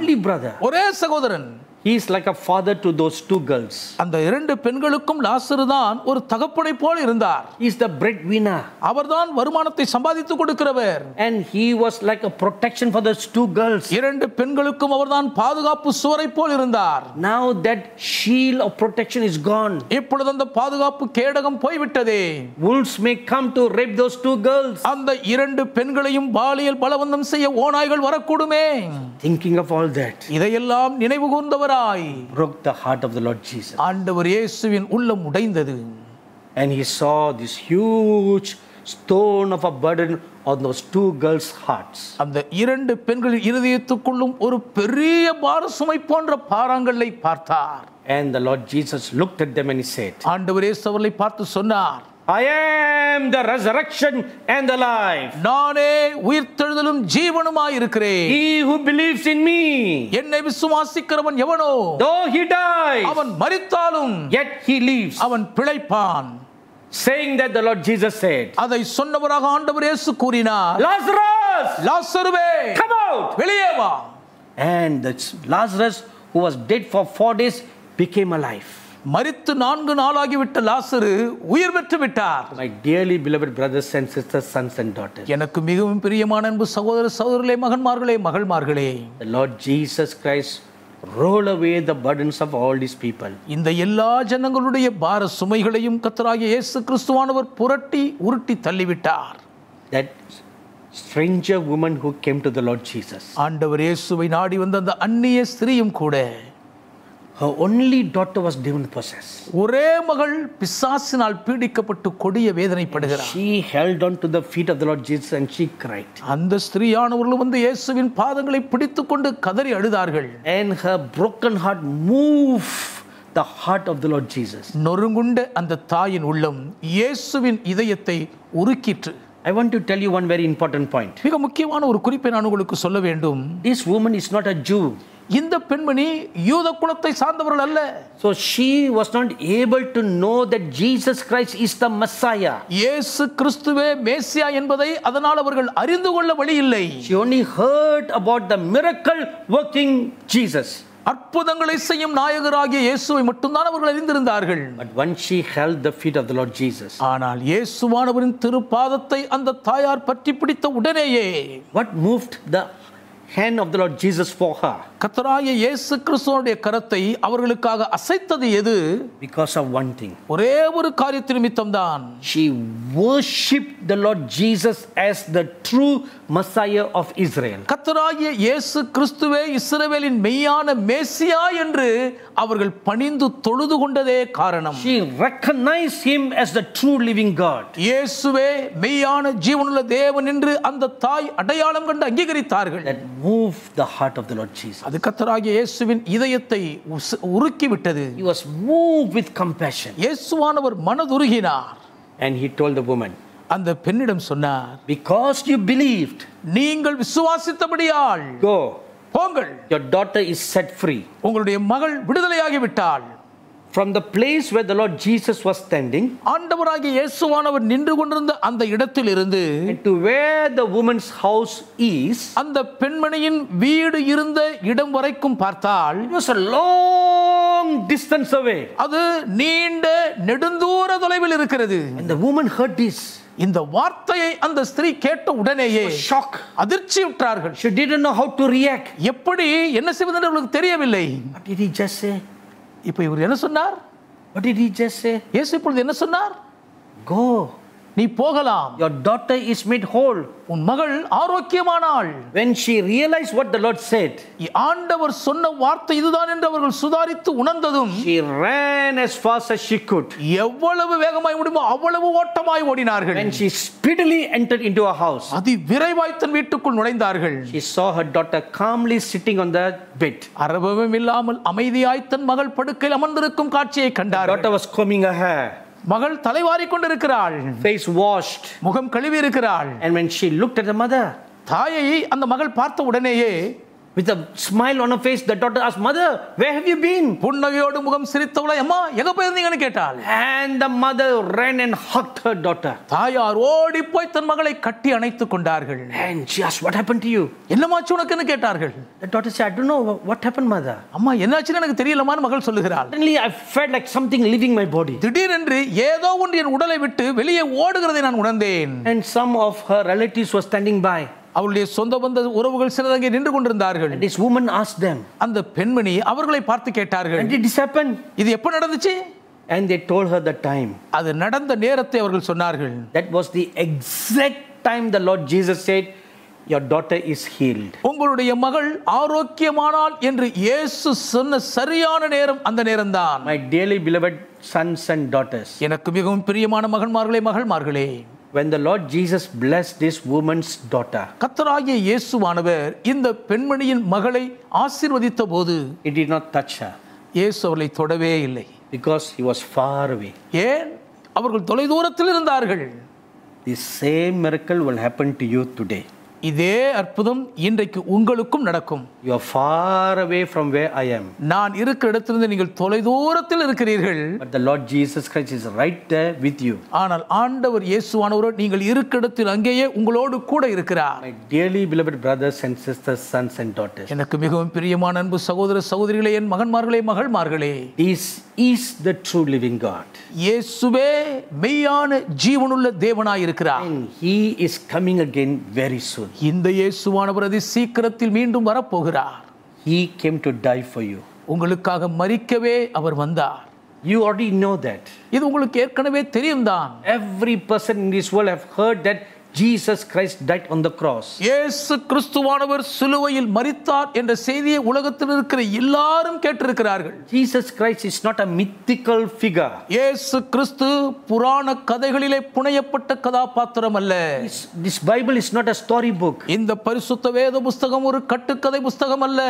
ஒரே சகோதரன் He is like a father to those two girls. அந்த இரண்டு பெண்களுக்கும் லாசரு தான் ஒரு தகப்பனை போல இருந்தார் He is the breadwinner. அவர்தான் வருமானத்தை சம்பாதித்து கொடுக்கிறவர் And he was like a protection for those two girls. இரண்டு பெண்களுக்கும் அவர்தான் பாதுகாப்பு சுவரை போல் இருந்தார் Now that shield of protection is gone. இப்பொழுது அந்த பாதுகாப்பு கேடகம் போய்விட்டதே Wolves may come to rape those two girls. அந்த இரண்டு பெண்களையும் பாலியல் பலவந்தம் செய்ய ஓநாய்கள் வரக்கூடுமே Thinking of all that இதையெல்லாம் நினைவு கூர்ந்தவராய் broke the heart of the Lord Jesus. ஆண்டவர் இயேசுவின் உள்ளம் உடைந்தது And he saw this huge stone of a burden on those two girls' hearts. அந்த இரண்டு பெண்களின் இருதயத்துக்குள்ளும் ஒரு பெரிய பார சுமை போன்ற பாறாங்கல்லை பார்த்தார் And the Lord Jesus looked at them and he said, ஆண்டவர் இயேசு அவர்களை பார்த்து சொன்னார் I am the resurrection and the life. நானே உயிர்த்தெழுதலும் ஜீவனுமாய் இருக்கிறேன் He who believes in me, என்னை விசுவாசிக்கிறவன் எவனோ though he dies, அவன் மரித்தாலும் yet he lives. அவன் பிழைப்பான் Saying that, the Lord Jesus said, அதை சொன்னவராக ஆண்டவர் இயேசு கூறினார் Lazarus, லாசருவே come out. வெளியே வா And the Lazarus, who was dead for four days, became alive. மரித்து நான்கு நாளாகிவிட்ட லாசரு உயிர் பெற்று விட்டார். My dearly beloved brothers and sisters, sons and daughters, எனக்கு மிகவும் பிரியமான அன்பு சகோதர சகோதரர்களே மகன்மார்களே மகள்மார்களே. The Lord Jesus Christ roll away the burdens of all these people. இந்த எல்லா ஜனங்களுடைய பார சுமைகளையும் கத்தராகிய இயேசு கிறிஸ்துவானவர் புரட்டி உருட்டி தள்ளிவிட்டார். That stranger woman who came to the Lord Jesus, ஆண்டவர் இயேசுவை நாடி வந்த அந்த அந்நிய ஸ்திரீயும் கூட her only daughter was demon possessed. ஒரே மகள் பிசாசினால் பீடிக்கப்பட்டு கொடிய வேதனைப்படுகிறார் She held on to the feet of the Lord Jesus and she cried. அந்த ஸ்திரீயானவர்களும் வந்து இயேசுவின் பாதங்களை பிடித்துக்கொண்டு கதறி அழுதார்கள் And her broken heart moved the heart of the Lord Jesus. நொறுங்குண்ட அந்த தாயின் உள்ளம் இயேசுவின் இதயத்தை உருக்கிற்று I want to tell you one very important point. மிக முக்கியமான ஒரு குறிப்பை நான் உங்களுக்கு சொல்ல வேண்டும் This woman is not a Jew. இந்த பெண்மணி யூத குலத்தை சார்ந்தவர்கள் அல்ல So she was not able to know that Jesus Christ is the Messiah. இயேசு கிறிஸ்துவே மேசியா என்பதை அதனால் அவர்கள் அறிந்து கொள்ள வழி இல்லை She only heard about the miracle working Jesus. அற்புதங்களை செய்யும் நாயகராகிய இயேசுவை மட்டும்தான் அவர்கள் அறிந்திருந்தார்கள் But once she held the feet of the Lord Jesus, ஆனால் இயேசுவானவரின் திருப்பாதத்தை அந்த தாயார் பற்றி பிடித்த உடனேயே what moved the hand of the Lord Jesus for her? கத்தராய இயேசு கிறிஸ்துவனுடைய கரத்தை அவர்களுக்காக அசைத்தது எது Because of one thing. ஒரே ஒரு காரியத்தின் நிமித்தம்தான் She worshipped the Lord Jesus as the true Messiah of Israel. கத்தராகிய இயேசு கிறிஸ்துவே இஸ்ரவேலின் மெய்யான மேசியா என்று அவர்கள் பணிந்து தொழுது கொண்டதே காரணம் She recognized him as the true living God. இயேசுவே மெய்யான ஜீவனுள்ள தேவன் என்று அந்த தாய் அடையாளம் கண்டு அங்கீகரித்தார்கள் That moved the heart of the Lord Jesus. அது கத்தராகிய இயேசுவின் இதயத்தை உருக்கி விட்டது He was moved with compassion. இயேசுவானவர் மனதுருகினார் And he told the woman, அந்த பெண்ணிடம் சொன்னார் Because you believed, நீங்கள் விசுவாசித்தபடியால் go. போங்கள் Your daughter is set free. உங்களுடைய மகள் விடுதலையாகி விட்டாள் From the place where the Lord Jesus was standing ஆண்டவராகிய இயேசுவானவர் நின்று கொண்டிருந்த அந்த இடத்தில் இருந்து to where the woman's house is, அந்த பெண்மணியின் வீடு இருந்த இடம் வரைக்கும் பார்த்தால் it was a long distance away. அது நீண்ட நெடுந்தூர தொலைவில் இருக்கிறது the woman heard this. இந்த வார்த்தையை அந்த ஸ்திரீ கேட்ட உடனேயே Shock. அதிர்ச்சி விட்டார்கள் She didn't know how to react. எப்படி என்ன செய்வது என்று அவர்களுக்கு தெரியவில்லை What did he just say? இப்போ இவர் என்ன சொன்னார் What did he just say? இயேசு இப்பொழுது என்ன சொன்னார் Go. நீ போகலாம் Your daughter is made whole. உன் மகள் ஆரோக்கியமானாள் When she realized what the Lord said, ஆண்டவர் சொன்ன வார்த்தை இதுதான் என்று அவர்கள் சுதாரித்து உணர்ந்ததும் she ran as fast as she could. எவ்வளவு வேகமாய் முடியுமோ அவ்வளவு ஓட்டமாய் ஓடினார்கள் When she speedily entered into her house, அதி விரைவாய் தன் வீட்டுக்குள் நுழைந்தார்கள் she saw her daughter calmly sitting on the bed. அரபமும் இல்லாமல் அமைதியாய் தன் மகள் படுக்கையில் அமர்ந்திருக்கும் காட்சியை கண்டார் daughter was combing her hair, மகள் தலைவாரி கொண்டிருக்கிறாள் face washed. முகம் கழுவி இருக்கிறாள் And when she looked at the mother, தாயை அந்த மகள் பார்த்த உடனேயே with a smile on her face, the daughter asked, Mother, where have you been? புன்னகையோடு முகம் சிரித்தவளை அம்மா எங்க போயிருந்தீங்கன்னு கேட்டாள் And the mother ran and hugged her daughter. தாயார் ஓடி போய் தன் மகளை கட்டி அணைத்துக் கொண்டார்கள் And she asked, What happened to you? என்னமாச்சு உனக்குன்னு கேட்டார்கள் The daughter said, I don't know. What happened, mother? அம்மா என்னாச்சுன்னு எனக்கு தெரியலமான்னு மகள் சொல்லுகிறாள் Suddenly, I felt like something leaving my body. திடீரென்று ஏதோ ஒன்று என் உடலை விட்டு வெளியே ஓடுகிறதை நான் உணர்ந்தேன் And some of her relatives were standing by. அவளுடைய சொந்த பந்த உறவுகள் சிலர் அங்கே நின்று கொண்டிருந்தார்கள் this woman asked them, அந்த பெண்மணி அவர்களை பார்த்து கேட்டார்கள் When did this happen? இது எப்ப நடந்துச்சு And they told her the time. அது நடந்த நேரத்தை அவர்கள் சொன்னார்கள் That was the exact time the Lord Jesus said, Your daughter is healed. உங்களுடைய மகள் ஆரோக்கியமானாள் என்று இயேசு சொன்ன சரியான நேரம் அந்த நேரம்தான் My dearly beloved sons and daughters, எனக்கு மிகவும் பிரியமான மகன்மார்களே மகள்மார்களே when the Lord Jesus blessed this woman's daughter, கத்தராகிய இயேசுவானவர் இந்த பெண்மணியின் மகளை ஆசீர்வதித்த போது He did not touch her இயேசு அவளை தொடவே இல்லை because He was far away. ஏன் அவர்கள் தொலைதூரத்தில் இருந்தார்கள் The same miracle will happen to you today. இதே அற்புதம் இன்றைக்கு உங்களுக்கும் நடக்கும் You are far away from where I am. நான் இருக்கிற இடத்திலிருந்து நீங்கள் தொலைதூரத்தில் இருக்கிறீர்கள் But the Lord Jesus Christ is right there with you. ஆனால் ஆண்டவர் இயேசுவானவர் நீங்கள் இருக்கிற இடத்தில் அங்கேயே உங்களோடு கூட இருக்கிறார் My dearly beloved brothers and sisters, sons and daughters. எனக்கு மிகவும் பிரியமான அன்பு சகோதர சகோதரிகளே என் மகன்மார்களே மகள்மார்களே This is the true living God. இயேசுவே மெய்யான ஜீவனுள்ள தேவனாய் இருக்கிறார் And He is coming again very soon. இந்த இயேசுவானவர் அதி சீக்கிரத்தில் மீண்டும் வரப்போகிறார் He came to die for you. உங்களுக்காக மறிக்கவே அவர் வந்தார் You already know that. இது உங்களுக்கு ஏற்கனவே தெரியும் தான் Every person in this world have heard that Jesus Christ died on the cross. இயேசு கிறிஸ்துவானவர் சிலுவையில் மரித்தார் என்ற செய்தியை உலகத்தில் இருக்கிற எல்லாரும் கேட்டிருக்கிறார்கள் Jesus Christ is not a mythical figure. இயேசு கிறிஸ்து புராண கதைகளிலே புனையப்பட்ட கதாபாத்திரம் அல்ல This, this Bible is not a storybook. இந்த பரிசுத்த வேத புஸ்தகம் ஒரு கட்டுக்கதை புஸ்தகம் அல்ல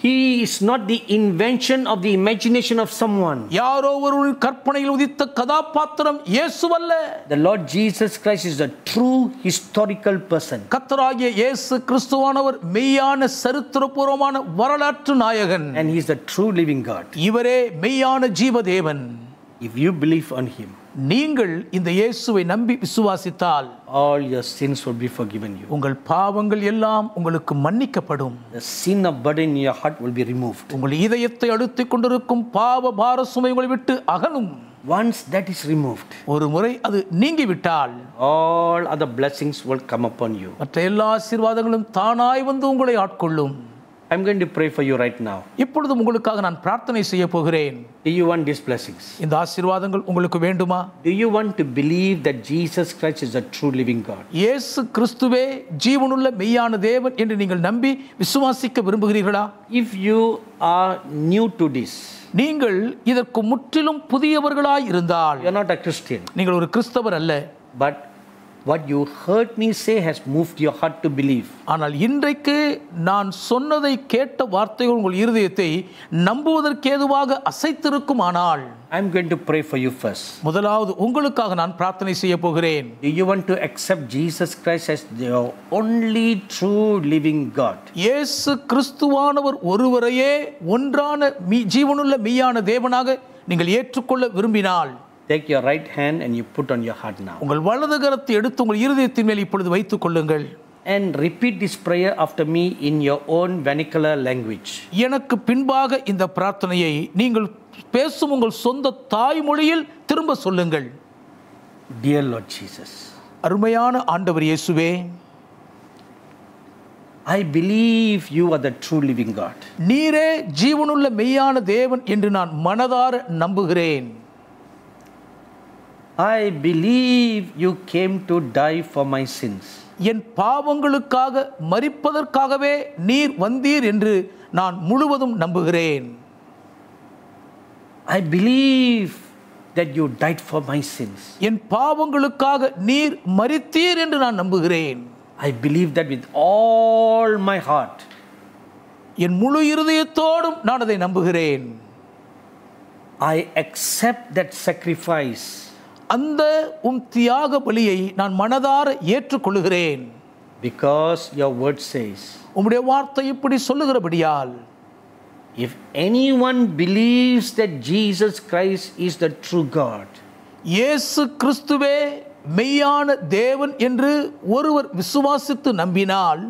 He is not the invention of the imagination of someone. யாரோ ஒருவரின் கற்பனையில் உதித்த கதாபாத்திரம் இயேசுவல்ல The Lord Jesus Christ is a true historical person. கத்தராகிய இயேசு கிறிஸ்துவானவர் மெய்யான சரித்திரபூர்வமான வரலாற்று நாயகன் And He is the true living God. இவரே மெய்யான ஜீவதேவன் If you believe on Him, நீங்கள் இந்த இயேசுவை நம்பி விசுவாசித்தால் all your sins will be forgiven you. உங்கள் பாவங்கள் எல்லாம் உங்களுக்கு மன்னிக்கப்படும் The sin of burden in your heart will be removed. உங்கள் இதயத்தை அழுத்திக் கொண்டிருக்கும் பாவ பார சுமை உங்களை விட்டு அகலும் Once that is removed, ஒரு முறை அது நீங்கிவிட்டால் all other blessings will come upon you. மற்ற எல்லா ஆசீர்வாதங்களும் தானாய் வந்து உங்களை ஆட்கொள்ளும் I'm going to pray for you right now. இப்பொழுது உங்களுக்காக நான் பிரார்த்தனை செய்ய போகிறேன் Do you want these blessings? இந்த ஆசீர்வாதங்கள் உங்களுக்கு வேண்டுமா Do you want to believe that Jesus Christ is a true living God? இயேசு கிறிஸ்துவே ஜீவனுள்ள மெய்யான தேவன் என்று நீங்கள் நம்பி விசுவாசிக்க விரும்புகிறீர்களா If you are new to this, நீங்கள் இதற்கு முற்றிலும் புதியவர்களாய் இருந்தால் you're not a Christian, நீங்கள் ஒரு கிறிஸ்தவர் அல்ல but what you heard me say has moved your heart to believe. ஆனால் இன்றைக்கு நான் சொன்னதை கேட்ட வார்த்தைகள் உங்கள் இருதயத்தை நம்புவதற்கு ஏதுவாக அசைத்திருக்குமானால் I'm going to pray for you first. முதலாவது உங்களுக்காக நான் பிரார்த்தனை செய்ய போகிறேன் you want to accept Jesus Christ as your only true living God? இயேசு கிறிஸ்துவானவர் ஒருவரையே ஒன்றான மீ ஜீவனுள்ள மெய்யான தேவனாக நீங்கள் ஏற்றுக்கொள்ள விரும்பினால் Take your right hand and you put on your heart now. உங்கள் வலது கரத்தை எடுத்து உங்கள் இருதயத்தின் மேல் இப்பொழுது வைத்துக் கொள்ளுங்கள் And repeat this prayer after me in your own vernacular language. எனக்கு பின்பாக இந்த பிரார்த்தனையை நீங்கள் பேசும் உங்கள் சொந்த தாய்மொழியில் திரும்ப சொல்லுங்கள் Dear Lord Jesus, அருமையான ஆண்டவர் இயேசுவே I believe you are the true living God. நீரே ஜீவனுள்ள மெய்யான தேவன் என்று நான் மனதார நம்புகிறேன் I believe you came to die for my sins. என் பாவங்களுக்காக மரிப்பதற்காகவே நீர் வந்தீர் என்று நான் முழுவதும் நம்புகிறேன் I believe that you died for my sins. என் பாவங்களுக்காக நீர் மரித்தீர் என்று நான் நம்புகிறேன் I believe that with all my heart. என் முழு இருதயத்தோடும் நான் அதை நம்புகிறேன் I accept that sacrifice அந்த உம் தியாக பலியை நான் மனதார ஏற்றுக்கொள்கிறேன் because your word says, உம்முடைய வார்த்தை இப்படி சொல்லுகிறபடியால் if anyone believes that Jesus Christ is the true God, இயேசு கிறிஸ்துவே மெய்யான தேவன் என்று ஒருவர் விசுவாசித்து நம்பினால்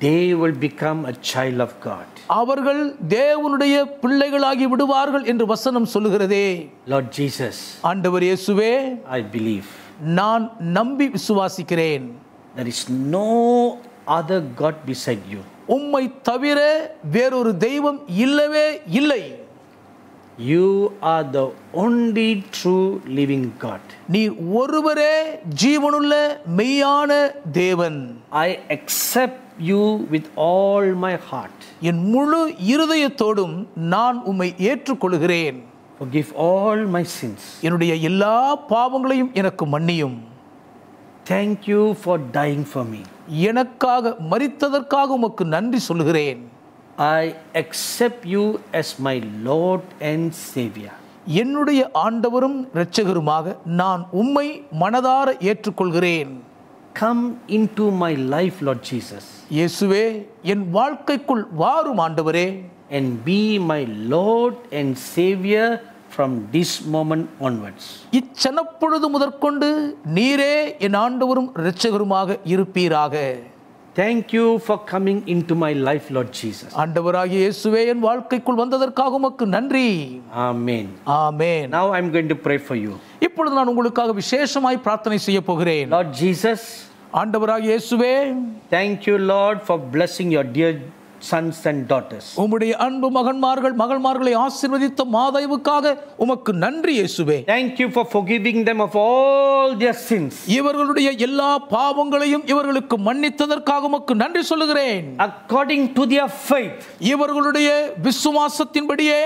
they will become a child of God. அவர்கள் தேவனுடைய பிள்ளைகளாகி விடுவார்கள் என்று வசனம் சொல்லுகிறதே Lord Jesus, ஆண்டவர் இயேசுவே I believe நான் நம்பி விசுவாசிக்கிறேன் there is no other God beside you. உம்மை தவிர வேறொரு தெய்வம் இல்லவே இல்லை You are the only true living God. நீர் ஒருவரே ஜீவனுள்ள மெய்யான தேவன் I accept you with all my heart. என் முழு இருதயத்தோடும் நான் உம்மை ஏற்றுக்கொள்கிறேன் Forgive all my sins. என்னுடைய எல்லா பாவங்களையும் எனக்கு மன்னியும் Thank you for dying for me. எனக்காக மரித்ததற்காக உமக்கு நன்றி சொல்கிறேன் I accept you as my Lord and Savior. என்னுடைய ஆண்டவரும் இரட்சகருமாக நான் உம்மை மனதார ஏற்றுக்கொள்கிறேன் Come into my life, Lord Jesus, இயேசுவே என் வாழ்க்கைக்குள் வாரும் ஆண்டவரே and be my Lord and Savior from this moment onwards. இச்சனப்பொழுது முதற்கொண்டு நீரே என் ஆண்டவரும் இரட்சகருமாக இருப்பீராக Thank you for coming into my life, Lord Jesus. ஆண்டவராகிய இயேசுவே என் வாழ்க்கைக்குள் வந்ததற்காக உமக்கு நன்றி Amen. Amen Now I'm going to pray for you. இப்பொழுது நான் உங்களுக்காக விசேஷமாய் பிரார்த்தனை செய்ய போகிறேன் Lord Jesus, ஆண்டவராகிய இயேசுவே thank you, Lord, for blessing your dear sons and daughters. உம்முடைய அன்பு மகன்மார்கள் மகள்மார்களை ஆசீர்வதித்த மாதவுக்காக உமக்கு நன்றி இயேசுவே Thank you for forgiving them of all their sins. இவர்களுடைய எல்லா பாவங்களையும் இவர்களுக்கு மன்னித்ததற்காக உமக்கு நன்றி சொல்லுகிறேன் According to their faith, இவர்களுடைய விசுவாசத்தின்படியே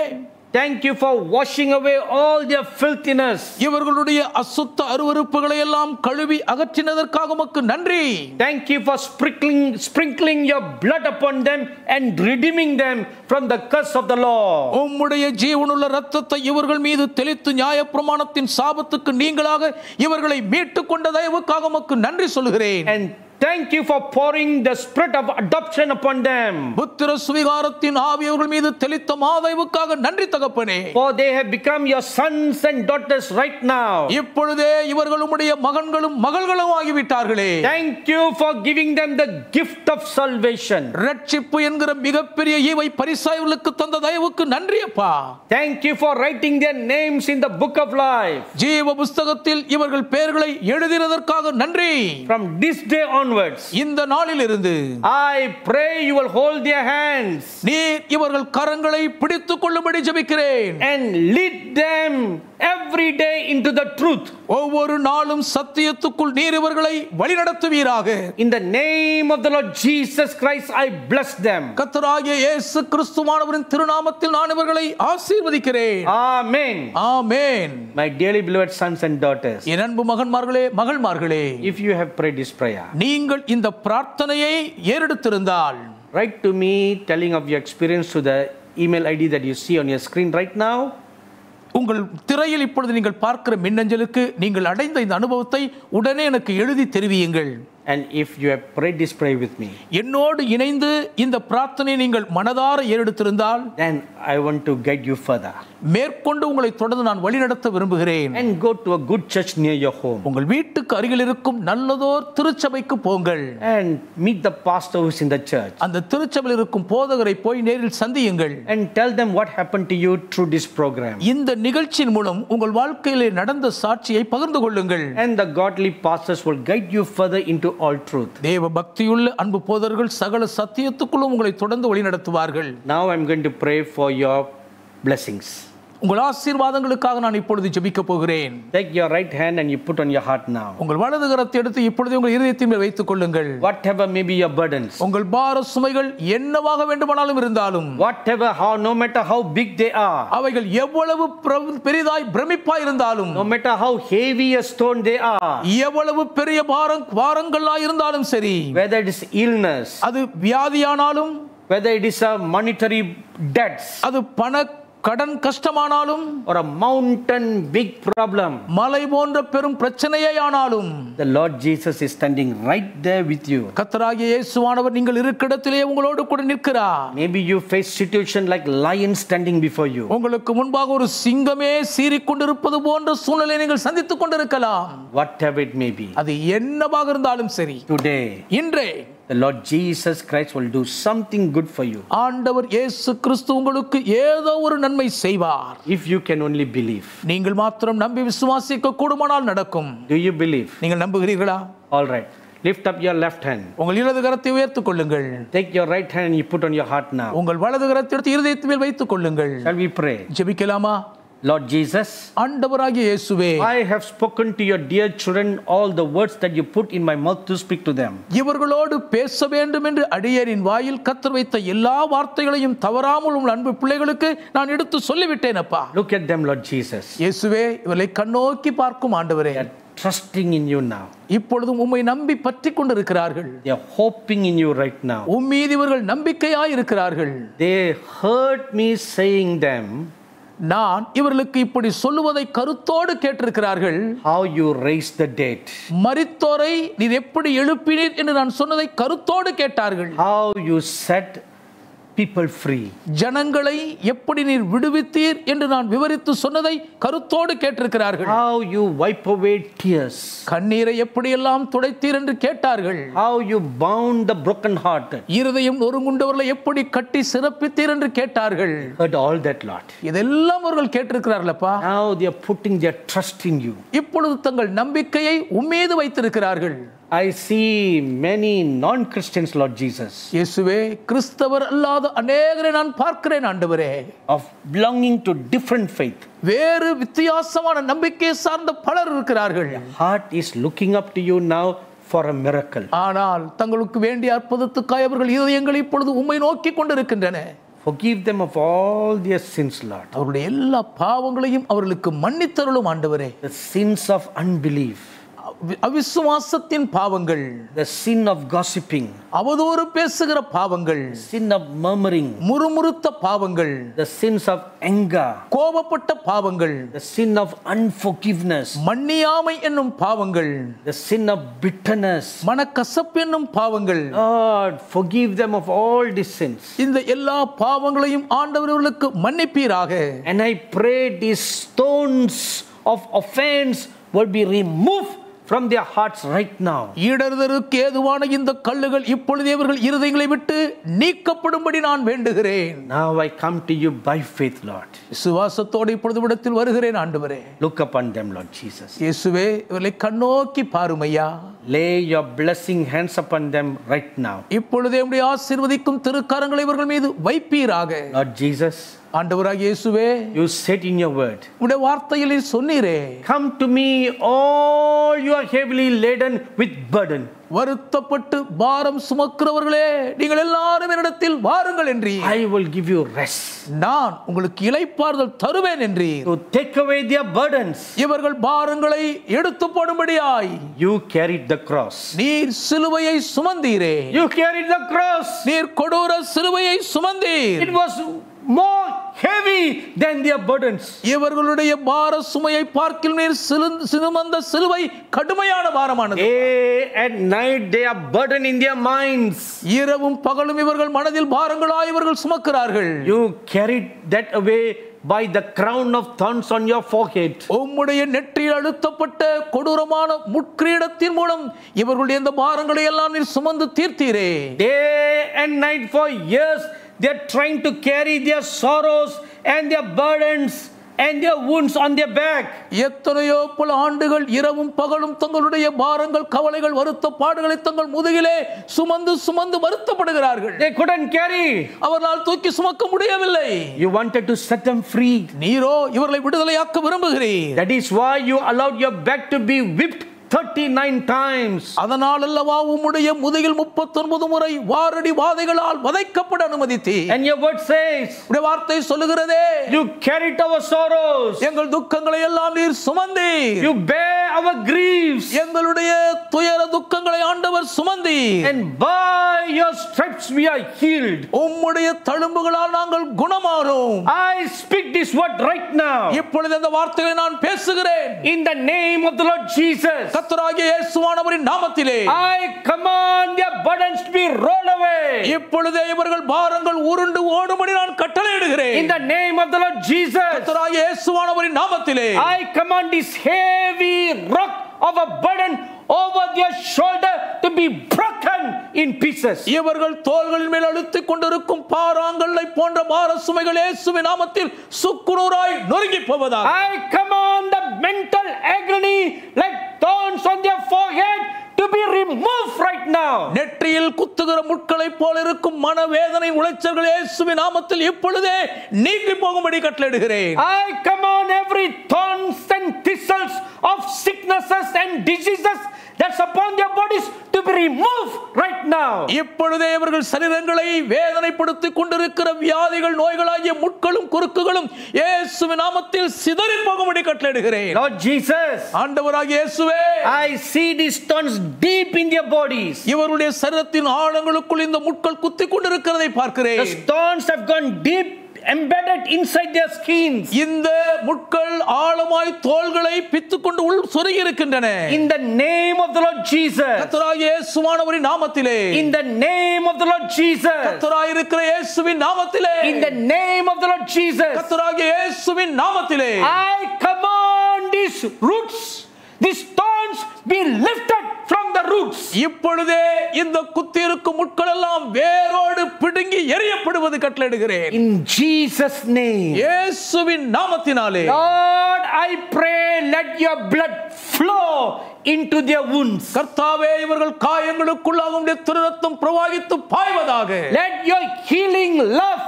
Thank you for washing away all their filthiness. இவர்களுடைய அசுத்த அருவருப்புகளை எல்லாம் கழுவி அகற்றினதற்காக உமக்கு நன்றி Thank you for sprinkling, sprinkling your blood upon them and redeeming them from the curse of the law. உம்முடைய ஜீவனுள்ள ரத்தத்தை இவர்கள் மீது தெளித்து நியாயப்பிரமாணத்தின் சாபத்துக்கு நீங்களாக இவர்களை மீட்டுக் கொண்ட தயவுக்காக உமக்கு நன்றி சொல்லுகிறேன் And thank you for pouring the spirit of adoption upon them. புத்திர சுவிகாரத்தின் ஆவி அவர்கள் மீது தெளித்த மாதயவுக்காக நன்றி தகப்பனே For they have become your sons and daughters right now. இப்பொழுதே இவர்கள் உம்முடைய மகன்களும் மகள்களும் ஆகிவிட்டார்களே Thank you for giving them the gift of salvation. ரட்சிப்பு என்கிற மிகப்பெரிய ஈவை பரிசாயவர்களுக்கு தந்த தயவுக்கு நன்றி அப்பா Thank you for writing their names in the book of life. ஜீவ புஸ்தகத்தில் இவர்கள் பெயர்களை எழுதினதற்காக நன்றி From this day onwards, இந்த நாளில் இருந்து I pray you will hold their hands நீர் இவர்கள் கரங்களை பிடித்துக் கொள்ளும்படி ஜெபிக்கிறேன் and lead them every day into the truth. ஒவ்வொரு நாளும் சத்தியத்துக்குள் நீர் இவர்களை வழிநடத்துவீராக In the name of the Lord Jesus Christ, I bless them. கத்தராகிய இயேசு கிறிஸ்துவானவரின் திருநாமத்தில் நான் இவர்களை ஆசீர்வதிக்கிறேன் Amen. Amen My dearly beloved sons and daughters, என் அன்பு மகன்மார்களே மகள்மார்களே if you have prayed this prayer, நீங்கள் இந்த பிரார்த்தனையை ஏறெடுத்திருந்தால் write to me telling of your experience to the email ID that you see on your screen right now. உங்கள் திரையில் இப்பொழுது நீங்கள் பார்க்கிற மின்னஞ்சலுக்கு நீங்கள் அடைந்த இந்த அனுபவத்தை உடனே எனக்கு எழுதி தெரிவியுங்கள். And if you have prayed this prayer with me, என்னோடு இணைந்து இந்த பிரார்த்தனையை நீங்கள் மனதார ஏறெடுத்திருந்தால் then I want to guide you further மேற்கொண்டு உங்களை தொடர்ந்து நான் வழிநடத்த விரும்புகிறேன் and go to a good church near your home உங்கள் வீட்டுக்கு அருகில் இருக்கும் நல்லதோர் திருச்சபைக்கு போங்கள் and meet the pastor who's in the church அந்த திருச்சபையில் இருக்கும் போதகரை போய் நேரில் சந்தியுங்கள் and tell them what happened to you through this program. இந்த நிகழ்ச்சியின் மூலம் உங்கள் வாழ்க்கையிலே நடந்த சாட்சியை பகிர்ந்து கொள்ளுங்கள் And the godly pastors will guide you further into all truth. தேவ பக்தியுள்ள அன்பு போதர்கள் சகல சத்தியத்துக்குள்ளும் உங்களை தொடர்ந்து வழிநடத்துவார்கள் Now I'm going to pray for your blessings. உங்கள் ஆசீர்வாதங்களுக்காக நான் இப்பொழுது ஜெபிக்க போகிறேன் Take your right hand and you put on your heart now. உங்கள் வலது கரத்தை எடுத்து இப்பொழுது உங்கள் இருதயத்தின் மேல் வைத்துக் கொள்ளுங்கள் Whatever may be your burdens, உங்கள் பார சுமைகள் என்னவாக வேண்டுமானாலும் இருந்தாலும் whatever, how, no matter how big they are, அவைகள் எவ்வளவு பிர- பெரிதாய் பிரமிப்பாய் இருந்தாலும் no matter how heavy a stone they are, எவ்வளவு பெரிய பாரம் பாரங்களாய் இருந்தாலும் சரி whether it is illness, அது வியாதியானாலும் whether it is a monetary debts, அது பண கடன் கஷ்டமானாலும் a mountain big problem, மலை போன்ற பெரும் பிரச்சனையே ஆனாலும் the Lord Jesus is standing right there with you. கத்தராகிய இயேசுவானவர் நீங்கள் இருக்கிடத்திலே உங்களோடு கூட நிற்கிறார் Maybe you face situation like lion standing before you. உங்களுக்கு முன்பாக ஒரு சிங்கமே சீறிக்கொண்டிருப்பது போன்ற சூழ்நிலை நீங்கள் சந்தித்துக் கொண்டிருக்கலாம் Whatever it may be. அது என்னவாக இருந்தாலும் சரி Today, இன்றே the Lord Jesus Christ will do something good for you. ஆண்டவர் இயேசு கிறிஸ்து உங்களுக்கு ஏதோ ஒரு நன்மை செய்வார் If you can only believe. நீங்கள் மாத்திரம் நம்பி விசுவாசிக்க கூடுமானால் நடக்கும் Do you believe? நீங்கள் நம்புகிறீர்களா All right. Lift up your left hand. உங்கள் இடது கரத்தை உயர்த்துக் கொள்ளுங்கள் Take your right hand and you put on your heart now. உங்கள் வலது கரத்தை எடுத்து இருதயத்து மேல் வைத்துக் கொள்ளுங்கள் Shall we pray? ஜெபிக்கலாமா Lord Jesus, ஆண்டவராகிய இயேசுவே I have spoken to your dear children all the words that you put in my mouth to speak to them. இவர்களோடு பேச வேண்டும் என்று அடியேனின் வாயில் கத்தர் வைத்த எல்லா வார்த்தைகளையும் தவறாமல் உங்கள் அன்பு பிள்ளைகளுக்கு நான் எடுத்து சொல்லிவிட்டேன் அப்பா Look at them, Lord Jesus. இயேசுவே இவர்களை கண்ணோக்கி பார்க்கும் ஆண்டவரே They are trusting in you now. இப்பொழுதும் உம்மை நம்பி பற்றி கொண்டிருக்கிறார்கள் They are hoping in you right now. உம் மீது இவர்கள் நம்பிக்கையாய் இருக்கிறார்கள் They heard me saying them நான் இவர்களுக்கு இப்படி சொல்லுவதை கருத்தோடு கேட்டிருக்கிறார்கள். How you raised the dead, மரித்தோரை நீர் எப்படி எழுப்பினீர் என்று நான் சொன்னதை கருத்தோடு கேட்டார்கள். How you set people free, ஜனங்களை எப்படி நீர் விடுவித்தீர் என்று நான் விவரித்து சொன்னதை கருத்தோடு கேட்டிருக்கிறார்கள். How you wipe away tears, கண்ணீரை எப்படியெல்லாம் துடைத்தீர் என்று கேட்டார்கள். How you bound the brokenhearted. இருதயம் நொறுங்குண்டவர்களை எப்படி கட்டி சிறப்பித்தீர் என்று கேட்டார்கள். Heard all that, Lord. இதெல்லாம் அவர்கள் கேட்டிருக்கிறார்களப்பா. Now they are putting their trust in you. இப்பொழுது தங்கள் நம்பிக்கையை உம்மீது வைத்திருக்கிறார்கள். I see many non Christians, Lord Jesus, இயேசுவே கிறிஸ்தவர் அல்லாத அநேகரை நான் பார்க்கிறேன் ஆண்டவரே of belonging to different faith. வேறு வித்தியாசமான நம்பிக்கை சார்ந்த பலர் இருக்கிறார்கள் Heart is looking up to you now for a miracle. ஆனால் தங்களுக்கு வேண்டிய அற்புதத்துக்காய் அவர்கள் இதயங்கள் இப்பொழுது உம்மை நோக்கி கொண்டிருக்கின்றன Forgive them of all their sins, Lord. அவருடைய எல்லா பாவங்களையும் அவர்களுக்கு மன்னித்தருளும் ஆண்டவரே The sins of unbelief, அவிசுவாசத்தின் பாவங்கள் the sin of gossiping, அவதூறு பேசுகிற பாவங்கள் sin of murmuring, முறுமுறுத்த பாவங்கள் the sins of anger, கோபப்பட்ட பாவங்கள் the sin of unforgiveness, மன்னியாமை என்னும் பாவங்கள் the sin of bitterness. மனக்கசப்பு என்னும் பாவங்கள் Lord, forgive them of all these sins. இந்த எல்லா பாவங்களையும் ஆண்டவர்களுக்கு மன்னிப்பீராக And I pray these stones of offense will be removed from their hearts right now. இடறுதற்கு ஏதுவான இந்த கல்லுகள் இப்பொழுதே அவர்கள் இருதயங்களை விட்டு நீக்கப்படும்படி நான் வேண்டுகிறேன் Now I come to you by faith, Lord. விசுவாசத்தோடு இப்பொழுது விடத்தில் வருகிறேன் ஆண்டவரே Look upon them, Lord Jesus. இயேசுவே இவர்களை கண்ணோக்கி பாருமையா Lay your blessing hands upon them right now. இப்பொழுதே உடைய ஆசீர்வதிக்கும் திருக்கரங்களை இவர்கள் மீது வைப்பீராக Lord Jesus, ஆண்டவராக இயேசுவே you said in your word, உடைய வார்த்தையில் சொன்னீரே Come to me, all you are heavily laden with burden. வருத்தப்பட்டு பாரம் சுமக்கிறவர்களே நீங்கள் எல்லாரும் என்னிடத்தில் வாருங்கள் என்றீர் I will give you rest நான் உங்களுக்கு இளைப்பாறுதல் தருவேன் என்றீர் to take away their burdens. இவர்கள் பாரங்களை எடுத்து போடும்படியாய் You carried the cross. நீர் சிலுவையை சுமந்தீரே You carried the cross. நீர் கொடூர சிலுவையை சுமந்தீர் It was more heavy than their burdens. இவர்களுடைய பார சுமையை பார்க்கில் நீர் சுமந்த சிலுவை கடுமையான பாரமானது Day and night they are burdened in their minds. இரவும் பகலும் இவர்கள் மனதில் பாரங்களாய் இவர்கள் சுமக்கிறார்கள் You carried that away by the crown of thorns on your forehead. உம்முடைய நெற்றியில் அழுத்தப்பட்ட கொடூரமான முட்கிரீடத்தின் மூலம் இவர்களுடைய இந்த பாரங்களை எல்லாம் நீர் சுமந்து தீர்த்தீரே Day and night for years they are trying to carry their sorrows and their burdens and their wounds on their back. எத்தனையோ பல ஆண்டுகள் இரவும் பகலும் தங்களுடைய பாரங்கள் கவலைகள் வருத்த பாடுகளை தங்கள் முதுகிலே சுமந்து சுமந்து வருத்தப்படுகிறார்கள் They couldn't carry. அவர்களால் தூக்கி சுமக்க முடியவில்லை You wanted to set them free. நீரோ இவர்களை விடுதலையாக்க விரும்புகிறீர் That is why you allowed your back to be whipped 39 times. அதனால் அல்லவா உம்முடைய முதுகில் முப்பத்தொன்பது முறை வாரடி வாதைகளால் வதைக்கப்பட அனுமதித்தீ And your word says, உடைய வார்த்தை சொல்லுகிறதே You carried our sorrows. எங்கள் துக்கங்களை எல்லாம் நீர் சுமந்தீர் You bear our griefs. எங்களுடைய துயர துக்கங்களை ஆண்டவர் சுமந்தீர் And by your stripes we are healed. உம்முடைய தழும்புகளால் நாங்கள் குணமானோம் I speak this word right now. இப்பொழுது இந்த வார்த்தைகளை நான் பேசுகிறேன் In the name of the Lord Jesus. கத்தராகிய இயேசுவானவரின் நாமத்திலே I command their burdens to be rolled away. இப்பொழுதே இவர்கள் பாரங்கள் உருண்டு ஓடும்படி நான் கட்டளையிடுகிறேன் In the name of the Lord Jesus. கத்தராகிய இயேசுவானவரின் நாமத்திலே I command this heavy rock of a burden over their shoulder to be broken in pieces. இவர்கள் தோள்களின் மேல் அழுத்திக் கொண்டிருக்கும் பாறாங்கல்லை போன்ற பார சுமைகள் இயேசுவின் நாமத்தில் சுக்குநூறாய் நொறுங்கி போவதாக I command the mental agony like thorns on their forehead to be removed right now. நெற்றியில் குத்துகிற முட்களைப் போல இருக்கும் மனவேதனை உளைச்சல்கள் இயேசுவின் நாமத்தில் இப்பொழுதே நீங்கி போகும்படி கட்டளையிடுகிறேன் I command every thorns and thistles of sicknesses and diseases that's upon their bodies to be removed right now. இப்பொழுதே இவர்கள் சரீரங்களை வேதனைப்படுத்திக் கொண்டிருக்கிற வியாதிகள் நோய்களாகிய முட்களும் குறுக்குகளும் இயேசுவின் நாமத்தில் சிதறி போகும்படி கட்டளையிடுகிறேன் Lord Jesus, ஆண்டவராகிய இயேசுவே I see these thorns deep in their bodies. இவருடைய சரீரத்தின் ஆழங்களுக்குள் இந்த முட்கள் குத்தி கொண்டிருக்கிறதை பார்க்கிறேன் The thorns have gone deep, embedded inside their skins. இந்த முட்கள் ஆழமாய் தோள்களை பித்துக்கொண்டு உள் சொருகி இருக்கின்றன In the name of the Lord Jesus. கர்த்தராகிய இயேசுவானவரின் நாமத்திலே In the name of the Lord Jesus. கர்த்தராய் இருக்கிற இயேசுவின் நாமத்திலே In the name of the Lord Jesus. கர்த்தராகிய இயேசுவின் நாமத்திலே I command these roots, these thorns be lifted from the roots. இப்பொழுதே இந்த குத்தி இருக்கும் முட்கள் எல்லாம் வேரோடு பிடுங்கி எரியப்படுவது கட்டளையிடுகிறேன் In Jesus' name. இயேசுவின் நாமத்தினாலே Lord, I pray, let your blood flow into their wounds. கர்த்தாவே இவர்கள் காயங்களுக்குள்ளாக உடைய திருரத்தம் பிரவாகித்து பாய்வதாக Let your healing love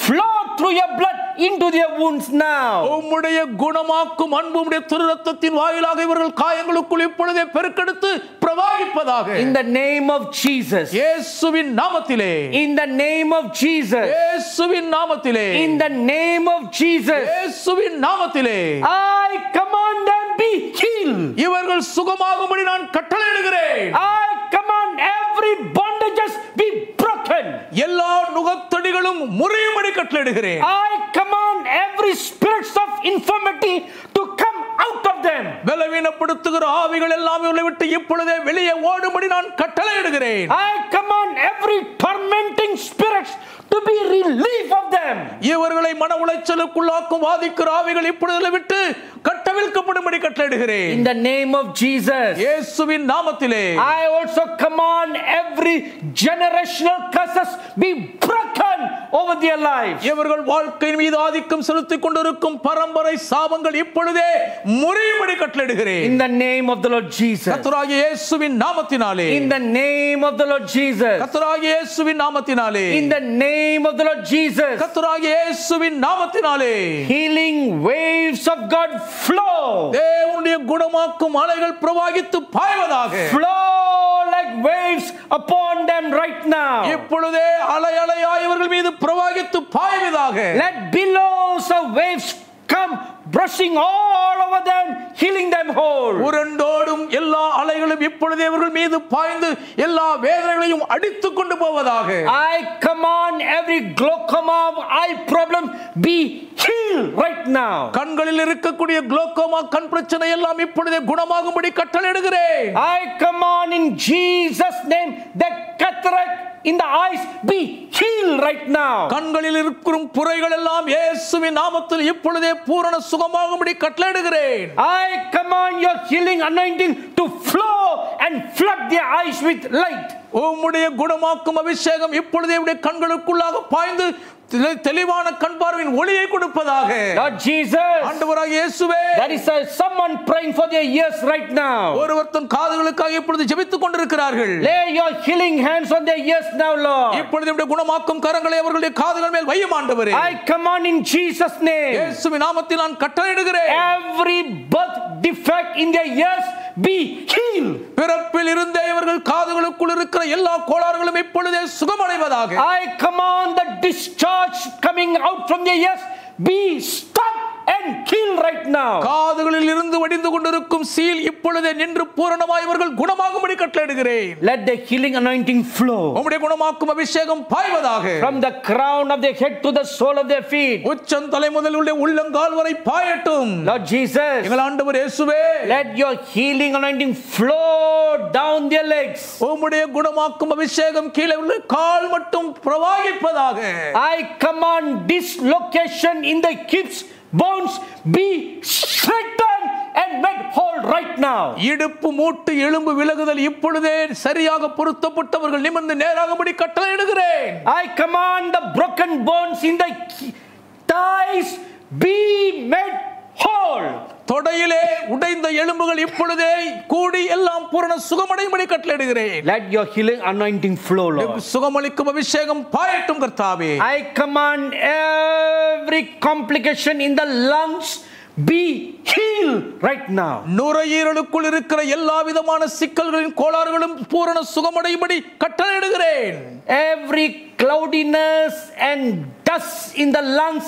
flow through your blood into their wounds now. உம்முடைய குணமாக்கும் அன்பு உம்முடைய திருரத்தத்தின் வாயிலாக இவர்கள் காயங்களுக்குள் இப்பொழுதே பெருக்கெடுத்து பிரவாகிப்பதாக In the name of Jesus. இயேசுவின் நாமத்திலே In the name of Jesus. இயேசுவின் நாமத்திலே In the name of Jesus. இயேசுவின் நாமத்திலே I command them be healed. இவர்கள் சுகமாகும்படி நான் கட்டளையிடுகிறேன் I command every bondages be broken. எல்லா நுகத்தடிகளும் முறியும்படி கட்டளையிடுகிறேன் I command every spirits of infirmity to come out of them. பலவீனப்படுத்துகிற ஆவிகள் எல்லாம் இவர்களை விட்டு இப்பொழுதே வெளியே ஓடும்படி நான் கட்டளையிடுகிறேன் I command every tormenting spirits to be relieved of them. இவர்களை மன உளைச்சலுக்குள்ளாக்கும் வாதிக்கிற ஆவிகள் இப்பொழுது விட்டு கட்டவிழ்க்கப்படும்படி In கட்டளையிடுகிறேன் the name of Jesus. இயேசுவின் நாமத்திலே I also command every generational curses be broken over their lives. இவர்கள் வாழ்க்கையின் மீது ஆதிக்கம் செலுத்திக் கொண்டிருக்கும் பரம்பரை சாபங்கள் இப்பொழுதே முறியும்படி கட்டளையிடுகிறேன் In the name of the Lord Jesus. கர்த்தராகிய இயேசுவின் நாமத்தினாலே In the name of the Lord Jesus. கர்த்தராகிய இயேசுவின் நாமத்தினாலே In the name of the Lord Jesus. கர்த்தராகிய இயேசுவின் நாமத்தினாலே Healing waves of God flow. தேவனுடைய குணமாக்கும் அலைகள் பிரவாகித்து பாய்வதாக Flow like waves upon them right now. இப்பொழுதே அலை அலையாய் இவர்கள் மீது பிரவாகித்து பாய்வதாக Let billows of waves come brushing all over them, healing them whole. உருண்டோடும் எல்லா அலைகளும் இப்பொழுதே இவர்கள் மீது பாய்ந்து எல்லா வேதனைகளையும் அடித்துக் கொண்டு போவதாக I command every glaucoma eye problem be healed right now. கண்களில் இருக்கக்கூடிய குளோக்கோமா கண் பிரச்சனை எல்லாம் இப்பொழுதே குணமாகும்படி கட்டளையிடுகிறேன் I command in Jesus' name that cataract in the eyes be healed right now. கண்களில் இருக்கும் புரைகள் எல்லாம் இயேசுவின் நாமத்தில் இப்பொழுதே பூரண சுகமாகும்படி கட்டளையிடுகிறேன் I command your healing anointing to flow and flood their eyes with light. உம்முடைய குணமாக்கும் அபிஷேகம் இப்பொழுதே உடைய கண்களுக்குள்ளாக பாய்ந்து தெளிவான கண் பார்வையின் ஒளியை கொடுப்பதாக. Lord Jesus, ஆண்டவராக இயேசுவே. there is a, someone praying for their ears right now. ஒருவர் தன் காதுகளுக்காக இப்பொழுது ஜெபித்துக் கொண்டிருக்கிறார்கள். Lay your healing hands on their ears now, Lord. இப்பொழுது உடைய குணமாக்கும் கரங்களை அவர்களுடைய காதுகள் மேல் வையும் ஆண்டவரே. I command in Jesus' name. இயேசுவின் நாமத்தில் நான் கட்டளையிடுகிறேன். Every birth defect in their ears be healed. பிறப்பில் இருந்தே இவர்கள் காதுகளுக்குள் இருக்கிற எல்லா கோளாறுகளும் இப்பொழுதே சுகமடைவதாக. I command the discharge coming out from their ears be stopped and killed right now. காதுகளில் இருந்து வடிந்து கொண்டிருக்கும் சீல் இப்பொழுதே நின்று பூரணமாய் இவர்கள் குணமாகும்படி கட்டளையிடுகிறேன் Let the healing anointing flow உம்முடைய குணமாக்கும் அபிஷேகம் பாய்வதாக from the crown of their head to the sole of their feet. உச்சம் தலை முதல் உள்ள உள்ளங்கால் வரை பாயட்டும் Lord Jesus, எங்கள் ஆண்டவர் இயேசுவே let your healing anointing flow down their legs. உம்முடைய குணமாக்கும் அபிஷேகம் கீழே உள்ள கால் மட்டும் பிரவாகிப்பதாக I command dislocation in the hips, bones be straightened and made whole right now. இடுப்பு மூட்டு எலும்பு விலகுதல் இப்பொழுதே சரியாக பொருத்தப்பட்டவர்கள் நிமிர்ந்து நேராகும்படி கட்டளையிடுகிறேன் I command the broken bones in the thighs be made whole. தொடையிலே உடைந்த எலும்புகள் இப்பொழுதே கூடி எல்லாம் பூரண சுகமடையும்படி கட்டளையிடுகிறேன் Let your healing anointing flow, Lord. சுகமளிக்கும் அபிஷேகம் பாயட்டும் கர்த்தாவே I command every complication in the lungs be healed right now. நுரையீரலுக்குள் இருக்கிற எல்லா விதமான சிக்கல்களின் கோளாறுகளும் பூரண சுகமடையும்படி கட்டளையிடுகிறேன் Every cloudiness and dust in the lungs,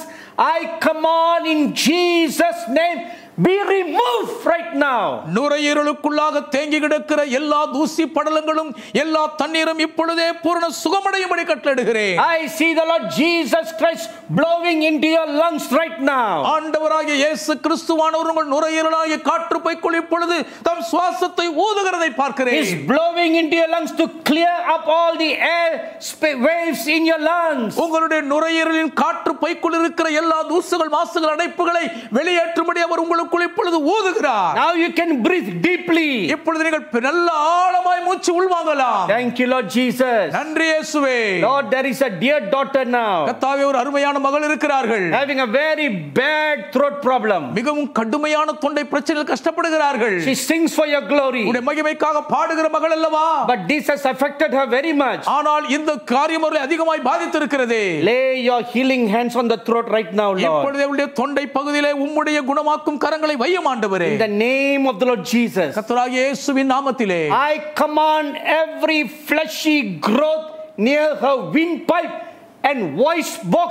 I command in Jesus' name be removed right now. நுரையீரலுக்குள்ளாக தேங்கி கிடக்கிற எல்லா தூசி படலங்களும் எல்லா தண்ணீரும் இப்பொழுதே பூரண சுகமடையும்படி கட்டளையிடுகிறேன் I see the Lord Jesus Christ blowing into your lungs right now. ஆண்டவராகிய இயேசு கிறிஸ்துவானவர் உங்கள் நுரையீரலாகிய காற்று பைக்குள் இப்பொழுது தம் சுவாசத்தை ஊதுகிறதை பார்க்கிறேன் He's blowing into your lungs to clear up all the air sp- waves in your lungs. உங்களுடைய நுரையீரலின் காற்று பைக்குள் இருக்கிற எல்லா தூசுகள் மாசுகள் அடைப்புகளை வெளியேற்றும்படி அவர் உங்களுக்கு உங்களுக்குள் இப்பொழுது ஊதுகிறார் Now you can breathe deeply. இப்பொழுது நீங்கள் நல்ல ஆழமாய் மூச்சு உள்வாங்கலாம் Thank you, Lord Jesus. நன்றி இயேசுவே Lord, there is a dear daughter now கத்தாவே ஒரு அருமையான மகள் இருக்கிறார்கள் having a very bad throat problem. மிகவும் கடுமையான தொண்டை பிரச்சனையில் கஷ்டப்படுகிறார்கள் She sings for your glory. உடைய மகிமைக்காக பாடுகிற மகள் அல்லவா But this has affected her very much. ஆனால் இந்த காரியம் அவர்களை அதிகமாய் பாதித்திருக்கிறதே Lay your healing hands on the throat right now, Lord. இப்பொழுது அவருடைய தொண்டை பகுதியிலே உம்முடைய குணமாக்கும் கரங்களை வையும் ஆண்டவரே In the name of the Lord Jesus. கர்த்தராகிய இயேசுவின் நாமத்திலே I command every fleshy growth near her windpipe and voice box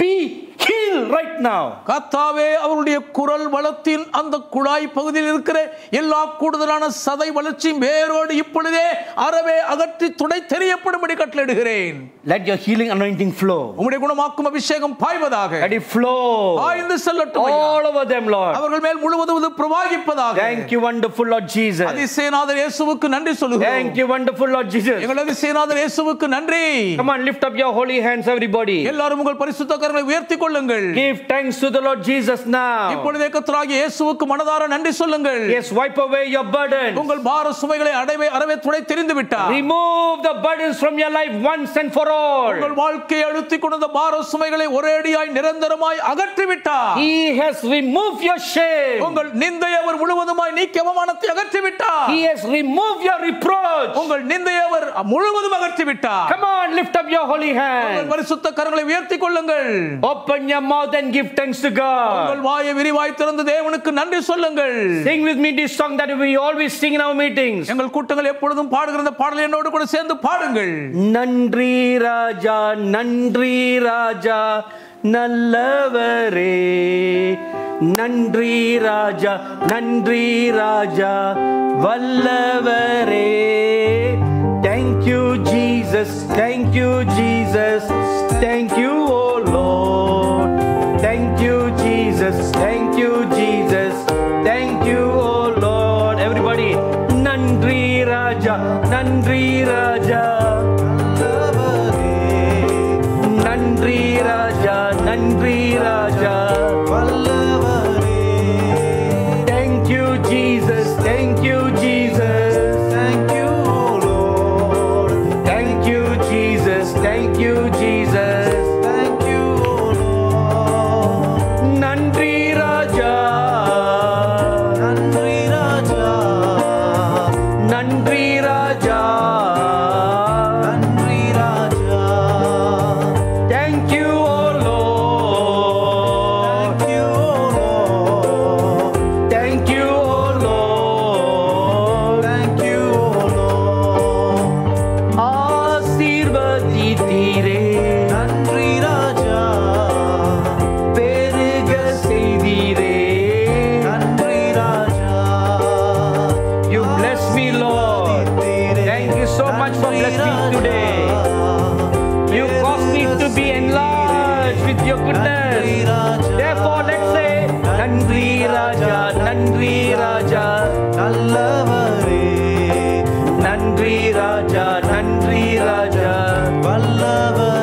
be healed right now. கர்த்தாவே அவருடைய குரல் வளத்தின் அந்த குழாய் பகுதியில் இருக்கிற எல்லா கூடுதலான சதை வளர்ச்சியும் வேரோடு இப்பொழுதே அறவே அகற்றி துடை தெரியப்படும்படி கட்டளிடுகிறேன் Let your healing anointing flow. உம்முடைய குணமாக்கும் அபிஷேகம் பாய்வதாக Let it flow பாய்ந்து செல்லட்டும் ஐயா. all over them, Lord. அவர்கள் மேல் முழுவதும் பிரவாகிப்பதாக Thank you, wonderful Lord Jesus. அதிசயநாதர் இயேசுவுக்கு நன்றி சொல்லுகிறோம் Thank you, wonderful Lord Jesus. எங்கள் அதிசயநாதர் இயேசுவுக்கு நன்றி Come on, lift up your holy hands, everybody. எல்லாரும் உங்கள் பரிசுத்த கரங்களை உயர்த்தி கொள்ளுங்கள் Give thanks to the Lord Jesus now. இப்பொழுதே கர்த்தராகிய இயேசுவுக்கு மனதார நன்றி சொல்லுங்கள் Yes, wipe away your burden. உங்கள் பார சுமைகளை அடைவே அறவே துடை தெரிந்து விட்டார் Remove the burdens from your life once and for all. உங்கள் வாழ்க்கையை அழுத்தி கொண்ட பார சுமைகளை ஒரேடியாய் நிரந்தரமாய் அகற்றி விட்டார் He has removed your shame. உங்கள் நிந்தை அவர் முழுவதுமாய் நீக்கி அவமானத்தை அகற்றி விட்டார் He has removed your reproach. உங்கள் நிந்தை அவர் முழுவதும் அகற்றி விட்டார் Come on, lift up your holy உங்கள் hand. பரிசுத்த கரங்களை உயர்த்தி கொள்ளுங்கள் Open your mouth and give thanks to உங்கள் God. வாயை விரிவாய் திறந்து தேவனுக்கு நன்றி சொல்லுங்கள் Sing with me this song that we always sing in our meetings. எங்கள் கூட்டங்கள் எப்பொழுதும் பாடுகிற இந்த பாடலை என்னோடு கூட சேர்ந்து பாடுங்கள் நன்றி ராஜா நன்றி ராஜா நல்லவரே நன்றி ராஜா நன்றி ராஜா வல்லவரே Thank you Jesus thank you Jesus thank you oh Lord thank you Jesus thank you Jesus thank you oh Lord everybody நன்றி ராஜா நன்றி ராஜா today. You caused me to be enlarged with your goodness. Therefore, let's say, Nandri Raja, Nandri Raja, Nallavare. Nandri Raja, Nandri Raja, Vallavare.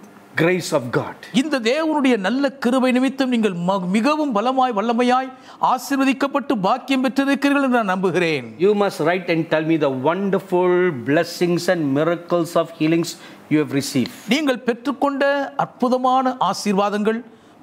grace of God. இந்த தேவனுடைய நல்ல கிருபை நிமித்தம் நீங்கள் ம- மிகவும் பலமாய் வல்லமையாய் ஆசீர்வதிக்கப்பட்டு பாக்கியம் பெற்றிருக்கிறீர்கள் என்று நான் நம்புகிறேன் You must write and tell me the wonderful blessings and miracles of healings you have received. நீங்கள் பெற்றுக்கொண்ட அற்புதமான ஆசீர்வாதங்கள்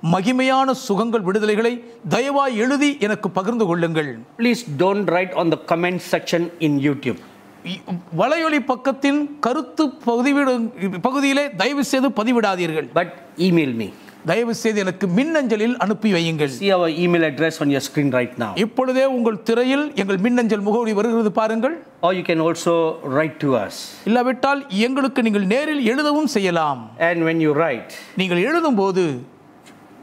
மகிமையான சுகங்கள் விடுதலைகளை தயவாய் எழுதி எனக்கு பகிர்ந்து கொள்ளுங்கள் Please don't write on the comment section in YouTube. இ- வலையொலி பக்கத்தின் கருத்து பதிவிடு பகுதியிலே தயவு செய்து பதிவிடாதீர்கள் but email me. தயவு செய்து எனக்கு மின்னஞ்சலில் அனுப்பி வையுங்கள் See our email address on your screen right now. இப்பொழுதே உங்கள் திரையில் எங்கள் மின்னஞ்சல் முகவரி வருகிறது பாருங்கள் Or you can also write to us. இல்லாவிட்டால் எங்களுக்கு நீங்கள் நேரில் எழுதவும் செய்யலாம் And when you write, நீங்கள் எழுதும்போது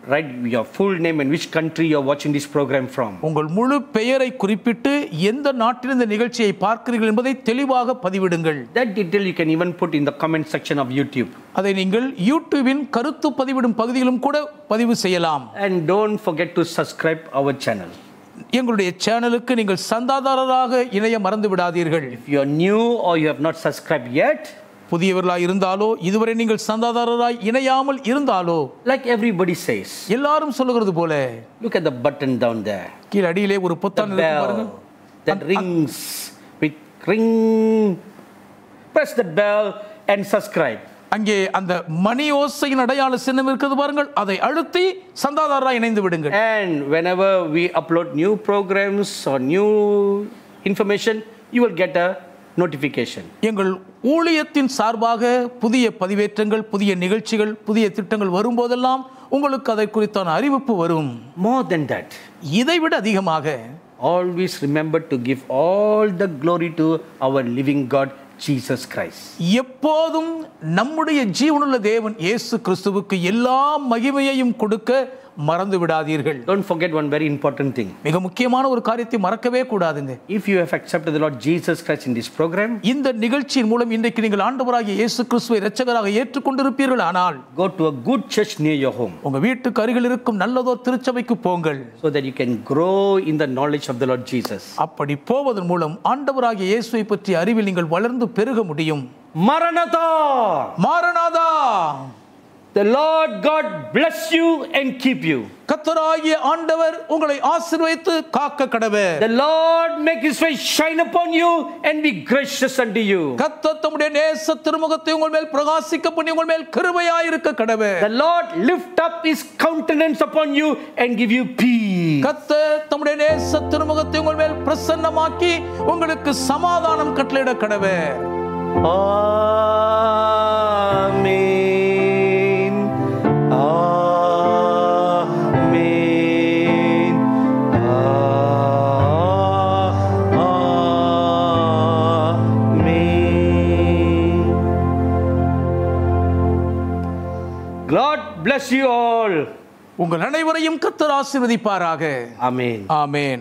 write your full name and which country you're watching this program from. உங்கள் முழு பெயரை குறிப்பிட்டு எந்த நாட்டில் இந்த நிகழ்ச்சியை பார்க்கிறீர்கள் என்பதை தெளிவாக பதிவிடுங்கள் That detail you can even put in the comment section of YouTube. அதை நீங்கள் யூடியூபின் கருத்து பதிவிடும் பகுதியிலும் கூட பதிவு செய்யலாம் And don't forget to subscribe our channel. எங்களுடைய சேனலுக்கு நீங்கள் சந்தாதாரராக இணைய மறந்து விடாதீர்கள் If you're new or you have not subscribed yet, புதியவர்களாய் இருந்தாலோ இதுவரை நீங்கள் சந்தாதாரராய் இணையாமல் இருந்தாலோ like everybody says, எல்லாரும் சொல்லுகிறது போல look at the button down there. கீழ் அடியிலே ஒரு பொத்தான் பாருங்க that rings with ring. Press the bell and subscribe. அங்கே அந்த மணி ஓசையின் அடையாள சின்னம் இருக்கிறது பாருங்கள் அதை அழுத்தி சந்தாதாரராய் இணைந்து விடுங்கள் And whenever we upload new programs or new information, you will get a notification. எங்கள் ஊழியத்தின் சார்பாக புதிய பதிவேற்றங்கள் புதிய நிகழ்ச்சிகள் புதிய திட்டங்கள் வரும்போதெல்லாம் உங்களுக்கு அதை குறித்தான அறிவிப்பு வரும் More than that, இதைவிட அதிகமாக always remember to give all the glory to our living God, Jesus Christ. எப்போதும் நம்முடைய ஜீவனுள்ள தேவன் இயேசு கிறிஸ்துவுக்கு எல்லா மகிமையையும் கொடுக்க மறந்து விடாதீர்கள். Don't forget one very important thing. மிக முக்கியமான ஒரு காரியத்தை மறக்கவே கூடாதுங்க. If you have accepted the Lord Jesus Christ in this program, இந்த நிகழ்ச்சியின் மூலம் இன்றைக்கு நீங்கள் ஆண்டவராகிய இயேசு கிறிஸ்துவை இரட்சகராக ஏற்றுக்கொண்டிருப்பீர்கள். ஆனால் go to a good church near your home. உங்க வீட்டுக்கு அருகில் இருக்கும் நல்லதோர் திருச்சபைக்கு போங்கள். So that you can grow in the knowledge of the Lord Jesus. அப்படி போவதன் மூலம் ஆண்டவராகிய இயேசுவை பற்றிய அறிவில் நீங்கள் வளர்ந்து பெருக முடியும். Maranatha! Maranatha The Lord God bless you and keep you. கத்தராகிய ஆண்டவர் உங்களை ஆசீர்வதித்து காக்க கடவர் The Lord make his face shine upon you and be gracious unto you. கத்தர் தம்முடைய நேச திருமுகத்தை உங்கள் மேல் பிரகாசிக்க பண்ணி உங்கள் மேல் கிருபையாயிருக்க கடவர் The Lord lift up his countenance upon you and give you peace. கத்தர் தம்முடைய நேச திருமுகத்தை உங்கள் மேல் பிரசன்னமாக்கி உங்களுக்கு சமாதானம் கட்டளையிட கடவர் Amen. உங்கள் அனைவரையும் கத்தர் ஆசீர்வதிப்பாராக. Amen. ஆமென்